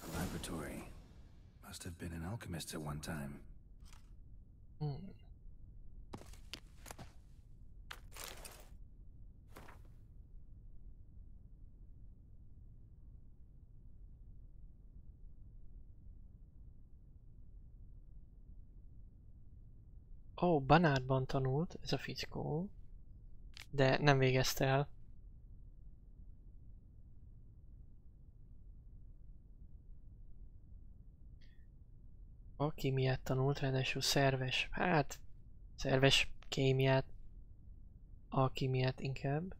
A laboratory. Must have been an alchemist at one time. Hmm. Ó, oh, Banárban tanult ez a fickó, de nem végezte el. Alkimiát tanult, ráadásul szerves, hát szerves kémiát, alkimiát inkább.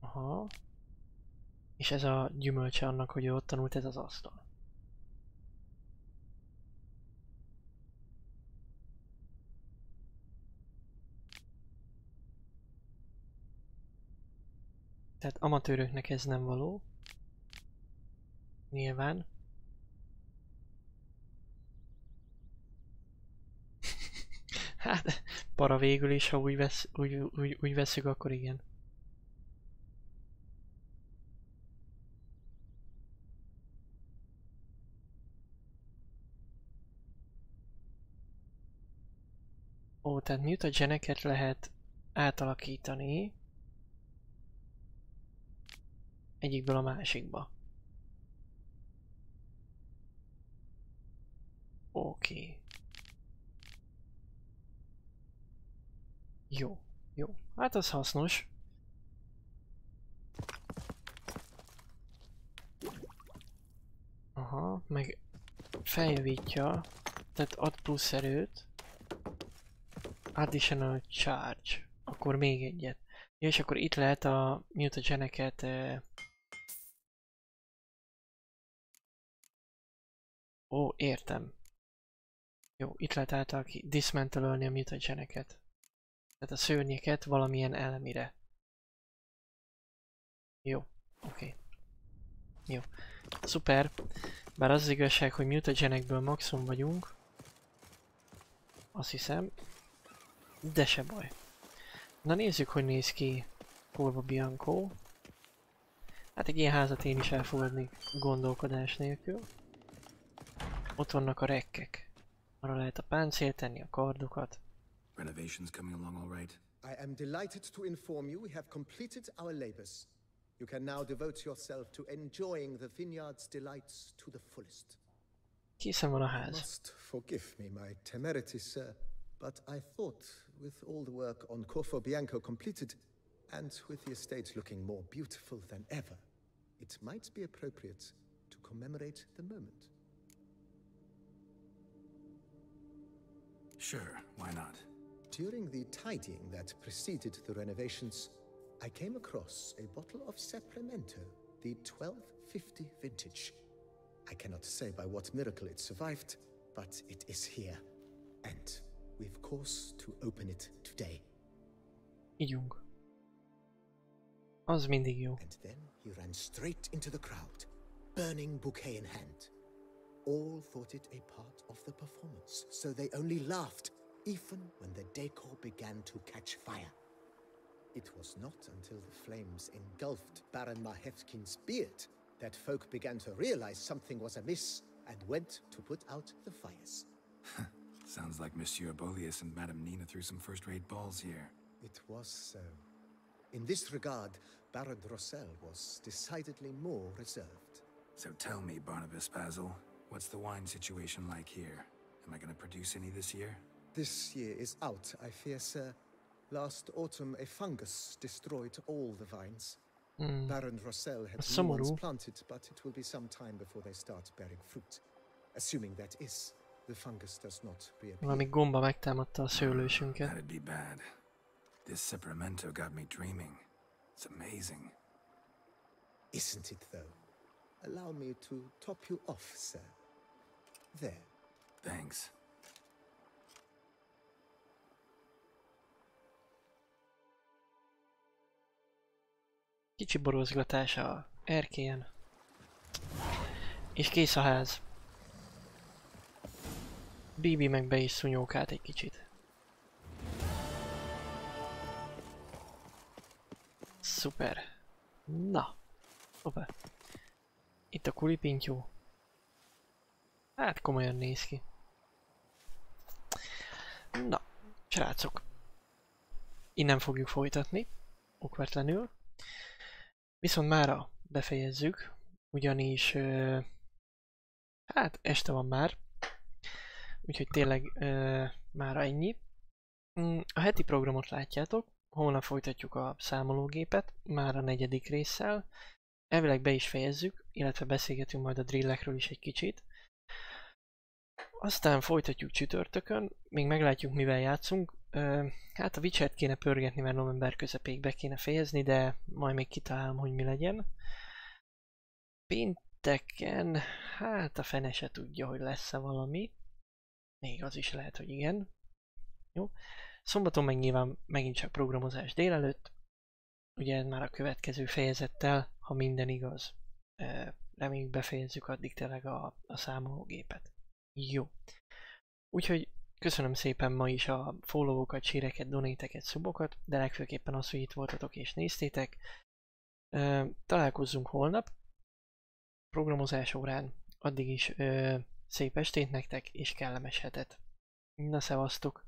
Aha. És ez a gyümölcse annak, hogy ő ott tanult, ez az asztal. Tehát amatőröknek ez nem való. Nyilván. hát, para végül is, ha úgy, vesz, úgy, úgy, úgy veszük, akkor igen. Ó, tehát mutageneket lehet átalakítani egyikből a másikba. Oké. Okay. Jó, jó. Hát az hasznos. Aha, meg feljavítja, tehát ad plusz erőt. Additional charge. Akkor még egyet. Ja, és akkor itt lehet a mutageneket Ó, értem. Jó, itt lehet által dismantle a mutageneket. Tehát a szörnyeket valamilyen elemire. Jó, oké. Okay. Jó. Szuper. Bár az, az igazság, hogy mutagenekből maximum vagyunk. Azt hiszem. De se baj. Na nézzük, hogy néz ki Corvo Bianco. Hát egy ilyen házat én is elfogadnék gondolkodás nélkül. Ott vannak a rekkek. Arra lehet a páncélt tenni, a kardokat. Renovations coming along all right? I am delighted to inform you we have completed our labors. You can now devote yourself to enjoying the vineyard's delights to the fullest. Készen van a ház. Must forgive me my temerity, sir, but I thought with all the work on Corvo Bianco completed, and with the estate looking more beautiful than ever, it might be appropriate to commemorate the moment. Sure, why not? During the tidying that preceded the renovations, I came across a bottle of Sepremento, the 1250 vintage. I cannot say by what miracle it survived, but it is here. And we've course to open it today. Ígyunk. Az mindig jó. And then he ran straight into the crowd, burning bouquet in hand. All thought it a part of the performance, so they only laughed, even when the decor began to catch fire. It was not until the flames engulfed Baron Mahevkin's beard that folk began to realize something was amiss and went to put out the fires. Sounds like Monsieur Bolius and Madame Nina threw some first-rate balls here. It was so. In this regard, Baron Rossel was decidedly more reserved. So tell me, Barnabas Basil, what's the wine situation like here? Am I gonna produce any this year? This year is out, I fear, sir. Last autumn, a fungus destroyed all the vines. Hmm. Baron Rossel had new ones planted, but it will be some time before they start bearing fruit. Assuming that is, the fungus does not reappear. Valami gomba megtámadta a szőlősünket. That'd be bad. This Sepremento got me dreaming. It's amazing. Isn't it, though? Allow me to top you off, sir. There. Thanks. Kicsi borozgatás a erkélyen. És kész a ház. Bibi meg be is szunyókált egy kicsit. Szuper. Na. Hoppá. Itt a kulipintyó. Hát komolyan néz ki. Na, srácok. Innen fogjuk folytatni. Okvetlenül. Viszont mára befejezzük, ugyanis hát este van már, úgyhogy tényleg ö, mára ennyi. Mm, A heti programot látjátok, holnap folytatjuk a számológépet, már a negyedik résszel. Elvileg be is fejezzük, illetve beszélgetünk majd a drillekről is egy kicsit. Aztán folytatjuk csütörtökön, még meglátjuk mivel játszunk. Hát a Witcher-t kéne pörgetni, mert november közepéig be kéne fejezni, de majd még kitalálom, hogy mi legyen. Pénteken, hát a fene se tudja, hogy lesz-e valami. Még az is lehet, hogy igen. Jó. Szombaton meg nyilván megint csak programozás délelőtt. Ugye ez már a következő fejezettel, ha minden igaz. Reméljük befejezzük addig tényleg a, a számológépet. Jó. Úgyhogy köszönöm szépen ma is a followókat, síreket, donéteket, szubokat, de legfőképpen az, hogy itt voltatok és néztétek. Találkozzunk holnap programozás órán. Addig is szép estét nektek és kellemes hetet. Na szevasztok!